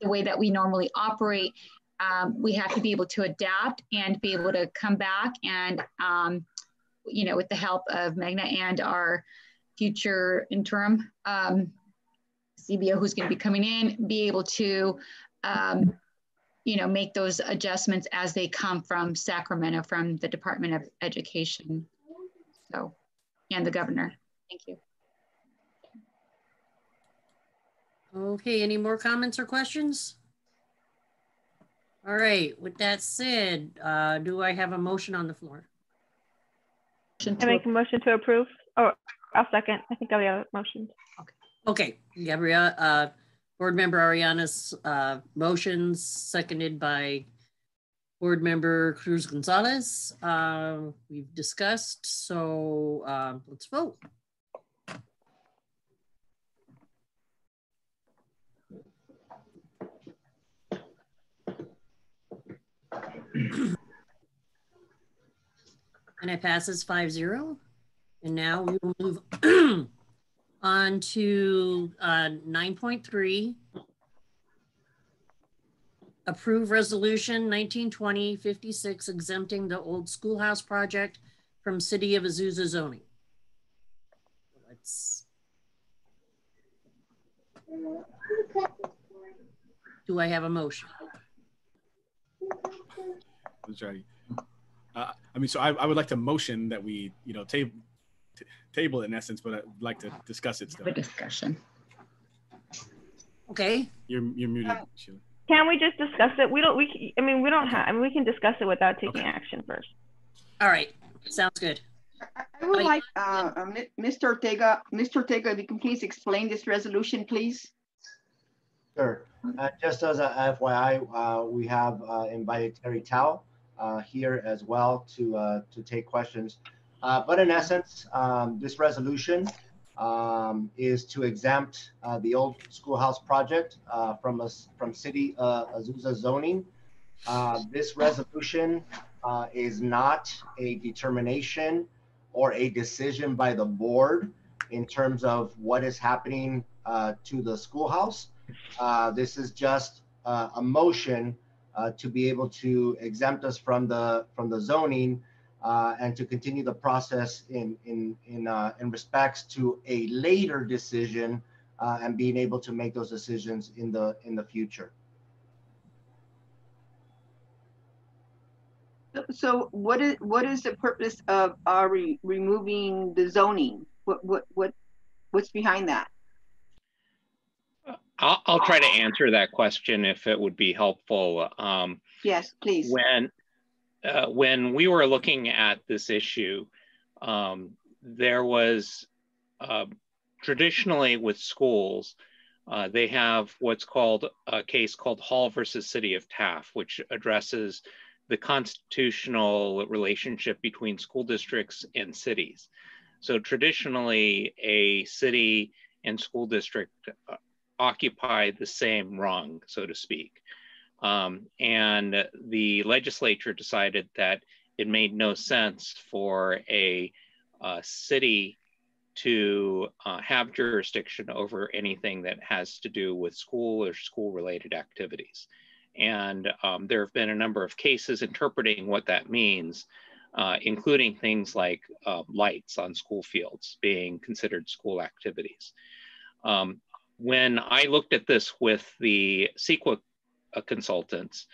the way that we normally operate, um, we have to be able to adapt and be able to come back and, um, you know, with the help of Magna and our future interim um, CBO who's going to be coming in, be able to, um, you know, make those adjustments as they come from Sacramento, from the Department of Education. So, and the governor. Thank you. Okay, any more comments or questions? All right, with that said, uh, do I have a motion on the floor? Motion I make a motion to approve. Oh, I'll second. I think I'll be a motion. Okay. Okay, Gabrielle, uh, Board Member Ariana's, uh, motions seconded by Board Member Cruz Gonzalez. Uh, we've discussed, so, uh, let's vote. And it passes five zero. And now we will move on to uh, 9.3. Approve resolution 1920-56 exempting the old schoolhouse project from city of Azusa zoning. Let's. Do I have a motion? Let's try. Uh, I mean, so I, I would like to motion that we, you know, table, table in essence, but I'd like to discuss it still. have a discussion. Okay, You're, you're muted, Sheila. Can we just discuss it? We don't, we, c- I mean, we don't have, I mean, we can discuss it without taking Okay. action first. all right, sounds good. I- I would I- like, uh, uh, Mr. Ortega, Mr. Ortega, if you can please explain this resolution, please. Sure. Uh, Just as a FYI, uh, we have uh, invited Terry Tao uh, here as well to, uh, to take questions. Uh, But in essence, um, this resolution um, is to exempt uh, the old schoolhouse project uh, from us, from city uh, Azusa zoning. Uh, This resolution uh, is not a determination or a decision by the board in terms of what is happening to the schoolhouse. This is just a motion to be able to exempt us from the from the zoning uh, and to continue the process in in in uh, in respects to a later decision uh, and being able to make those decisions in the in the future. So what is what is the purpose of our re removing the zoning? What what what what's behind that? I'll, I'll try to answer that question if it would be helpful. Um, yes, please. When uh, when we were looking at this issue, um, there was uh, traditionally with schools, uh, they have what's called a case called Hall versus City of Taft, which addresses the constitutional relationship between school districts and cities. So traditionally, a city and school district uh, occupy the same rung, so to speak. Um, and the legislature decided that it made no sense for a, a city to uh, have jurisdiction over anything that has to do with school or school related activities. And um, there have been a number of cases interpreting what that means, uh, including things like uh, lights on school fields being considered school activities. Um, when I looked at this with the CEQA consultants,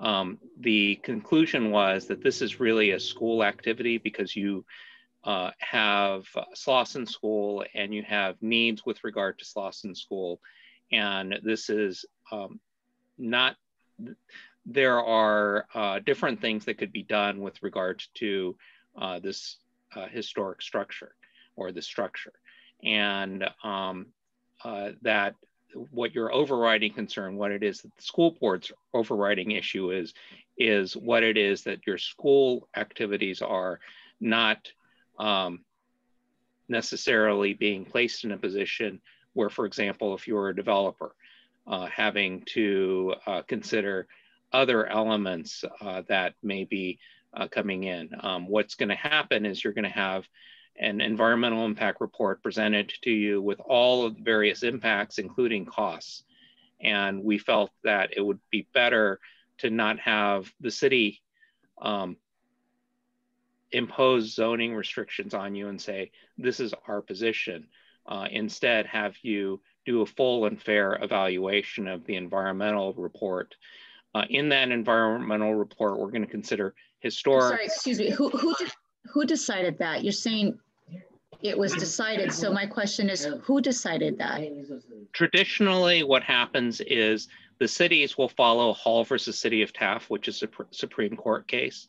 um, the conclusion was that this is really a school activity because you uh, have Slauson School and you have needs with regard to Slauson School. And this is um, not, there are uh, different things that could be done with regard to uh, this uh, historic structure or the structure. And um, uh, that what your overriding concern, what it is that the school board's overriding issue is, is what it is that your school activities are not um, necessarily being placed in a position where, for example, if you're a developer, uh, having to uh, consider other elements uh, that may be uh, coming in. Um, what's going to happen is you're going to have an environmental impact report presented to you with all of the various impacts, including costs. And we felt that it would be better to not have the city um, impose zoning restrictions on you and say, this is our position. Uh, instead, have you do a full and fair evaluation of the environmental report. Uh, in that environmental report, we're going to consider historic. Sorry, excuse me. Who who who decided that? You're saying it was decided. So my question is, who decided that? Traditionally, what happens is the cities will follow Hall versus City of Taft, which is a Supreme Court case.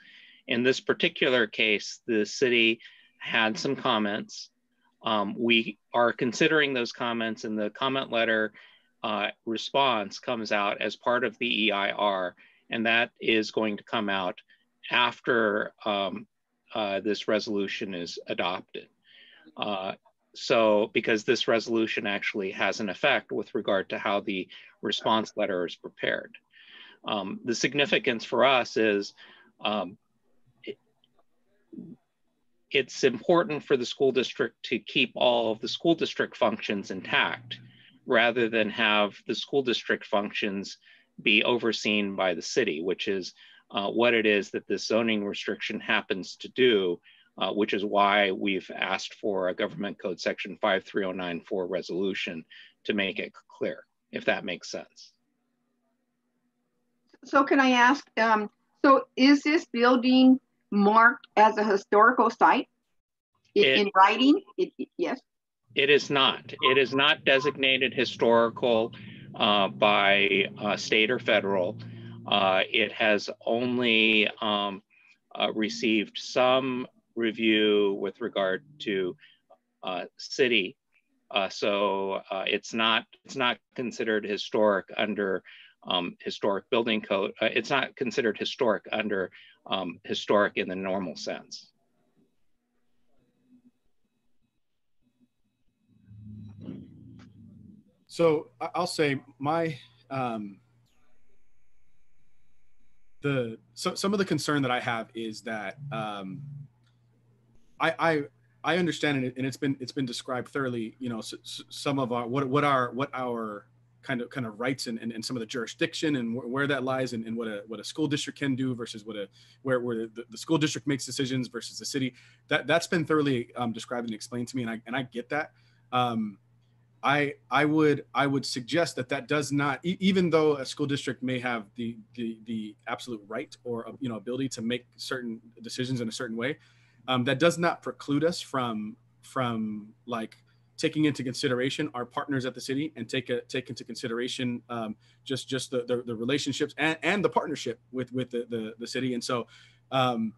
In this particular case, the city had some comments. Um, we are considering those comments and the comment letter uh, response comes out as part of the EIR, and that is going to come out after um, uh, this resolution is adopted. Uh, so because this resolution actually has an effect with regard to how the response letter is prepared. Um, the significance for us is um, it, it's important for the school district to keep all of the school district functions intact rather than have the school district functions be overseen by the city, which is uh, what it is that this zoning restriction happens to do uh, which is why we've asked for a government code section 53094 resolution to make it clear, if that makes sense. So can I ask, um, so is this building marked as a historical site in, it, in writing? It, yes. It is not. It is not designated historical uh, by uh, state or federal. Uh, it has only um, uh, received some review with regard to uh, city. Uh, so uh, it's not it's not considered historic under um, historic building code. Uh, it's not considered historic under um, historic in the normal sense. So I'll say my um, the so, some of the concern that I have is that um, I, I I understand it, and it's been it's been described thoroughly. You know, so, so some of our what what our what our kind of kind of rights and, and, and some of the jurisdiction and wh- where that lies and, and what a what a school district can do versus what a where where the, the school district makes decisions versus the city that that's been thoroughly um, described and explained to me and I and I get that um, I I would I would suggest that that does not e- even though a school district may have the the the absolute right or you know ability to make certain decisions in a certain way um, that does not preclude us from from like taking into consideration our partners at the city and take a take into consideration um, just just the, the, the relationships and, and the partnership with with the the, the city and so um,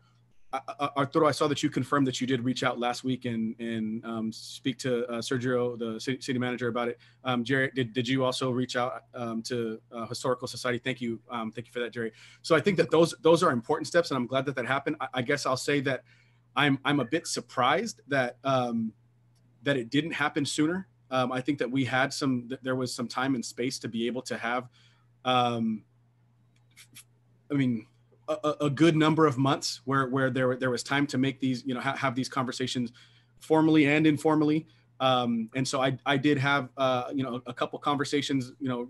Arturo, I saw that you confirmed that you did reach out last week and and um, speak to uh, Sergio, the city, manager, about it. Um, Jerry, did, did you also reach out um, to uh, Historical Society? Thank you, um, thank you for that, Jerry. So I think that those those are important steps, and I'm glad that that happened. I, I guess I'll say that I'm I'm a bit surprised that um, that it didn't happen sooner. Um, I think that we had some, there was some time and space to be able to have, um, I mean, a, a, good number of months where where there there was time to make these, you know, ha- have these conversations formally and informally. Um, and so I I did have uh, you know a couple conversations, you know,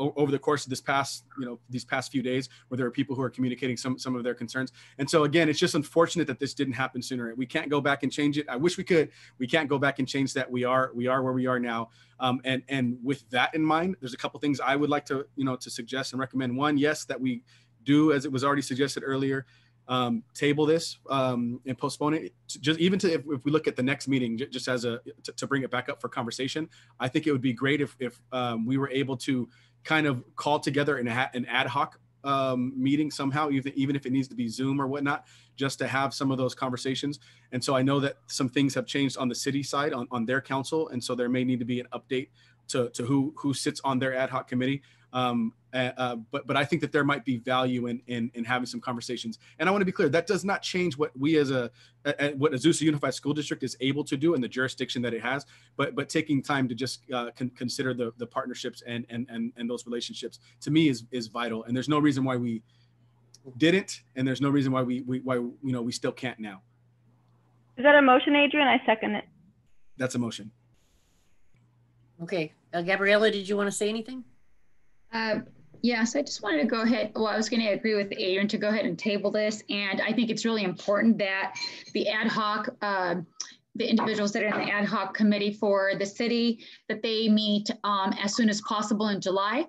over the course of this past, you know, these past few days, where there are people who are communicating some some of their concerns. And so again, it's just unfortunate that this didn't happen sooner. We can't go back and change it. I wish we could. We can't go back and change that. We are we are where we are now. Um, and and with that in mind, there's a couple things I would like to you know to suggest and recommend. One, yes, that we do as it was already suggested earlier. Um, table this um, and postpone it just even to if, if, we look at the next meeting just as a to, to, bring it back up for conversation i think it would be great if, if um, we were able to kind of call together an, an ad hoc um, meeting somehow, even, even if it needs to be Zoom or whatnot, just to have some of those conversations. And so I know that some things have changed on the city side on, on their council. And so there may need to be an update to, to who, who sits on their ad hoc committee. Um, uh, uh, but but I think that there might be value in, in in having some conversations. And I want to be clear that does not change what we as a, a what Azusa Unified School District is able to do and the jurisdiction that it has. But but taking time to just uh, con- consider the the partnerships and and and and those relationships to me is is vital. And there's no reason why we didn't, and there's no reason why we, we why you know we still can't now. Is that a motion, Adrian? I second it. That's a motion. Okay, uh, Gabriela, did you want to say anything? Uh, yes, I just wanted to go ahead. Well, I was going to agree with Adrian to go ahead and table this. And I think it's really important that the ad hoc, uh, the individuals that are in the ad hoc committee for the city, that they meet um, as soon as possible in July.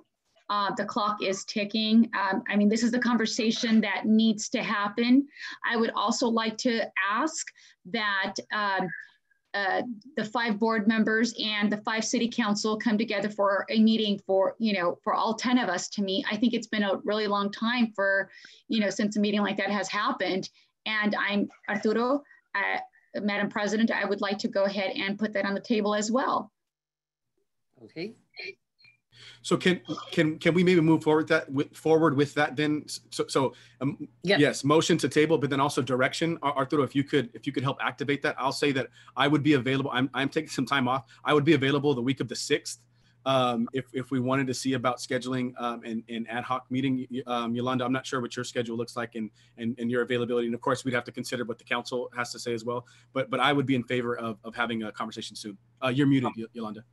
Uh, the clock is ticking. Um, I mean, this is the conversation that needs to happen. I would also like to ask that um, uh, the five board members and the five city council come together for a meeting for, you know, for all 10 of us to meet. I think it's been a really long time for, you know, since a meeting like that has happened. And I'm Arturo, uh, Madam President, I would like to go ahead and put that on the table as well. Okay. So can can can we maybe move forward that with, forward with that then? So so um, yes, motion to table, but then also direction. Arturo, if you could if you could help activate that, I'll say that I would be available. I'm I'm taking some time off. I would be available the week of the sixth um, if, if we wanted to see about scheduling um, an, an ad hoc meeting. Um, Yolanda, I'm not sure what your schedule looks like and, and, and your availability. And of course, we'd have to consider what the council has to say as well. But but I would be in favor of, of having a conversation soon. Uh, you're muted, Yolanda.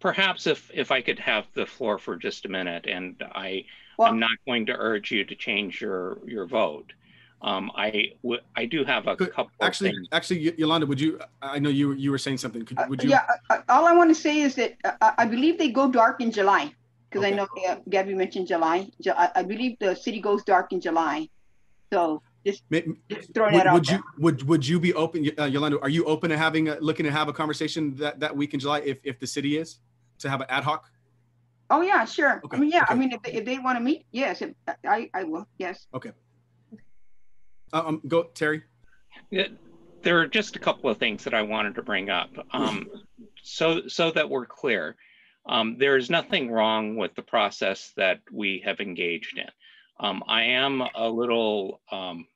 Perhaps if, if I could have the floor for just a minute, and I, well, I'm not going to urge you to change your, your vote. Um, I I do have a Could, couple. Actually, actually, Yolanda, would you? I know you you were saying something. Could, would you? Uh, yeah. all I want to say is that uh, I believe they go dark in July because okay. I know uh, Gabby mentioned July. I, I, believe the city goes dark in July, so just, just throwing would, that out. Would you would would you be open, uh, Yolanda? Are you open to having a, looking to have a conversation that that week in July if if the city is to have an ad hoc? Oh yeah, sure. Okay. I mean, yeah. Okay. I mean, if they, if they want to meet, yes, if, I I will. Yes. Okay. Uh, um, go, Terry. There are just a couple of things that I wanted to bring up. Um, so, so that we're clear, um, there is nothing wrong with the process that we have engaged in. Um, I am a little um,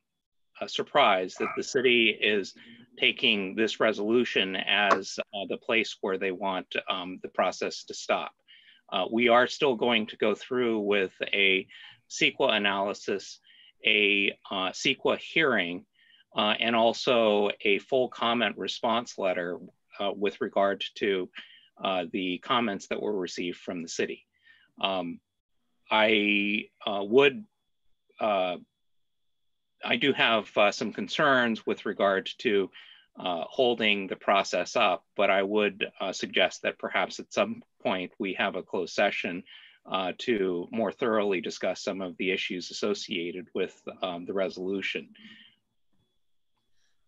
surprised that the city is taking this resolution as uh, the place where they want um, the process to stop. Uh, we are still going to go through with a CEQA analysis a uh, CEQA hearing uh, and also a full comment response letter uh, with regard to uh, the comments that were received from the city. Um, I uh, would, uh, I do have some concerns with regard to holding the process up, but I would suggest that perhaps at some point we have a closed session uh, to more thoroughly discuss some of the issues associated with um, the resolution.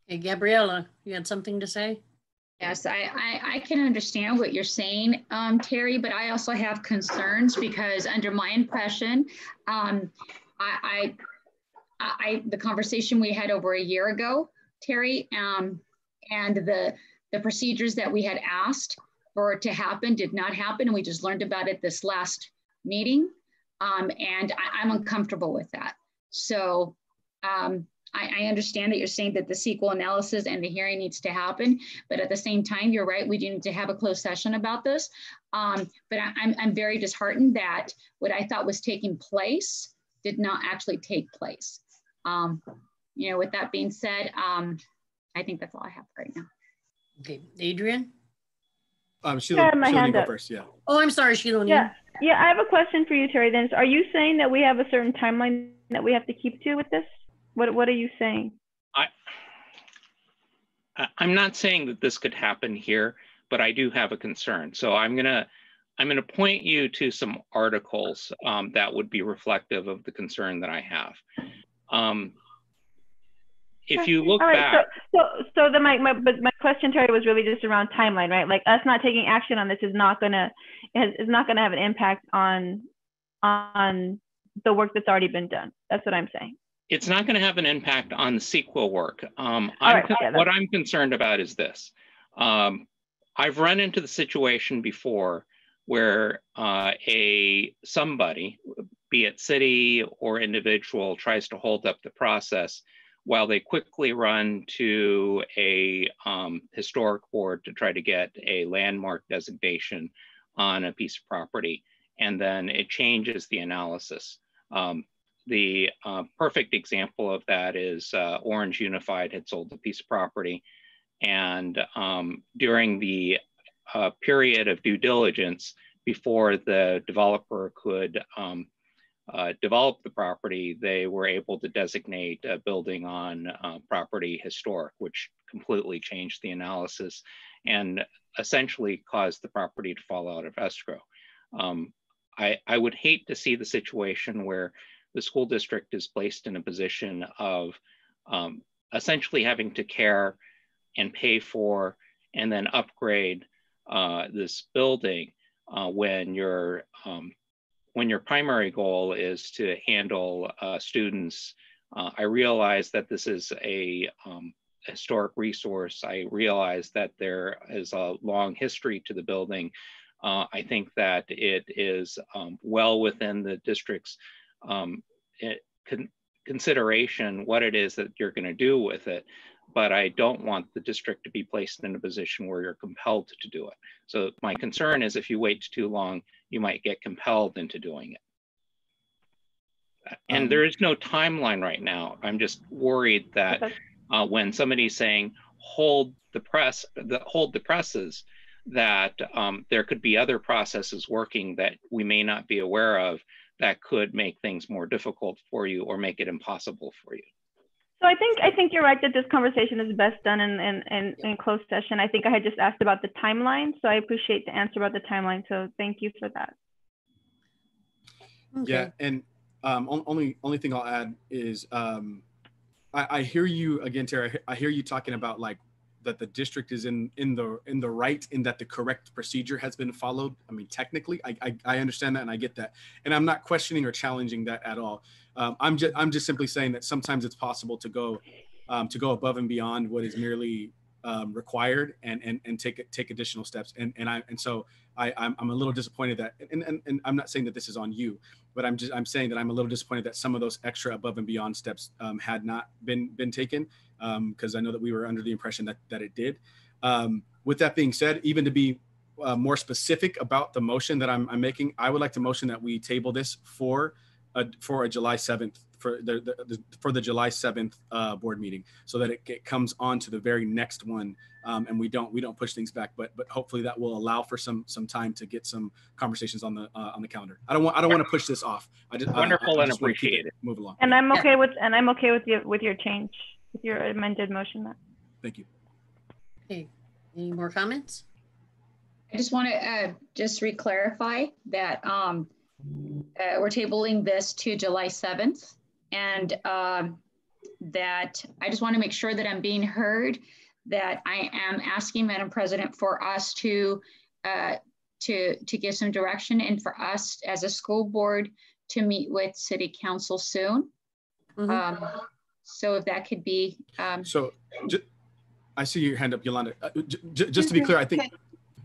Hey, Gabriella, you had something to say? Yes, I, I, I, can understand what you're saying, um, Terry, but I also have concerns because under my impression, um, I, I, I, the conversation we had over a year ago, Terry, um, and the, the procedures that we had asked for it to happen did not happen. And we just learned about it this last meeting. Um, and I, am uncomfortable with that. So um, I, I, understand that you're saying that the CEQA analysis and the hearing needs to happen, but at the same time, you're right, we do need to have a closed session about this. Um, but I, I'm, I'm very disheartened that what I thought was taking place did not actually take place. Um, you know, with that being said, um, I think that's all I have right now. Okay, Adrian? Um, Sheila, yeah, my Sheila hand go up. first, yeah. Oh, I'm sorry, Sheila. Yeah, yeah, I have a question for you, Terry. Then, are you saying that we have a certain timeline that we have to keep to with this? What What are you saying? I I'm not saying that this could happen here, but I do have a concern. So I'm gonna I'm gonna point you to some articles um, that would be reflective of the concern that I have. Um, if you look right, back, so so, so the my, my but my question, Terry, was really just around timeline, right? Like us not taking action on this is not gonna is not gonna have an impact on on the work that's already been done. That's what I'm saying. It's not going to have an impact on the CEQA work. Um, I'm, right, what I'm concerned about is this. Um, I've run into the situation before where uh, a somebody, be it city or individual, tries to hold up the process while they quickly run to a um, historic board to try to get a landmark designation on a piece of property, and then it changes the analysis. Um, the uh, perfect example of that is uh, Orange Unified had sold a piece of property, and um, during the uh, period of due diligence before the developer could um, uh, developed the property, they were able to designate a building on uh, property historic, which completely changed the analysis and essentially caused the property to fall out of escrow. Um, I, I would hate to see the situation where the school district is placed in a position of um, essentially having to care and pay for and then upgrade uh, this building uh, when you're um, when your primary goal is to handle uh, students, uh, I realize that this is a um, historic resource. I realize that there is a long history to the building. Uh, I think that it is um, well within the district's um, con consideration what it is that you're going to do with it but I don't want the district to be placed in a position where you're compelled to do it. So my concern is if you wait too long, you might get compelled into doing it. And um, there is no timeline right now. I'm just worried that uh, when somebody's saying hold the press, the, hold the presses, that um, there could be other processes working that we may not be aware of that could make things more difficult for you or make it impossible for you. So I think I think you're right that this conversation is best done in, in, in, in closed session. I think I had just asked about the timeline, so I appreciate the answer about the timeline. So thank you for that. Okay. Yeah, and um, only only thing I'll add is um, I, I hear you again, Tara. I hear you talking about like that the district is in in the in the right in that the correct procedure has been followed. I mean, technically, I I, I understand that and I get that, and I'm not questioning or challenging that at all. Um, I'm just I'm just simply saying that sometimes it's possible to go um, to go above and beyond what is merely um, required and and and take take additional steps. And and I and so I I'm, I'm a little disappointed that and, and and I'm not saying that this is on you, but I'm just I'm saying that I'm a little disappointed that some of those extra above and beyond steps um, had not been been taken because um, I know that we were under the impression that that it did. Um, with that being said, even to be uh, more specific about the motion that I'm, I'm making, I would like to motion that we table this for a, for a July 7th for the, the, the for the July 7th uh, board meeting so that it, it comes on to the very next one um, and we don't we don't push things back but but hopefully that will allow for some some time to get some conversations on the uh, on the calendar I don't want I don't want to push this off I just Wonderful I, I and just wanna appreciate it. move along And I'm okay with and I'm okay with your with your change, with your amended motion. thank you Okay, any more comments? I just want to uh, just re-clarify that um, uh, we're tabling this to July 7th. And um, that I just want to make sure that I'm being heard, that I am asking Madam President for us to, uh, to, to give some direction and for us as a school board to meet with city council soon. Mhm. Um, so if that could be, um, so I see your hand up Yolanda uh, j- j- just to be clear I think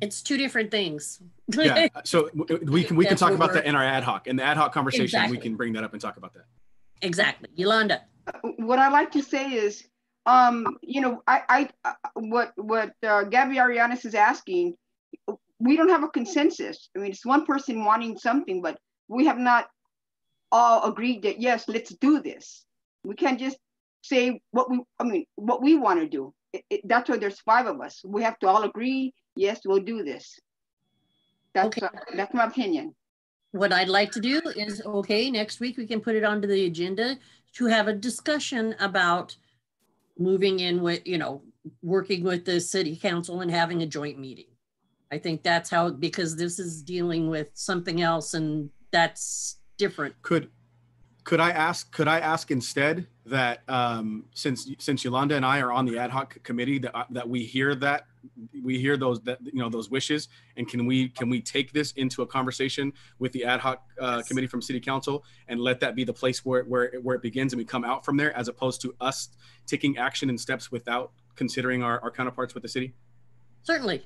It's two different things. yeah so we can we can talk about that in our ad hoc in the ad hoc conversation Exactly. we can bring that up and talk about that Exactly. Yolanda. what I like to say is, um, you know, I, I, uh, what, what uh, Gabby Arias is asking, we don't have a consensus. I mean, it's one person wanting something, but we have not all agreed that yes, let's do this. We can't just say what we, I mean, what we want to do. It, it, that's why there's five of us. We have to all agree. Yes, we'll do this. That's Okay. uh, that's my opinion. What I'd like to do is, okay, next week we can put it onto the agenda to have a discussion about moving in with, you know, working with the city council and having a joint meeting. I think that's how, because this is dealing with something else and that's different. could could I ask could I ask instead that um, since since Yolanda and I are on the ad hoc committee that uh, that we hear that we hear those that you know those wishes and can we can we take this into a conversation with the ad hoc uh, Yes. committee from city council and let that be the place where where it- where it begins and we come out from there as opposed to us taking action and steps without considering our, our counterparts with the city Certainly.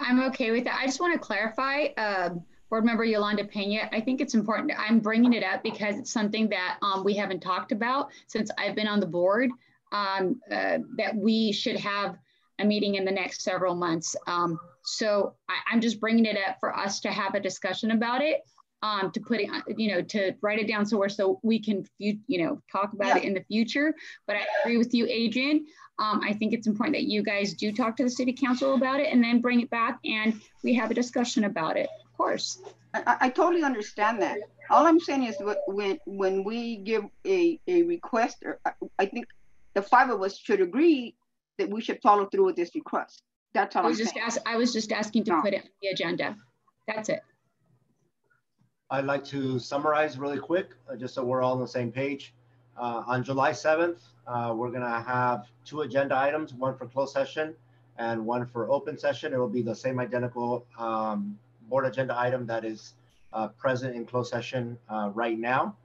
I'm okay with that. I just want to clarify, um, Board Member Yolanda Pena, I think it's important, I'm bringing it up because it's something that um, we haven't talked about since I've been on the board, um, uh, that we should have a meeting in the next several months. Um, So I, I'm just bringing it up for us to have a discussion about it, um, to put it, you know, to write it down somewhere so we can, you know, talk about it in the future. But I agree with you, Adrian. Um, I think it's important that you guys do talk to the city council about it and then bring it back and we have a discussion about it, of course. I, I- totally understand that. All I'm saying is wh- when, when we give a, a request, or I think the five of us should agree that we should follow through with this request. That's all I I'm was just saying. ask, I was just asking to No. put it on the agenda. That's it. I'd like to summarize really quick, uh, just so we're all on the same page. Uh, on July 7th, uh, we're gonna have two agenda items, one for closed session and one for open session. It will be the same identical um, board agenda item that is uh, present in closed session uh, right now.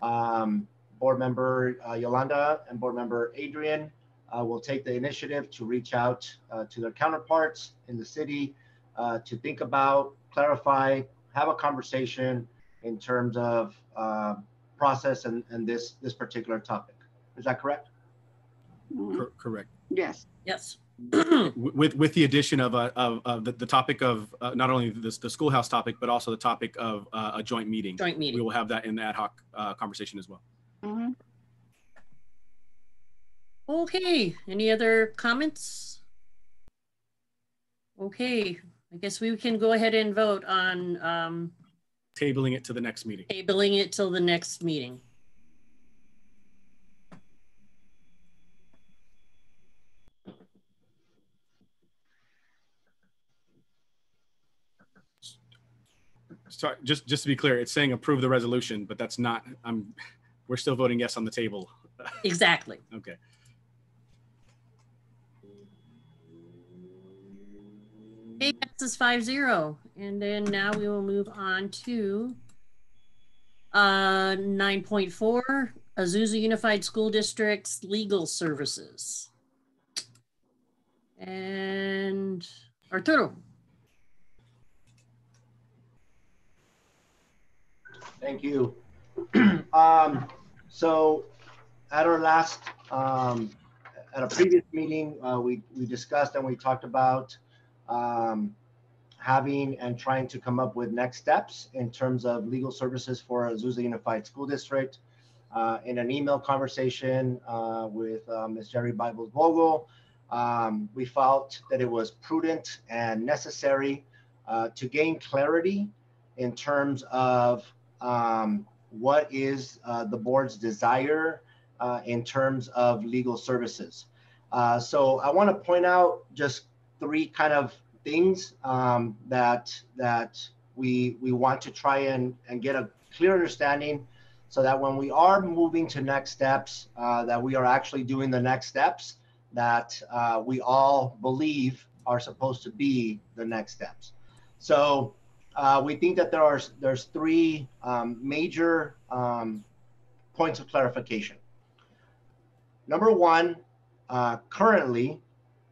Um, Board member uh, Yolanda and board member Adrian uh, will take the initiative to reach out uh, to their counterparts in the city uh, to think about, clarify, have a conversation in terms of uh, process and, and this this particular topic. Is that correct? Mhm. Cor- correct Yes. Yes. With with the addition of a of, of the, the topic of uh, not only this the schoolhouse topic but also the topic of uh, a joint meeting Joint meeting. we will have that in the ad hoc uh, conversation as well Okay, any other comments? Okay, I guess we can go ahead and vote on um, tabling it to the next meeting tabling it till the next meeting. sorry just just to be clear it's saying approve the resolution but that's not i'm we're still voting yes on the table Exactly. okay passes five zero. And then now we will move on to uh, nine point four, Azusa Unified School District's legal services. And Arturo. Thank you. um, so at our last, um, at a previous meeting, uh, we, we discussed and we talked about um, having and trying to come up with next steps in terms of legal services for Azusa Unified School District. Uh, in an email conversation uh, with uh, Ms. Jerry Bibles Vogel, um, we felt that it was prudent and necessary uh, to gain clarity in terms of um, what is uh, the board's desire uh, in terms of legal services. So I want to point out just three kind of things um, that that we we want to try and, and get a clear understanding so that when we are moving to next steps, uh, that we are actually doing the next steps that uh, we all believe are supposed to be the next steps. So uh, we think that there are there's three um, major um, points of clarification. Number one, uh, currently,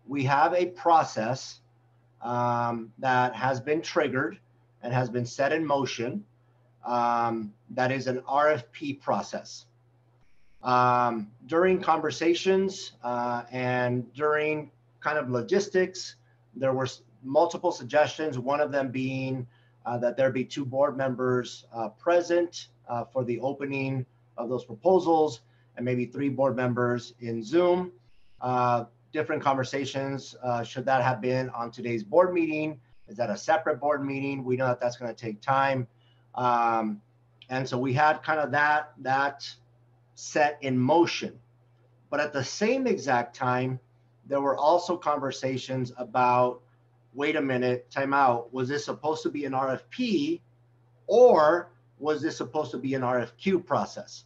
we have a process um, that has been triggered and has been set in motion. Um, that is an RFP process. Um, during conversations uh, and during kind of logistics, there were multiple suggestions, one of them being uh, that there be two board members uh, present uh, for the opening of those proposals and maybe three board members in Zoom. Different conversations. Uh, should that have been on today's board meeting? Is that a separate board meeting? We know that that's going to take time. Um, and so we had kind of that, that set in motion. But at the same exact time, there were also conversations about wait a minute, time out. Was this supposed to be an RFP or was this supposed to be an RFQ process?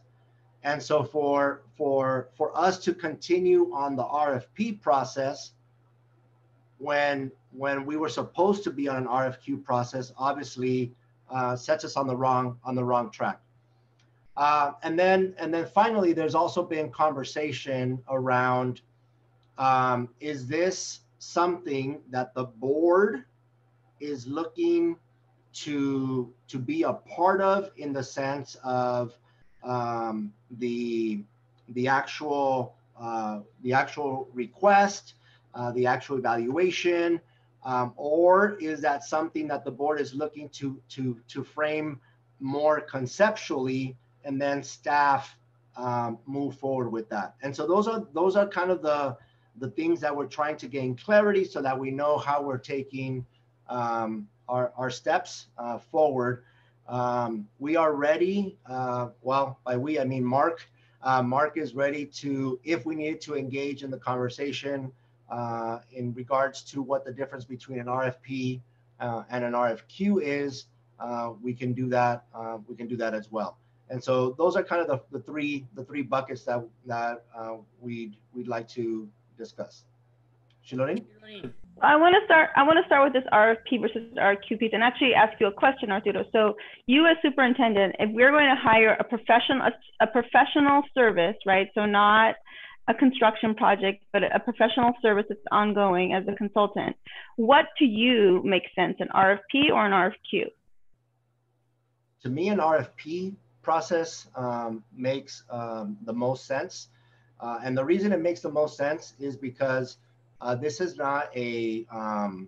And so for for for us to continue on the RFP process when when we were supposed to be on an RFQ process, obviously uh, sets us on the wrong on the wrong track. Uh, and then and then finally, there's also been conversation around um, is this something that the board is looking to to be a part of in the sense of um, the the actual uh, the actual request, uh, the actual evaluation, um, or is that something that the board is looking to to to frame more conceptually, and then staff um, move forward with that? And so those are those are kind of the the things that we're trying to gain clarity so that we know how we're taking um, our, our steps uh, forward. Um, we are ready. Uh, well, by we, I mean Mark. Uh, Mark is ready to, if we need to engage in the conversation uh, in regards to what the difference between an RFP uh, and an RFQ is, uh, we can do that. we can do that as well. And so those are kind of the, the three the three buckets that that we'd we'd like to discuss. Shiloni? I want to start. I want to start with this RFP versus RFQ piece, and actually ask you a question, Arturo. So, you as superintendent, if we're going to hire a professional, a, a professional service, right? So not a construction project, but a professional service that's ongoing as a consultant. What to you makes sense, an RFP or an RFQ? To me, an RFP process um, makes um, the most sense uh, and the reason it makes the most sense is because uh, this is not a, um,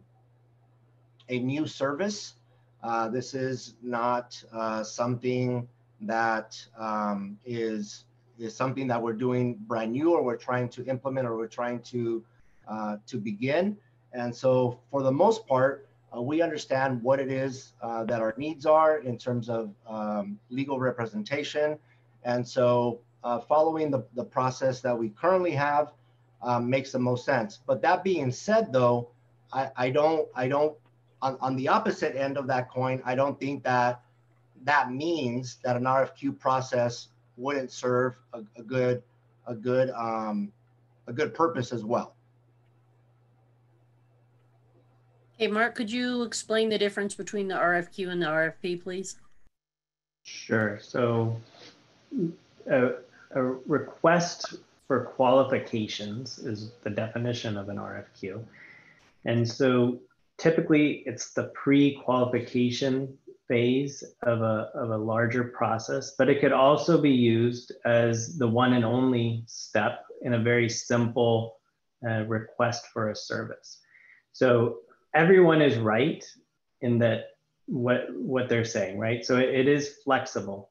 a new service. Uh, this is not uh, something that um, is is something that we're doing brand new or we're trying to implement or we're trying to uh, to begin. And so for the most part, uh, we understand what it is that our needs are in terms of um, legal representation. And so uh, following the, the process that we currently have um, makes the most sense. But that being said, though, I, I don't, I don't, on, on the opposite end of that coin, I don't think that that means that an RFQ process wouldn't serve a, a good, a good, um, a good purpose as well. Hey, Mark, could you explain the difference between the RFQ and the RFP, please? Sure. So, uh, a request for qualifications is the definition of an RFQ. And so typically it's the pre-qualification phase of a, of a larger process, but it could also be used as the one and only step in a very simple uh, request for a service. So everyone is right in that what what they're saying, right? So it, it is flexible.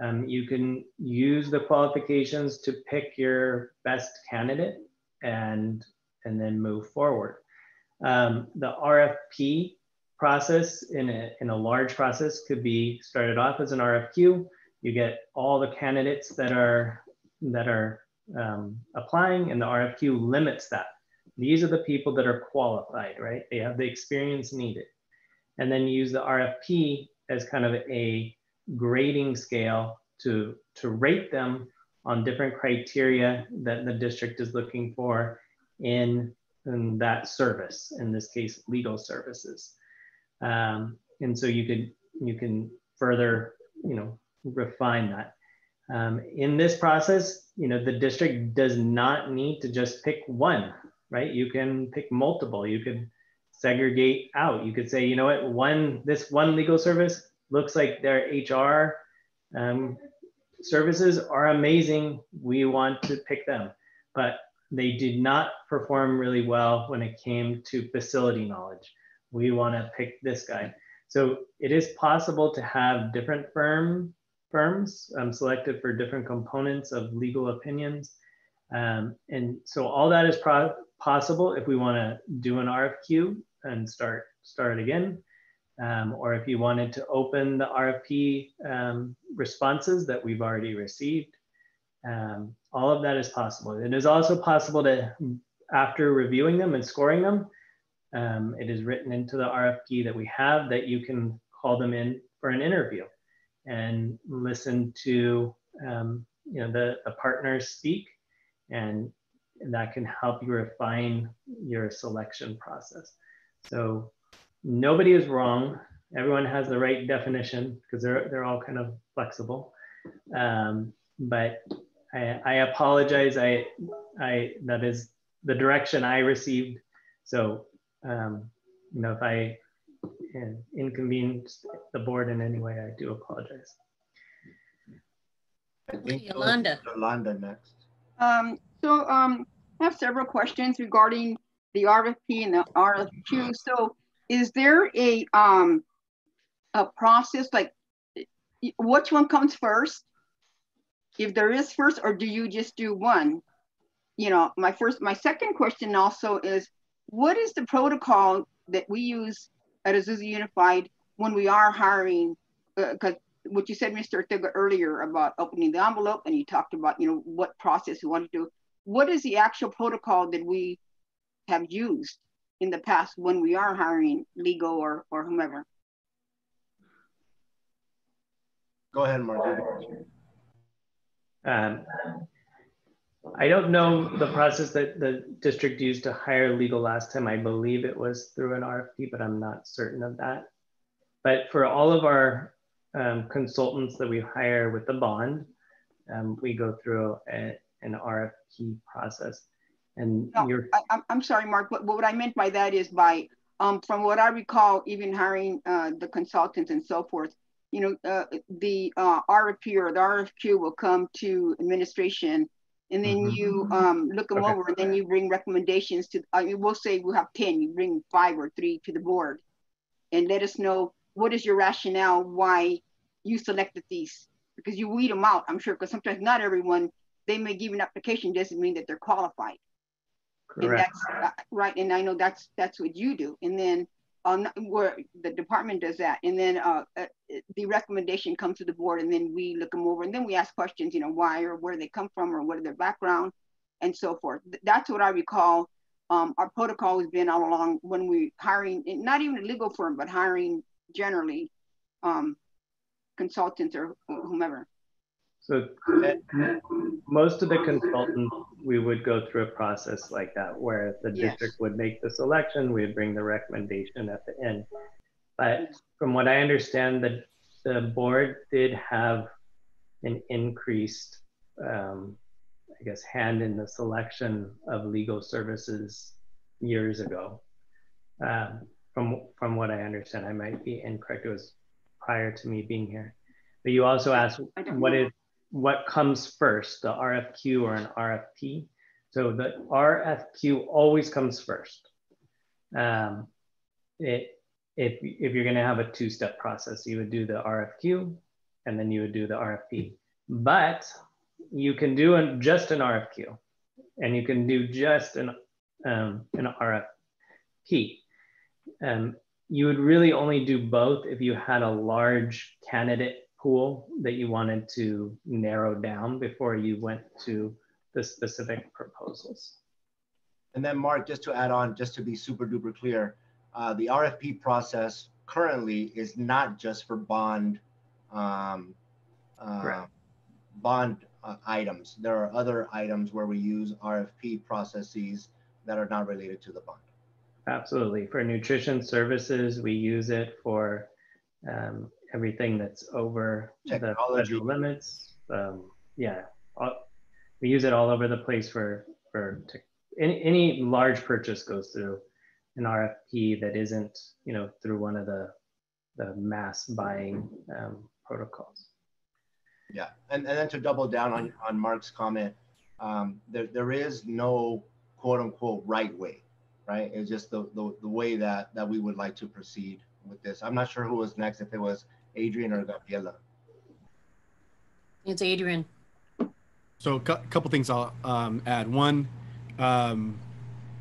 Um, you can use the qualifications to pick your best candidate and and then move forward. Um, the RFP process in a, in a large process could be started off as an RFQ. You get all the candidates that are that are um, applying and the RFQ limits that. These are the people that are qualified, right? They have the experience needed. And then use the RFP as kind of a grading scale to, to rate them on different criteria that the district is looking for in, in that service, in this case, legal services. Um, and so you could, you can further, you know, refine that. Um, in this process, you know, the district does not need to just pick one, right? You can pick multiple. You could segregate out. You could say, you know what, one this one legal service looks like their HR um, services are amazing. We want to pick them, but they did not perform really well when it came to facility knowledge. We want to pick this guy. So it is possible to have different firm firms um, selected for different components of legal opinions. Um, and so all that is possible if we want to do an RFQ and start start again. Um, or if you wanted to open the RFP um, responses that we've already received, um, all of that is possible. It is also possible to, after reviewing them and scoring them, um, it is written into the RFP that we have that you can call them in for an interview and listen to um, you know the, the partners speak and that can help you refine your selection process. So nobody is wrong. Everyone has the right definition because they're, they're all kind of flexible. Um, but I, I apologize. I, I, that is the direction I received. So, um, you know, if I inconvenienced the board in any way, I do apologize. I think Yolanda. Yolanda next. Um, so um, I have several questions regarding the RFP and the RFQ. So is there a um a process like which one comes first? If there is first, or do you just do one? You know, my first, my second question also is, what is the protocol that we use at Azusa Unified when we are hiring? Because uh, what you said, Mr. Ortega, earlier about opening the envelope, and you talked about, you know, what process we want to do. What is the actual protocol that we have used in the past when we are hiring legal or, or whomever. Go ahead, Mark. Um, I don't know the process that the district used to hire legal last time. I believe it was through an RFP, but I'm not certain of that. But for all of our um, consultants that we hire with the bond, um, we go through a, an RFP process. And no, you're. I, am sorry, Mark. What, what I meant by that is by, um, from what I recall, even hiring uh, the consultants and so forth, you know, uh, the uh, RFP or the RFQ will come to administration and then mm-hmm. you um, look them okay. over and then you bring recommendations to, uh, we'll say we'll have 10, you bring five or three to the board and let us know what is your rationale why you selected these because you weed them out, I'm sure, because sometimes not everyone, they may give an application doesn't mean that they're qualified. Correct. And that's uh, right. And I know that's that's what you do. And then uh, where the department does that, and then uh, uh, the recommendation comes to the board, and then we look them over, and then we ask questions. You know, why or where they come from, or what are their background, and so forth. That's what I recall. Um, our protocol has been all along when we hiring, not even a legal firm, but hiring generally um, consultants or whomever. So most of the consultants, we would go through a process like that where the yes. district would make the selection, we'd bring the recommendation at the end. But from what I understand, the, the board did have an increased, um, I guess, hand in the selection of legal services years ago. Um, from, from what I understand, I might be incorrect. It was prior to me being here. But you also asked what what is what comes first, the RFQ or an RFP. So the RFQ always comes first. Um, it if, if you're gonna have a two-step process, you would do the RFQ and then you would do the RFP. But you can do an, just an RFQ and you can do just an, um, an RFP. Um, you would really only do both if you had a large candidate pool that you wanted to narrow down before you went to the specific proposals. And then Mark, just to add on, just to be super duper clear, uh, the RFP process currently is not just for bond um, uh, bond uh, items. There are other items where we use RFP processes that are not related to the bond. Absolutely. For nutrition services, we use it for um, everything that's over Technology. the limits. Um, yeah, all, we use it all over the place for for any, any large purchase goes through an RFP that isn't you know through one of the the mass buying um, protocols. Yeah, and, and then to double down on, on Mark's comment, um, there, there is no quote unquote right way, right? It's just the, the, the way that, that we would like to proceed with this. I'm not sure who was next, if it was Adrian or Gabriela. It's Adrian. So a couple things I'll um, add. One, um,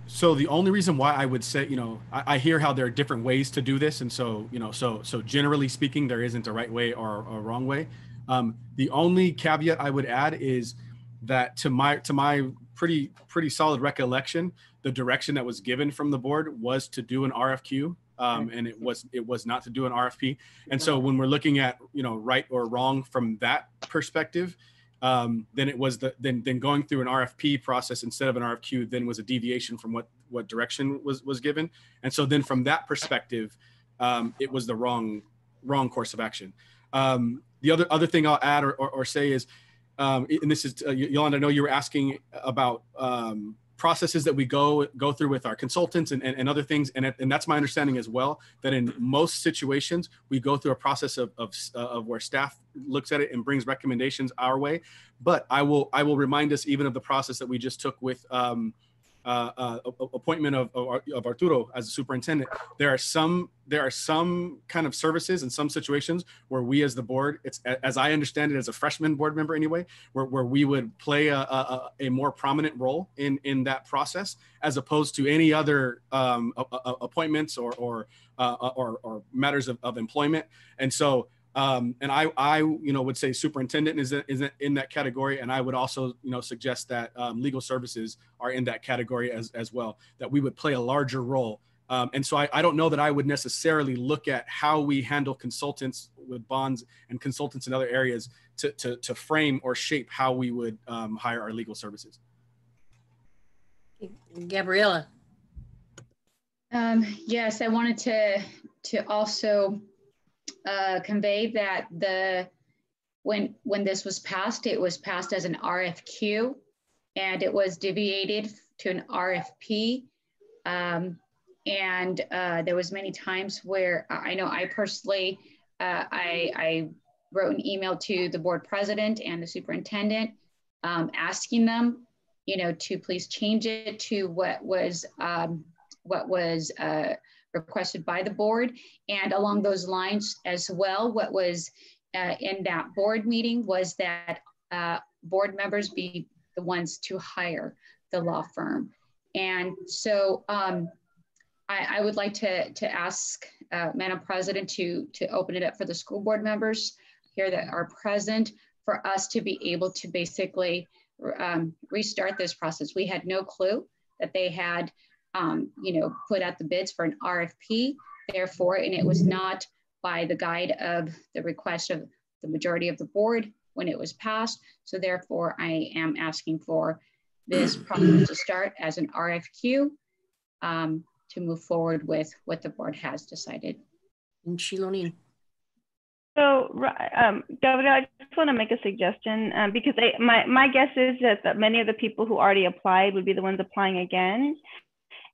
so the only reason why I would say, you know, I, I, hear how there are different ways to do this, and so you know, so so generally speaking, there isn't a right way or a wrong way. Um, the only caveat I would add is that to my to my pretty pretty solid recollection, the direction that was given from the board was to do an RFQ um, and it was it was not to do an RFP. And so when we're looking at you know right or wrong from that perspective, um, then it was the then then going through an RFP process instead of an RFQ then was a deviation from what what direction was was given. And so then from that perspective, um, it was the wrong wrong course of action. Um, the other other thing I'll add or, or, or say is, um, and this is uh, Yolanda, I know you were asking about um, processes that we go go through with our consultants and, and, and other things. And, and that's my understanding as well that in most situations we go through a process of, of, uh, of where staff looks at it and brings recommendations our way. But i will i will remind us even of the process that we just took with um, uh, uh, appointment of, of, Arturo as a superintendent, there are some there are some kind of services and some situations where we as the board, it's as I understand it as a freshman board member anyway, where, where we would play a, a, a more prominent role in in that process as opposed to any other um, appointments or or, uh, or, or matters of, of employment. And so um, and I, I, you know, would say superintendent is, is in that category. And I would also, you know, suggest that um, legal services are in that category as, as well, that we would play a larger role. Um, and so I, I don't know that I would necessarily look at how we handle consultants with bonds and consultants in other areas to, to, to frame or shape how we would um, hire our legal services. Gabriella. Um, yes, I wanted to, to also uh, convey that the when when this was passed, it was passed as an RFQ, and it was deviated to an RFP. Um, and uh, there was many times where I know I personally uh, I, I, wrote an email to the board president and the superintendent um, asking them, you know, to please change it to what was um, what was uh, requested by the board. And along those lines as well, what was uh, in that board meeting was that uh, board members be the ones to hire the law firm. And so um, I, I, would like to, to ask uh, Madam President to, to open it up for the school board members here that are present for us to be able to basically um, restart this process. We had no clue that they had um, you know, put out the bids for an RFP, therefore, and it was not by the guide of the request of the majority of the board when it was passed. So therefore, I am asking for this process to start as an RFQ um, to move forward with what the board has decided. And Xilonin. So, um, Gabriel, I just want to make a suggestion um, because I, my, my guess is that, that many of the people who already applied would be the ones applying again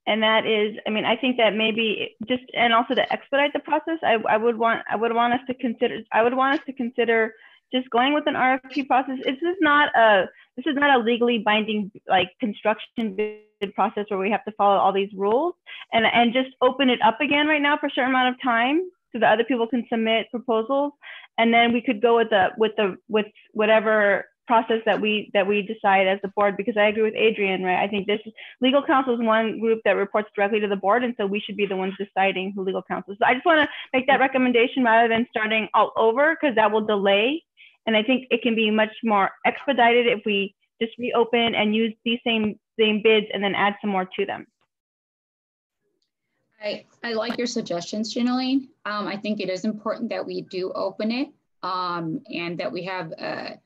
and that is i mean i think that maybe just and also to expedite the process i, I would want i would want us to consider i would want us to consider just going with an RFP process. This is not a this is not a legally binding like construction bid process where we have to follow all these rules and and just open it up again right now for a certain amount of time so that other people can submit proposals and then we could go with the with the with whatever process that we that we decide as the board because I agree with Adrian, right? I think this is, legal counsel is one group that reports directly to the board, and so we should be the ones deciding who legal counsel. is. So I just want to make that recommendation rather than starting all over because that will delay. And I think it can be much more expedited if we just reopen and use these same same bids and then add some more to them. I, I like your suggestions, Janaline. Um, I think it is important that we do open it um, and that we have a,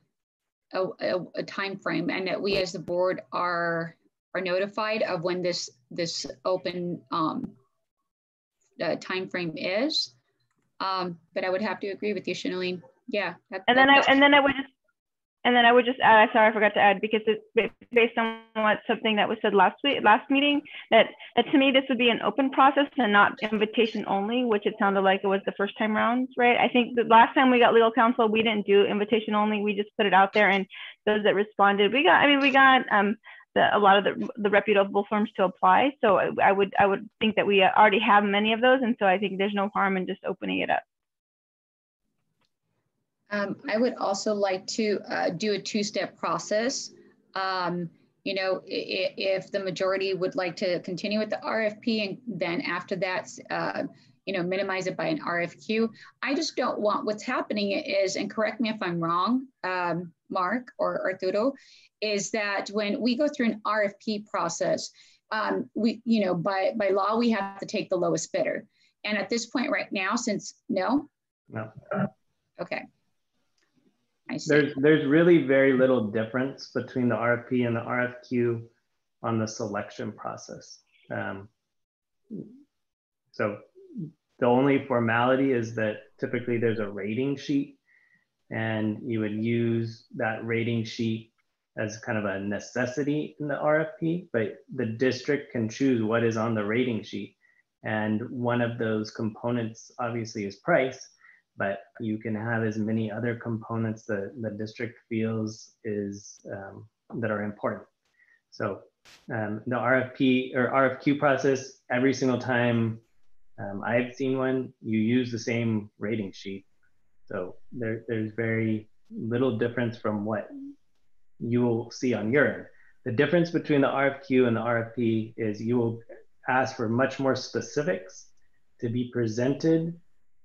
a, a, time frame and that we as the board are are notified of when this this open um, uh, time frame is. Um, but I would have to agree with you, Xilonin. Yeah. That, and then I and then I would just and then I would just add, sorry, I forgot to add because it's based on what something that was said last week, last meeting, that, that to me, this would be an open process and not invitation only, which it sounded like it was the first time round, right? I think the last time we got legal counsel, we didn't do invitation only. We just put it out there and those that responded, we got, I mean, we got um, the, a lot of the, the reputable firms to apply. So I, I would, I would think that we already have many of those. And so I think there's no harm in just opening it up. Um, I would also like to uh, do a two-step process. Um, you know, if, if the majority would like to continue with the RFP and then after that, uh, you know, minimize it by an RFQ. I just don't want what's happening is, and correct me if I'm wrong, um, Mark or Arturo, is that when we go through an RFP process, um, we, you know, by, by law, we have to take the lowest bidder. And at this point right now, since no? No. Okay. There's there's really very little difference between the RFP and the RFQ on the selection process. Um, so the only formality is that typically there's a rating sheet and you would use that rating sheet as kind of a necessity in the RFP, but the district can choose what is on the rating sheet. And one of those components obviously is price but you can have as many other components that the district feels is um, that are important. So um, the RFP or RFQ process, every single time um, I've seen one, you use the same rating sheet. So there, there's very little difference from what you will see on your end. The difference between the RFQ and the RFP is you will ask for much more specifics to be presented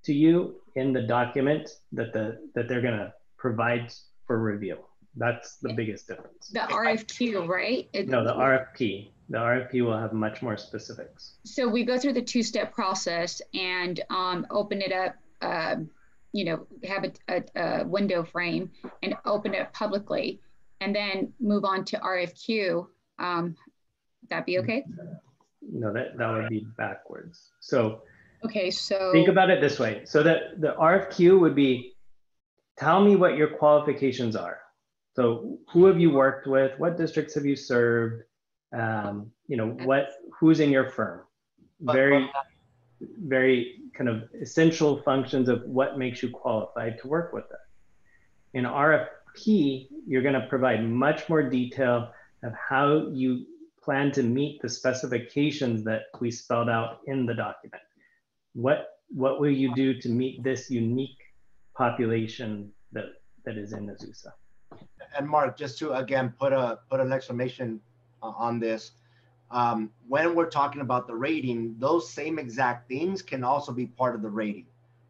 to you in the document that the that they're going to provide for review. That's the biggest difference. The RFQ, right? It, no, the RFP. The RFP will have much more specifics. So we go through the two-step process and um, open it up. Uh, you know, have a, a, a, window frame and open it publicly, and then move on to RFQ. Um, that be okay? No, that that would be backwards. So Okay, so think about it this way. So that the RFQ would be, tell me what your qualifications are. So who have you worked with? What districts have you served? Um, you know, what, who's in your firm? Very, very kind of essential functions of what makes you qualified to work with it. In RFP, you're going to provide much more detail of how you plan to meet the specifications that we spelled out in the document what what will you do to meet this unique population that that is in Azusa? And Mark, just to again put a put an exclamation uh, on this, um, when we're talking about the rating, those same exact things can also be part of the rating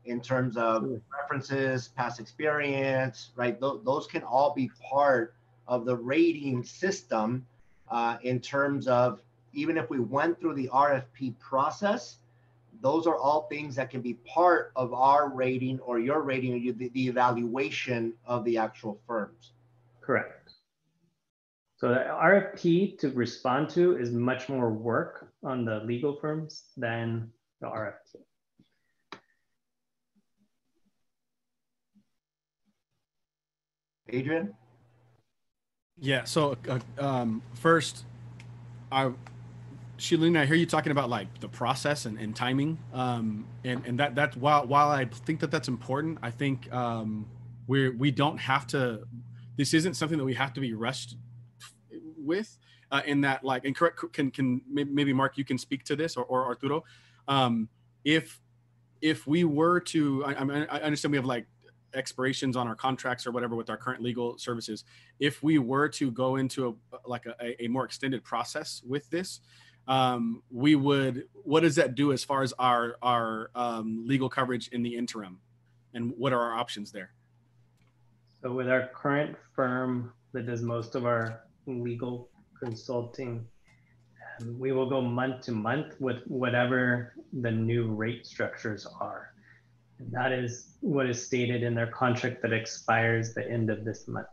in terms of references, past experience, right? Th those can all be part of the rating system uh, in terms of even if we went through the RFP process, those are all things that can be part of our rating or your rating or the, the evaluation of the actual firms. Correct. So the RFP to respond to is much more work on the legal firms than the RFP. Adrian? Yeah, so uh, um, first, I Shalina, I hear you talking about like the process and, and timing. Um, and, and that, that's while, while I think that that's important, I think, um, we're we don't have to this isn't something that we have to be rushed with uh, in that like and correct can can maybe mark you can speak to this or, or arturo um, if if we were to I, I understand we have like expirations on our contracts or whatever with our current legal services if we were to go into a like a, a more extended process with this um, we would what does that do as far as our our um, legal coverage in the interim? And what are our options there? So with our current firm that does most of our legal consulting um, we will go month to month with whatever the new rate structures are. And that is what is stated in their contract that expires the end of this month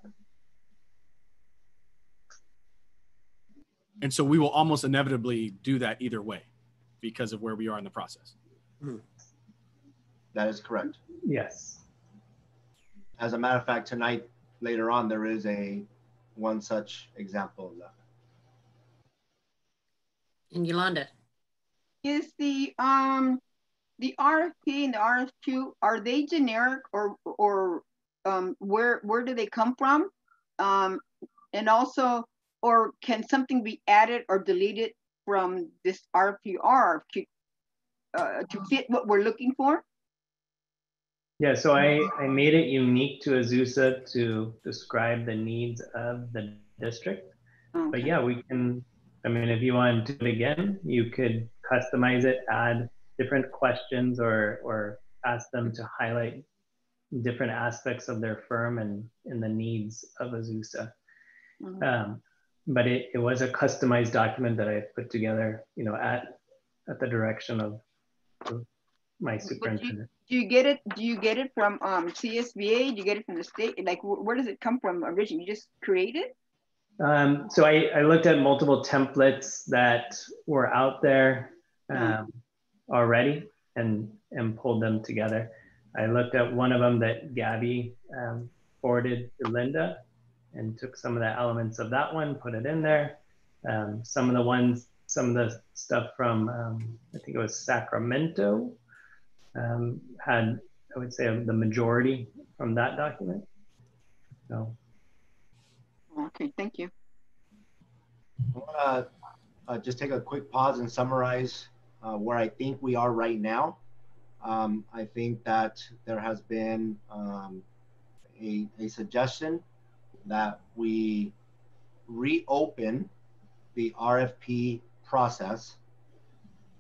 And so we will almost inevitably do that either way because of where we are in the process. That is correct. Yes. As a matter of fact, tonight, later on, there is a one such example of that. And Yolanda. Is the um the RFP and the RFQ are they generic or or um where where do they come from? Um and also or can something be added or deleted from this RFP to, uh, to fit what we're looking for? Yeah, so I, I made it unique to Azusa to describe the needs of the district. Okay. But yeah, we can, I mean, if you want to do it again, you could customize it, add different questions or, or ask them to highlight different aspects of their firm and, and the needs of Azusa. Mm -hmm. um, but it, it was a customized document that I put together, you know, at at the direction of, my superintendent. Do you, do you, get it? Do you get it from um, CSBA? Do you get it from the state? Like, where does it come from originally? You just create it? Um, so I, I looked at multiple templates that were out there um, already and and pulled them together. I looked at one of them that Gabby um, forwarded to Linda, and took some of the elements of that one, put it in there. Um, some of the ones, some of the stuff from, um, I think it was Sacramento, um, had, I would say, the majority from that document. So. Okay, thank you. I want to uh, just take a quick pause and summarize uh, where I think we are right now. Um, I think that there has been um, a, a suggestion that we reopen the RFP process,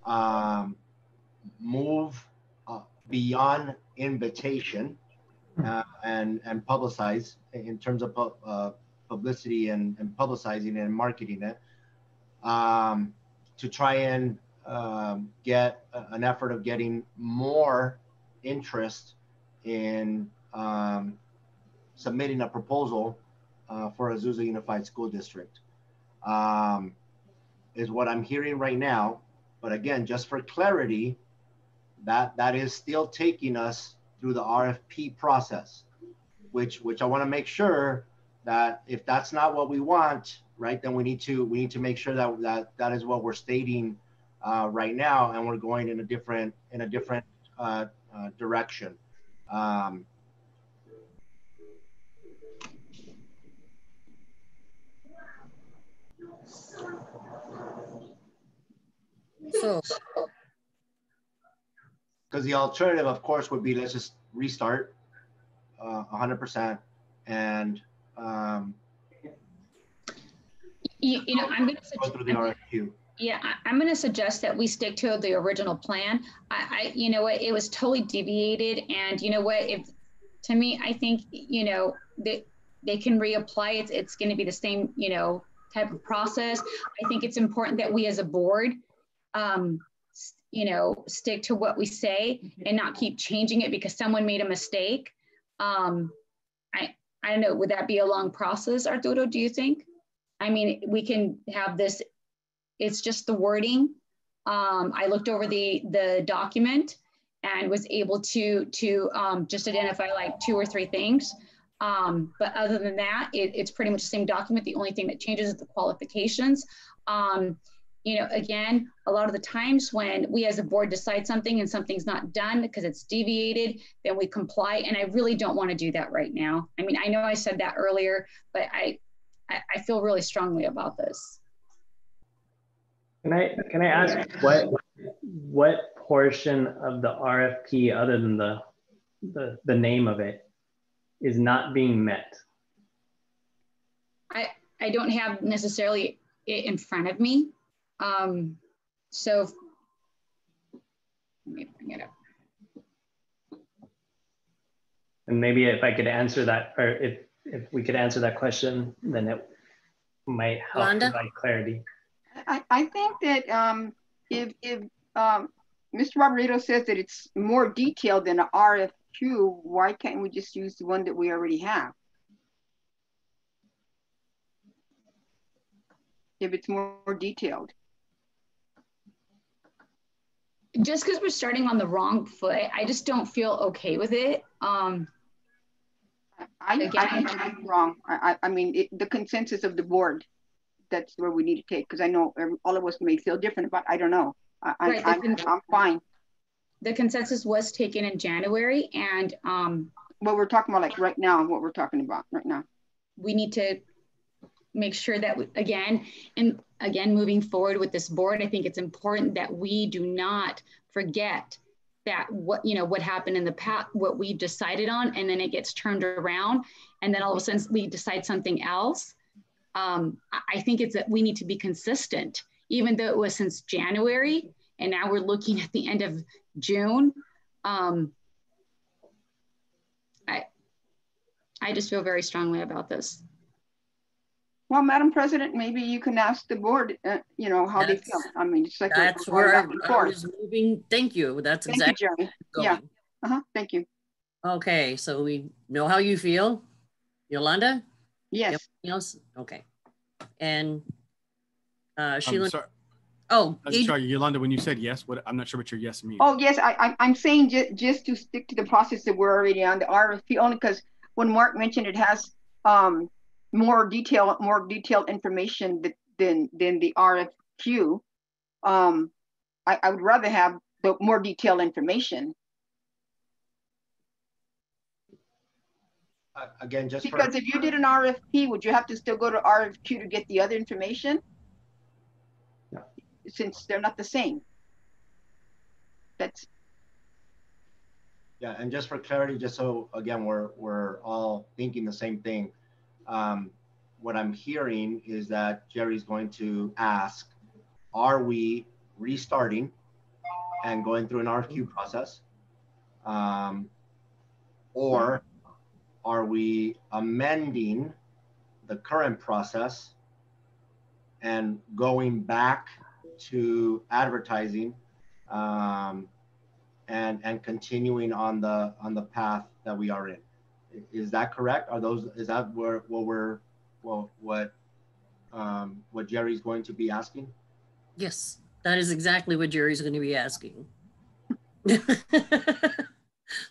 um, move uh, beyond invitation uh, and, and publicize in terms of uh, publicity and, and publicizing and marketing it um, to try and um, get an effort of getting more interest in um, submitting a proposal uh, for Azusa Unified School District, um, is what I'm hearing right now. But again, just for clarity, that that is still taking us through the RFP process, which which I want to make sure that if that's not what we want, right, then we need to we need to make sure that that that is what we're stating uh, right now, and we're going in a different in a different uh, uh, direction. Um, So, because the alternative, of course, would be let's just restart uh, 100% and um, you, you know, I'm going to go through the RFQ. Yeah, I, am going to suggest that we stick to the original plan. I, I, you know what, it was totally deviated, and you know what, if to me, I think you know that they, they can reapply. It's it's going to be the same, you know, type of process. I think it's important that we as a board um, you know, stick to what we say and not keep changing it because someone made a mistake. Um, I, I don't know, would that be a long process, Arturo, do you think? I mean, we can have this, it's just the wording. Um, I looked over the, the document and was able to, to um, just identify like two or three things. Um, but other than that, it, it's pretty much the same document. The only thing that changes is the qualifications. Um, you know, again, a lot of the times when we as a board decide something and something's not done because it's deviated, then we comply. And I really don't want to do that right now. I mean, I know I said that earlier, but I, I, I feel really strongly about this. Can I can I ask what what portion of the RFP, other than the the, the name of it, is not being met? I I don't have necessarily it in front of me. Um, so let me bring it up. And maybe if I could answer that, or if, if we could answer that question, then it might help Yolanda? provide clarity. I, I think that um, if, if um, Mr. Barbareto says that it's more detailed than an RFQ, why can't we just use the one that we already have? If it's more, more detailed. Just because we're starting on the wrong foot, I just don't feel okay with it. Um, I, Again. I, I'm wrong. I, I I mean, it, the consensus of the board, that's where we need to take, because I know every, all of us may feel different but I don't know. I, I, Right, I'm, I'm fine. The consensus was taken in January and um, What we're talking about, like right now, what we're talking about right now. we need to make sure that we, again and again moving forward with this board i think it's important that we do not forget that what you know what happened in the past what we decided on and then it gets turned around and then all of a sudden we decide something else um, I- i think it's that we need to be consistent even though it was since january and now we're looking at the end of june um, i i just feel very strongly about this Well, Madam President, maybe you can ask the board, uh, you know, how they feel. I mean, it's like. we're That's going where I, I was moving. Thank you. That's Thank exactly Jeremy. going. Yeah. Uh-huh, thank you. Okay, so we know how you feel. Yolanda? Yes. Anything else? Okay. And uh, Sheila? Sorry, Oh, I'm Ad- sorry, Yolanda, when you said yes, what, I'm not sure what your yes means. Oh, yes, I, I, I'm saying just, just to stick to the process that we're already on the RFP, only because when Mark mentioned it has, um, more detail, more detailed information that, than, than the RFQ. Um, I, I would rather have the more detailed information, Uh, Again, just for. because if you did an RFP, would you have to still go to RFQ to get the other information? Since they're not the same. That's, Yeah, and just for clarity, just so again, we're, we're all thinking the same thing. Um, what I'm hearing is that Jerry's going to ask, are we restarting and going through an RFQ process? Um, or are we amending the current process and going back to advertising um, and and continuing on the on the path that we are in. Is that correct? Are those is that where what we're well what um, what Jerry's going to be asking? yes, that is exactly what Jerry's going to be asking.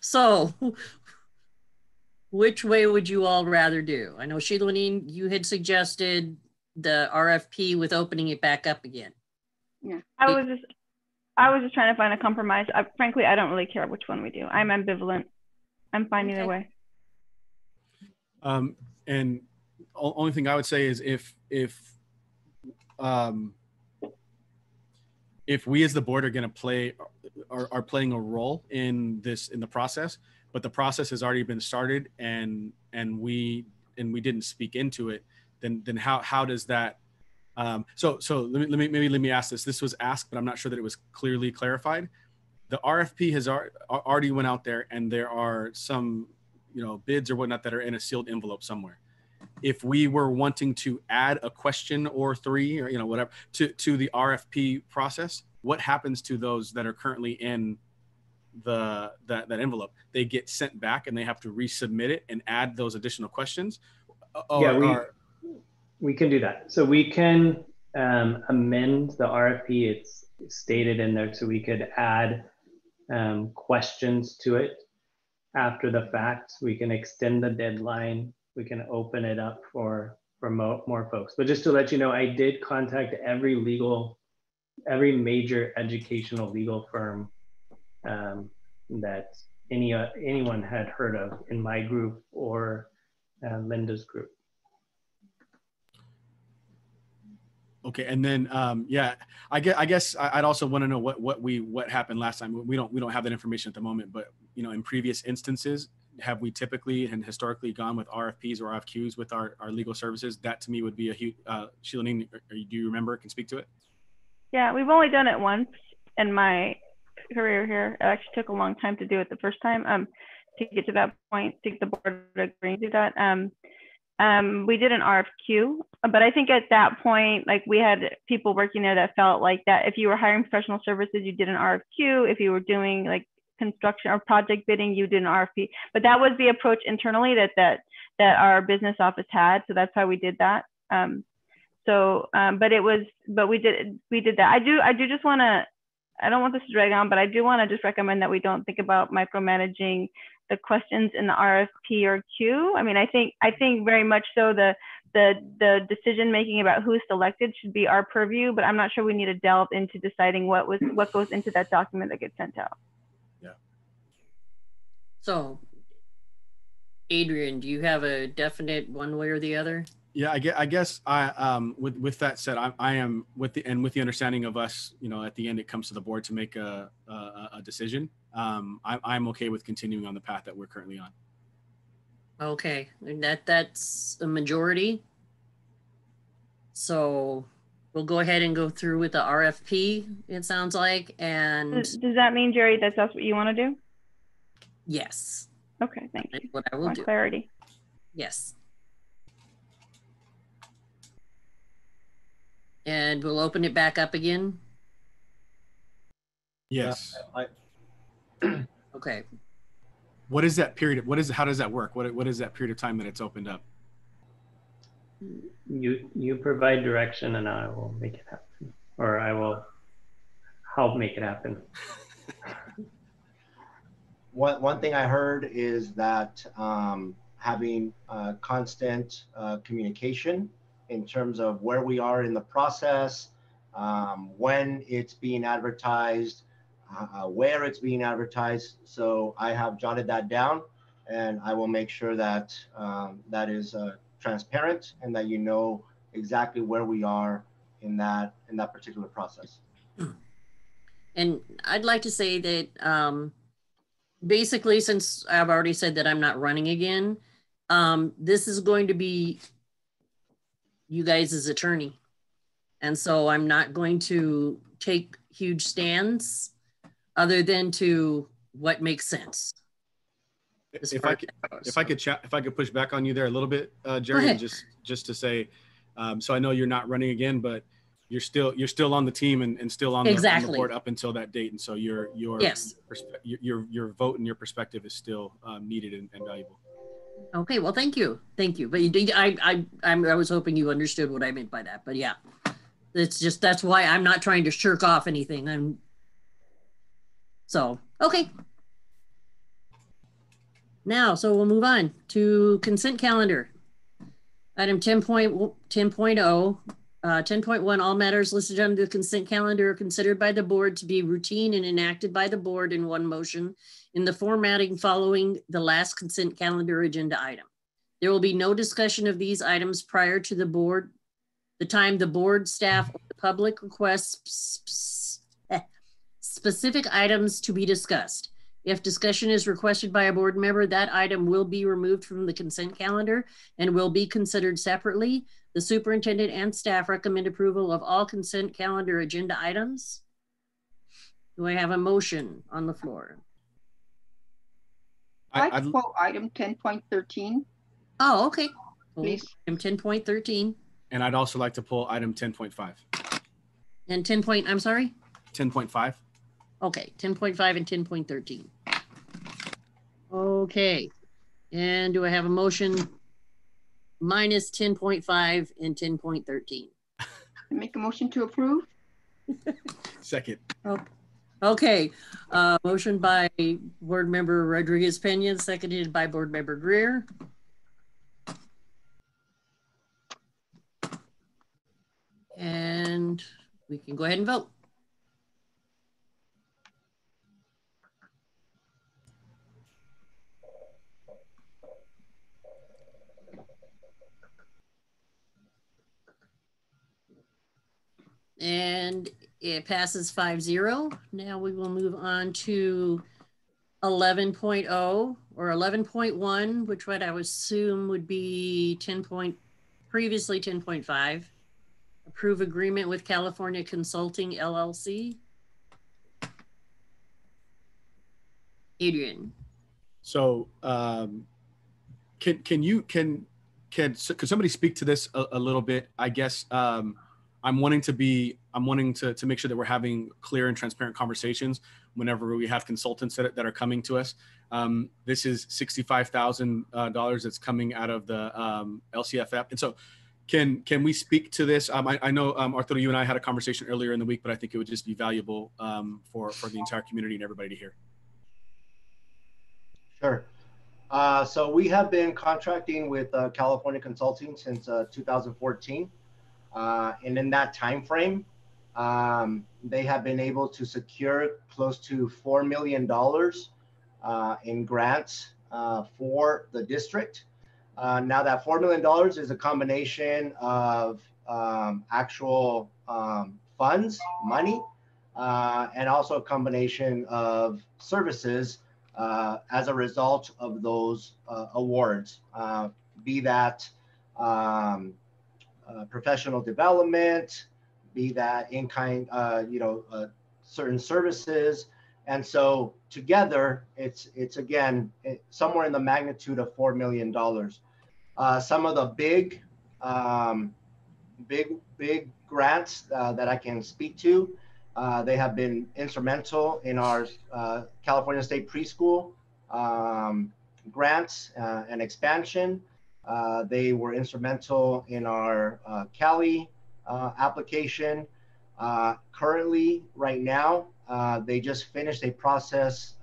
so, which way would you all rather do? I know Sheila, you had suggested the RFP with opening it back up again. I was just, I was just trying to find a compromise. I, frankly, I don't really care which one we do. I'm ambivalent. I'm fine either way. Um, and o- only thing I would say is if if um, if we as the board are going to play are, are playing a role in this in the process, but the process has already been started and and we and we didn't speak into it, then then how how does that um, so so let me, let me maybe let me ask this. This was asked, but I'm not sure that it was clearly clarified. The RFP has ar- already went out there, and there are some you know bids or whatnot that are in a sealed envelope somewhere if we were wanting to add a question or three or you know whatever to to the rfp process what happens to those that are currently in the that, that envelope they get sent back and they have to resubmit it and add those additional questions or, Yeah, we- or- We can do that. So we can um, amend the RFP. It's stated in there, so we could add um, questions to it after the fact. We can extend the deadline. We can open it up for mo- more folks. But just to let you know, I did contact every legal every major educational legal firm um, that any uh, anyone had heard of in my group or uh, Linda's group. Okay, and then um, yeah, I guess I guess I'd also want to know what what we what happened last time. We don't we don't have that information at the moment, but you know, in previous instances, have we typically and historically gone with RFPs or RFQs with our, our legal services? That to me would be a huge. Uh, Sheila, do you remember? Can speak to it? Yeah, we've only done it once in my career here. It actually took a long time to do it the first time. Um, to get to that point, to get the board agreeing to that. Um, um, we did an RFQ, but I think at that point, like we had people working there that felt like that if you were hiring professional services, you did an RFQ. If you were doing like construction or project bidding, you did an RFP. But that was the approach internally that that that our business office had. So that's how we did that. Um, so, um, but it was, but we did we did that. I do I do just want to. I don't want this to drag on, but I do want to just recommend that we don't think about micromanaging the questions in the RFP or queue. I mean, I think I think very much so the the the decision making about who's selected should be our purview, but I'm not sure we need to delve into deciding what was what goes into that document that gets sent out. Yeah. So, Adrian, do you have a definite one way or the other? Yeah, I guess, I guess I um with with that said, I, I am with the and with the understanding of us, you know, at the end it comes to the board to make a a, a decision. Um, I, I'm okay with continuing on the path that we're currently on. Okay, that that's a majority. So we'll go ahead and go through with the RFP. It sounds like, and Does, does that mean, Jerry, that that's what you want to do? yes, Okay, thank you. what I will Want do. clarity. Yes. And we'll open it back up again. Yes. I, Okay. What is that period? What is how does that work? What what is that period of time that it's opened up? You you provide direction, and I will make it happen, or I will help make it happen. one, one thing I heard is that um, having uh, constant uh, communication in terms of where we are in the process, um, when it's being advertised, uh, where it's being advertised. So I have jotted that down and I will make sure that um, that is uh, transparent and that you know exactly where we are in that in that particular process. And I'd like to say that um, basically, since I've already said that I'm not running again, um, this is going to be you guys' attorney. And so I'm not going to take huge stands other than to what makes sense. If I could, if I could chat, if I could push back on you there a little bit, uh, Jerry, just just to say, um, so I know you're not running again, but you're still you're still on the team and, and still on the, on the board up until that date, and so your your Yes. your your, your vote and your perspective is still um, needed and, and valuable. Okay, well, thank you, thank you. But you, I, I, I'm, I was hoping you understood what I meant by that. But yeah, it's just that's why I'm not trying to shirk off anything. I'm so okay. Now, so we'll move on to consent calendar. Item 10.10.0, 10.0, uh, 10.1, all matters listed under the consent calendar are considered by the board to be routine and enacted by the board in one motion in the formatting following the last consent calendar agenda item. There will be no discussion of these items prior to the board, the time the board, staff, or the public requests specific items to be discussed. If discussion is requested by a board member, that item will be removed from the consent calendar and will be considered separately. The superintendent and staff recommend approval of all consent calendar agenda items. Do I have a motion on the floor? I I, I'd, quote item ten point thirteen, Oh, okay. please. Item ten point thirteen and I'd also like to pull item 10.5. and ten point, I'm sorry? 10.5. Okay, ten point five and ten point thirteen. Okay, and do I have a motion minus ten point five and ten point thirteen? Make a motion to approve. Second. Oh, Okay, uh, motion by Board Member Rodriguez Pena, seconded by Board Member Greer. And we can go ahead and vote. And it passes 5-0. Now we will move on to 11.0 or 11.1, which what I would assume would be 10 point, previously 10.5. Approve agreement with California Consulting LLC. Adrian. So um, can can you can can could somebody speak to this a, a little bit? I guess um, I'm wanting to be I'm wanting to to make sure that we're having clear and transparent conversations whenever we have consultants that, that are coming to us. Um, this is sixty-five thousand uh, dollars that's coming out of the um, LCFF, and so can can we speak to this? Um, I, I, know um, Arturo, you and I had a conversation earlier in the week, but I think it would just be valuable um, for for the entire community and everybody to hear. Sure. Uh, so we have been contracting with uh, California Consulting since uh, 2014. Uh, and in that time frame, um, they have been able to secure close to $4 million uh, in grants uh, for the district. now that $4 million is a combination of um, actual um, funds, money, and also a combination of services uh, as a result of those uh, awards, uh, be that um, uh, professional development, be that in kind, uh, you know, uh, certain services. And so together, it's, it's again, it, somewhere in the magnitude of $4 million. some of the big, um, big, big grants that I can speak to uh, they have been instrumental in our uh, California State preschool um, grants uh, and expansion. Uh, they were instrumental in our uh, Cali application. currently, right now, they just finished a process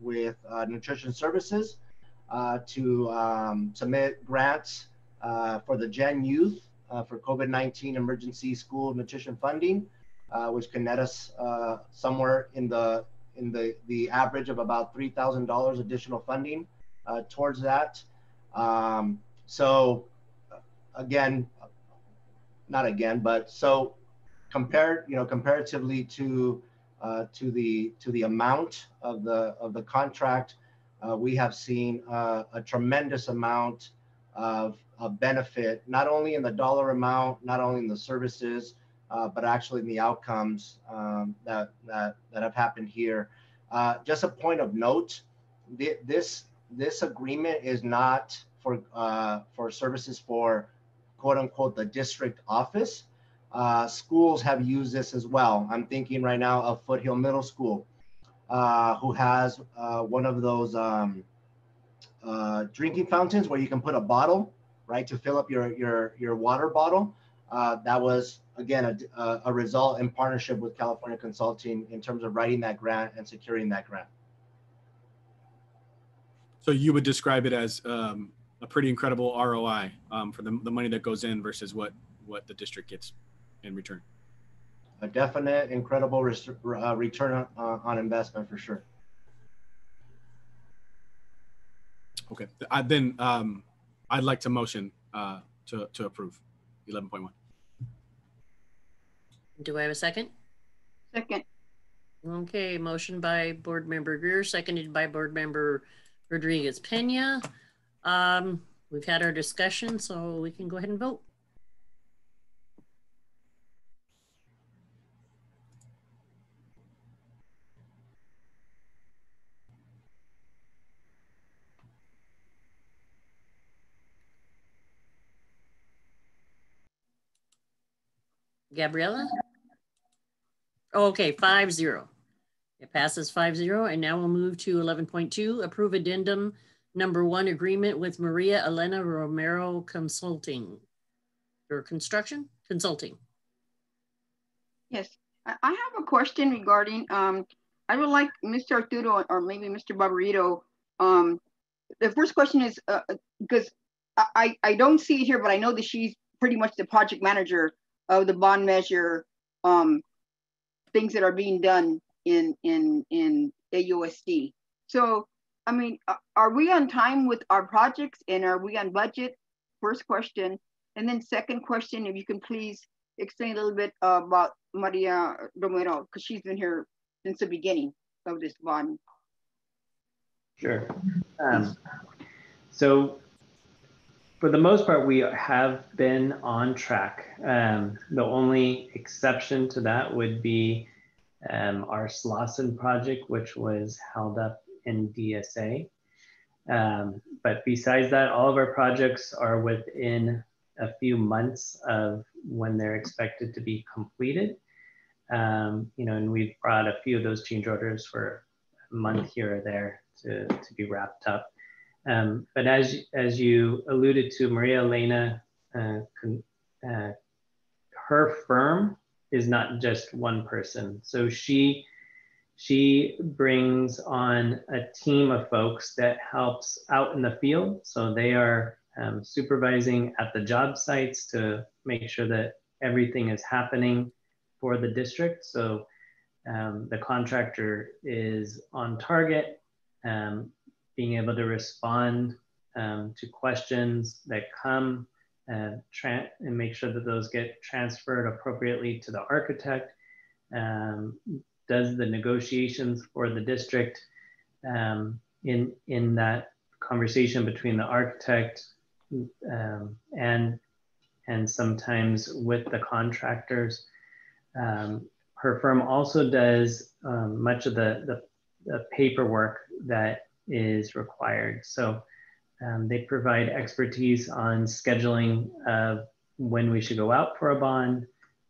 with Nutrition Services to um, submit grants for the GENYOUth for COVID-19 emergency school nutrition funding uh, which can net us uh, somewhere in the in the the average of about three thousand dollars additional funding uh, towards that. Um, so again, not again, but so compared, you know, comparatively to uh, to the to the amount of the of the contract, uh, we have seen uh, a tremendous amount of, of benefit, not only in the dollar amount, not only in the services, uh, but actually in the outcomes um, that, that, that have happened here. Uh, just a point of note, th this, this agreement is not for, uh, for services for quote unquote the district office. Uh, schools have used this as well. I'm thinking right now of Foothill Middle School, uh, who has uh, one of those um, drinking fountains where you can put a bottle, right, to fill up your, your, your water bottle. that was again, a, a result in partnership with California Consulting in terms of writing that grant and securing that grant. So you would describe it as um, a pretty incredible ROI um, for the, the money that goes in versus what, what the district gets in return. A definite, incredible res- uh, return on, on investment for sure. Okay, I, then um, I'd like to motion uh, to, to approve 11.1. Do I have a second? Second. Okay, motion by board member Greer, seconded by board member Rodriguez Pena. Um, we've had our discussion, so we can go ahead and vote. Gabriella? Okay, five zero. It passes five zero, and now we'll move to 11.2, approve addendum number one agreement with Maria Elena Romero Consulting or construction consulting. Yes, I have a question regarding, um, I would like Mr. Arturo or maybe Mr. Barbarito. Um, the first question is, uh, because I, I don't see it here, but I know that she's pretty much the project manager of the bond measure um, things that are being done in in in AUSD. So, I mean, are we on time with our projects and are we on budget? First question, and then second question, if you can please explain a little bit about Maria Romero because she's been here since the beginning of this bond. Sure. Um, so for the most part, we have been on track. Um, the only exception to that would be um, our Slauson project, which was held up in DSA. Um, but besides that, all of our projects are within a few months of when they're expected to be completed. Um, you know, and we've brought a few of those change orders for a month here or there to, to be wrapped up. Um, but as, as you alluded to, Maria Elena, uh, uh, her firm is not just one person. So she, she brings on a team of folks that helps out in the field. So they are um, supervising at the job sites to make sure that everything is happening for the district. So um, the contractor is on target, um, being able to respond um, to questions that come and, and, make sure that those get transferred appropriately to the architect, um, does the negotiations for the district um, in, in that conversation between the architect um, and, and sometimes with the contractors. Um, her firm also does um, much of the, the, the, paperwork that is required. So um, they provide expertise on scheduling of when we should go out for a bond,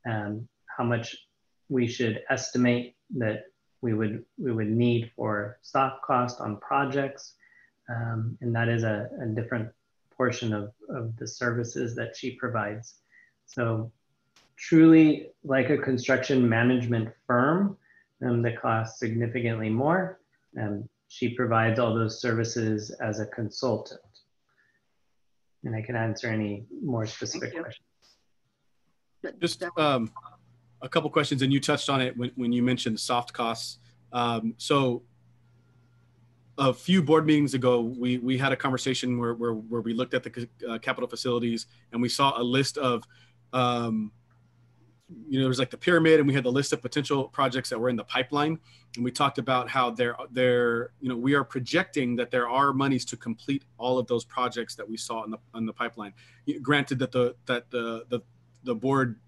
um, how much we should estimate that we would we would need for soft cost on projects, um, and that is a, a different portion of, of the services that she provides. So truly like a construction management firm um, that costs significantly more. Um, she provides all those services as a consultant. And I can answer any more specific questions. Just um, a couple questions, and you touched on it when, when you mentioned soft costs. Um, so a few board meetings ago, we, we had a conversation where, where, where we looked at the uh, capital facilities and we saw a list of um, you know, there was like the pyramid and we had the list of potential projects that were in the pipeline. And we talked about how there, there, you know, we are projecting that there are monies to complete all of those projects that we saw in the, in the pipeline. Granted that the, that the, the, the board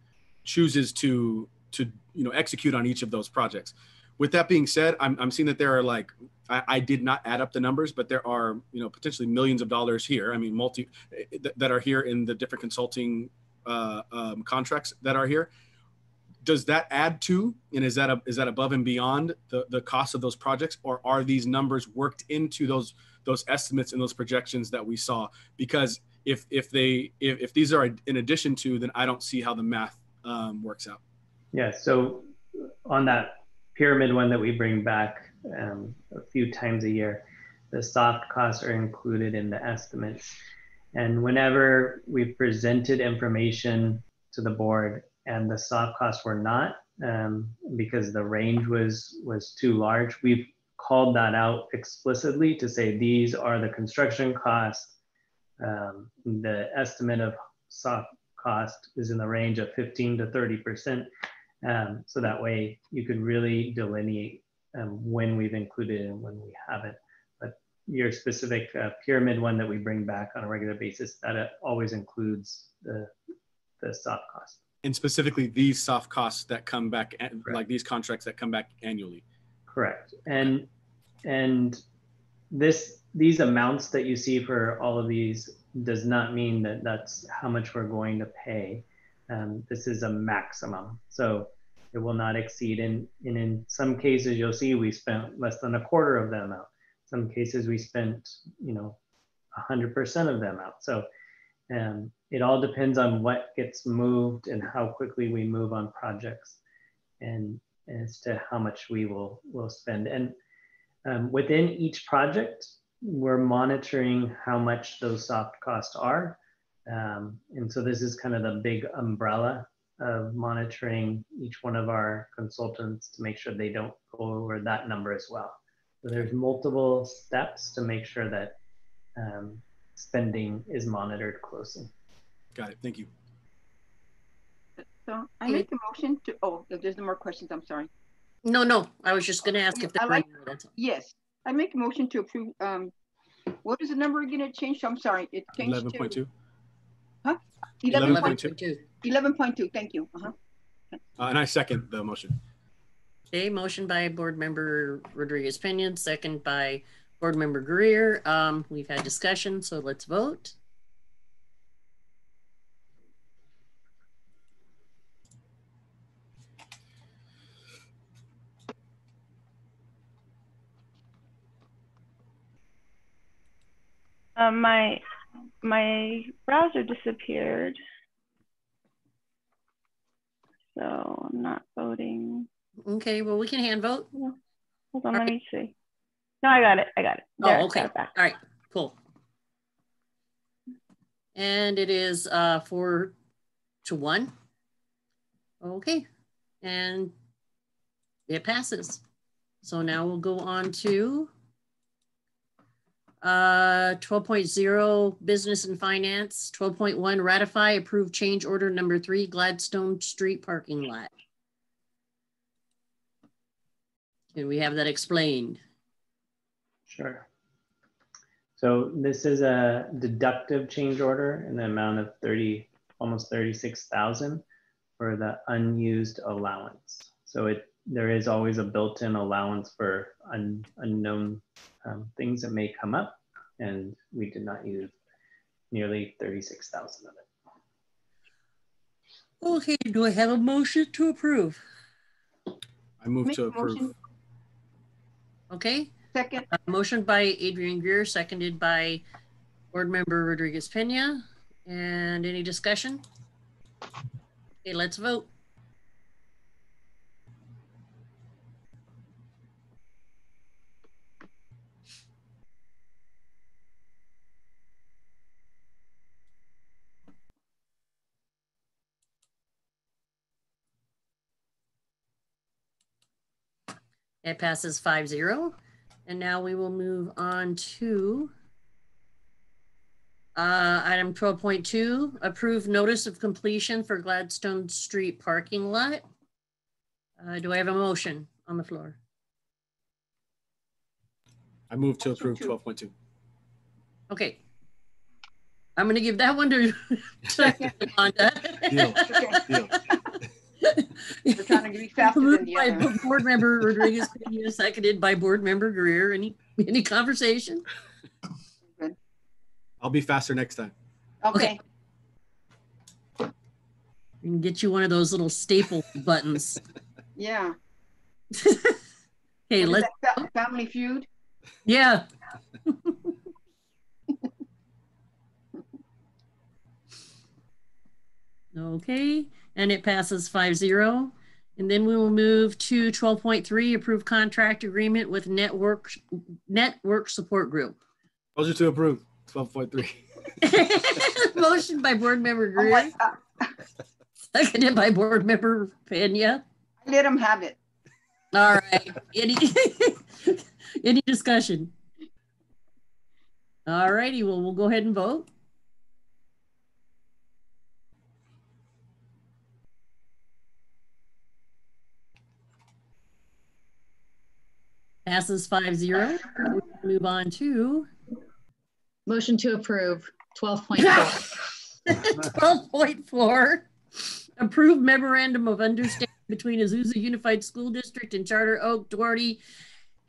chooses to, to, you know, execute on each of those projects. With that being said, I'm, I'm seeing that there are like, I, I did not add up the numbers, but there are, you know, potentially millions of dollars here. I mean, multi that are here in the different consulting uh, um, contracts that are here does that add to and is that a, is that above and beyond the, the cost of those projects or are these numbers worked into those those estimates and those projections that we saw because if if they if, if these are in addition to then i don't see how the math um, works out yeah so on that pyramid one that we bring back um, a few times a year the soft costs are included in the estimates and whenever we've presented information to the board and the soft costs were not um, because the range was was too large. We've called that out explicitly to say these are the construction costs. Um, the estimate of soft cost is in the range of 15 to 30 percent. Um, so that way you could really delineate um, when we've included and when we haven't. But your specific uh, pyramid one that we bring back on a regular basis, that uh, always includes the, the soft cost and specifically these soft costs that come back Correct. like these contracts that come back annually correct and and this these amounts that you see for all of these does not mean that that's how much we're going to pay. Um, this is a maximum. So it will not exceed. And, and in some cases you'll see we spent less than a quarter of the amount some cases we spent you know 100% of them out. So um, it all depends on what gets moved and how quickly we move on projects and as to how much we will will spend. And um, within each project we're monitoring how much those soft costs are um, and so this is kind of the big umbrella of monitoring each one of our consultants to make sure they don't go over that number as well so there's multiple steps to make sure that um, spending is monitored closely Got it. Thank you. So I make a motion to, oh, there's no more questions, I'm sorry. No, no, I was just gonna ask if I there like- that's all. Yes, I make a motion to approve, um, what is the number again? It changed, I'm sorry, it changed Eleven to. point two. Eleven Eleven point, point two. eleven point two, thank you. Uh-huh. Uh, and I second the motion. Okay, motion by Board Member Rodriguez Pena, second by Board Member Greer. Um, we've had discussion, so let's vote. Um, my my browser disappeared, so I'm not voting. Okay, well, we can hand vote. Hold on, let me see. No, I got it. I got it. Oh, okay. it. All right, cool. And it is uh four to one. Okay, and it passes. So now we'll go on to uh 12.0 business and finance, 12.1 ratify approve change order number three Gladstone Street parking lot. Can we have that explained? Sure. So this is a deductive change order in the amount of 30, almost 36,000 for the unused allowance. So it, there is always a built-in allowance for un, unknown um, things that may come up. And we did not use nearly 36,000 of it. Okay, do I have a motion to approve? I move Make to approve. motion. Okay, Second, uh, motion by Adrian Greer, seconded by Board Member Rodriguez Pena. And any discussion? Okay, let's vote. It passes 5-0. And now we will move on to uh, item twelve point two, approve notice of completion for Gladstone Street parking lot. Uh, do I have a motion on the floor? I move to approve twelve point two. Okay. I'm gonna give that one to to Deal. Deal. We're trying to be faster than Moved the by other. Board Member Rodriguez, Pena, seconded by Board Member Greer. Any, any conversation? I'll be faster next time. Okay, We can get you one of those little staple buttons. yeah. Okay, What is let's, that, Fa- Family Feud? yeah. Okay, and it passes 5-0. And then we will move to twelve point three, approve contract agreement with Network, Network Support Group. Motion to approve twelve point three. Motion by Board Member Oh, Greer, my- uh, seconded by Board Member Pena. Let them have it. All right, any, any discussion? All righty, well, we'll go ahead and vote. Passes five zero. Move on to Motion to approve, 12.4. twelve point four. Approved memorandum of understanding between Azusa Unified School District and Charter Oak, Duarte,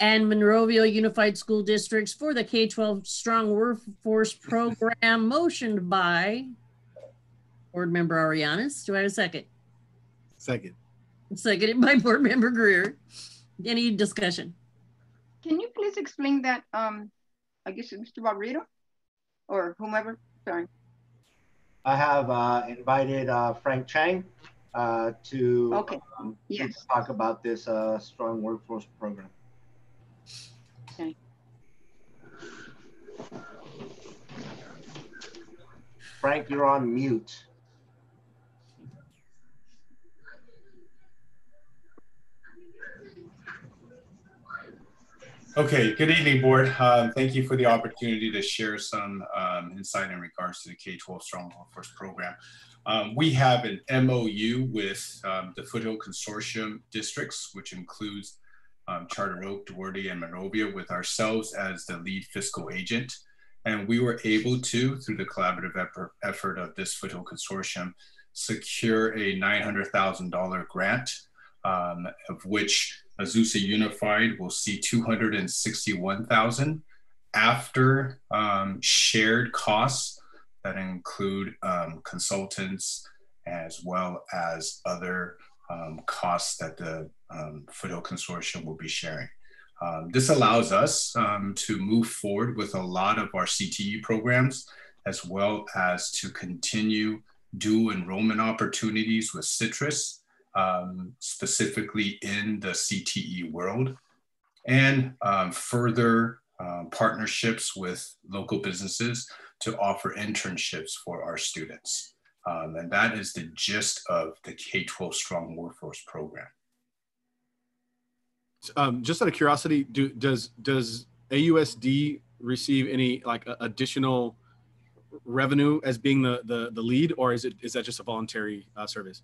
and Monrovia Unified School Districts for the K-12 Strong Workforce Program, motioned by Board Member Arias. Do I have a second? Second. Seconded by Board Member Greer. Any discussion? Can you please explain that, um, I guess it's Mr. Barreto? Or whomever, sorry. I have uh, invited uh, Frank Chang uh, to Okay, um, yes. talk about this uh, strong workforce program. Okay. Frank, you're on mute. Okay, good evening, board. Uh, thank you for the opportunity to share some um, insight in regards to the K-12 Strong Workforce Program. Um, we have an MOU with um, the Foothill Consortium districts, which includes um, Charter Oak, Duarte, and Monrovia, with ourselves as the lead fiscal agent. And we were able to, through the collaborative effort of this Foothill Consortium, secure a $900,000 grant, um, of which Azusa Unified will see 261,000 after um, shared costs that include um, consultants as well as other um, costs that the um, Foothill Consortium will be sharing. Um, this allows us to move forward with a lot of our CTE programs, as well as to continue dual enrollment opportunities with Citrus, um, specifically in the CTE world, and um, further um, partnerships with local businesses to offer internships for our students. Um, and that is the gist of the K-12 Strong Workforce Program. Um, just out of curiosity, do, does does AUSD receive any like additional revenue as being the, the the lead, or is it is that just a voluntary uh, service?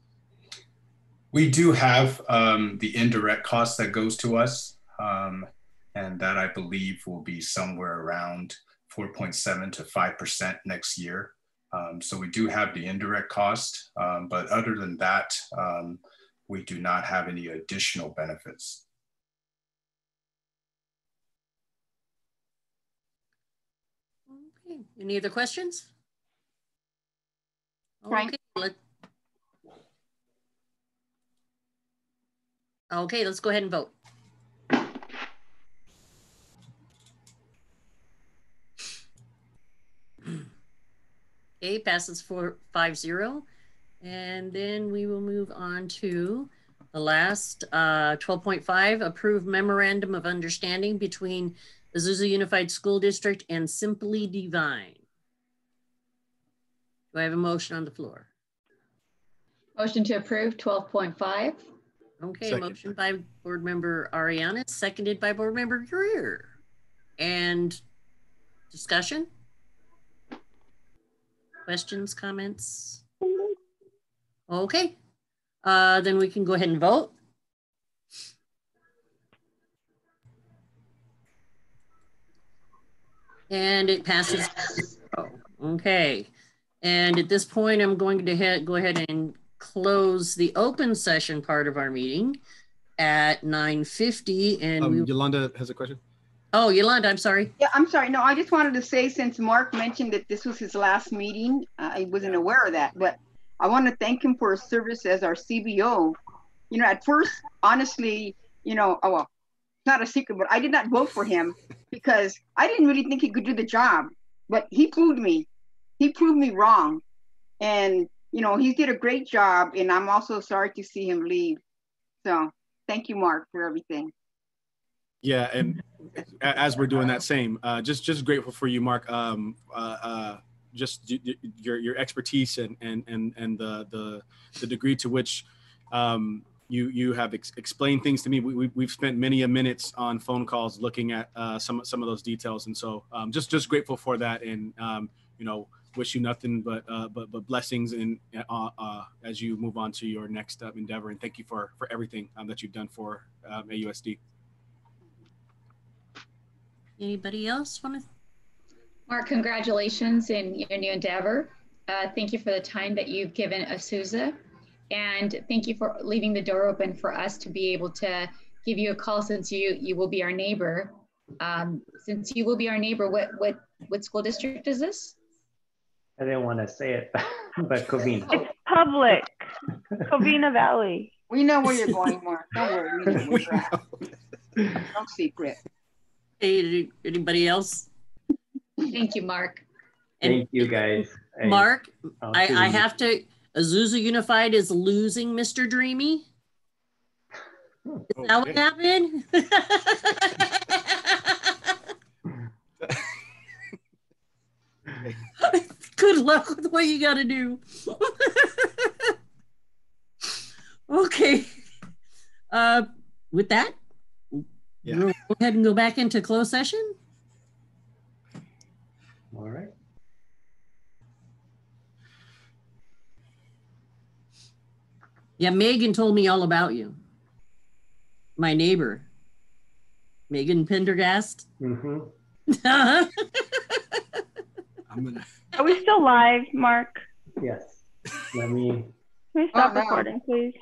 We do have um, the indirect cost that goes to us, um, and that I believe will be somewhere around 4.7 to 5 percent next year. Um, so we do have the indirect cost, um, but other than that, um, we do not have any additional benefits. Okay, any other questions? Frank? Okay, okay, let's go ahead and vote. Okay, passes for five zero. And then we will move on to the last uh, 12.5, approved memorandum of understanding between Azusa Unified School District and Simply Divine. Do I have a motion on the floor? Motion to approve 12.5. Okay, Second. motion by board member Arias, seconded by board member Greer. And discussion? Questions, comments? Okay, uh, then we can go ahead and vote. And it passes. Okay. And at this point, I'm going to head, go ahead and close the open session part of our meeting at 9.50. And um, we, Yolanda has a question. Oh, Yolanda, I'm sorry. Yeah, I'm sorry. No, I just wanted to say since Mark mentioned that this was his last meeting, I wasn't aware of that, but I want to thank him for his service as our CBO. You know, at first, honestly, you know, oh, well, not a secret, but I did not vote for him because I didn't really think he could do the job. But he proved me, he proved me wrong, and you know he did a great job. And I'm also sorry to see him leave. So thank you, Mark, for everything. Yeah, and as we're doing that same, uh, just just grateful for you, Mark. Um, uh, uh, just your your expertise and and and and the the the degree to which um, you you have ex- explained things to me. We, we, have spent many a minutes on phone calls looking at uh, some some of those details, and so um, just just grateful for that, and um, you know wish you nothing but uh, but but blessings and uh, uh, as you move on to your next uh, endeavor. And thank you for for everything um, that you've done for um, AUSD. Anybody else want to? Mark, congratulations in your new endeavor. Uh, thank you for the time that you've given Azusa and thank you for leaving the door open for us to be able to give you a call since you you will be our neighbor. Um, since you will be our neighbor, what what what school district is this? I didn't want to say it, but Covina. It's public. Covina Valley. We know where you're going, Mark. Don't worry. We know where you're at. No secret. Hey, anybody else? Thank you, Mark. Thank you, guys. Mark, I, I have to Azusa Unified is losing Mr. Dreamy. Is that what happened? Good luck with what you got to do. okay. Uh, with that, yeah. go ahead and go back into closed session. All right. Yeah, Megan told me all about you. My neighbor, Megan Pendergast. Mm-hmm. I'm gonna. Are we still live, Mark? Yes. Let me. Can we stop Oh, no. recording, please?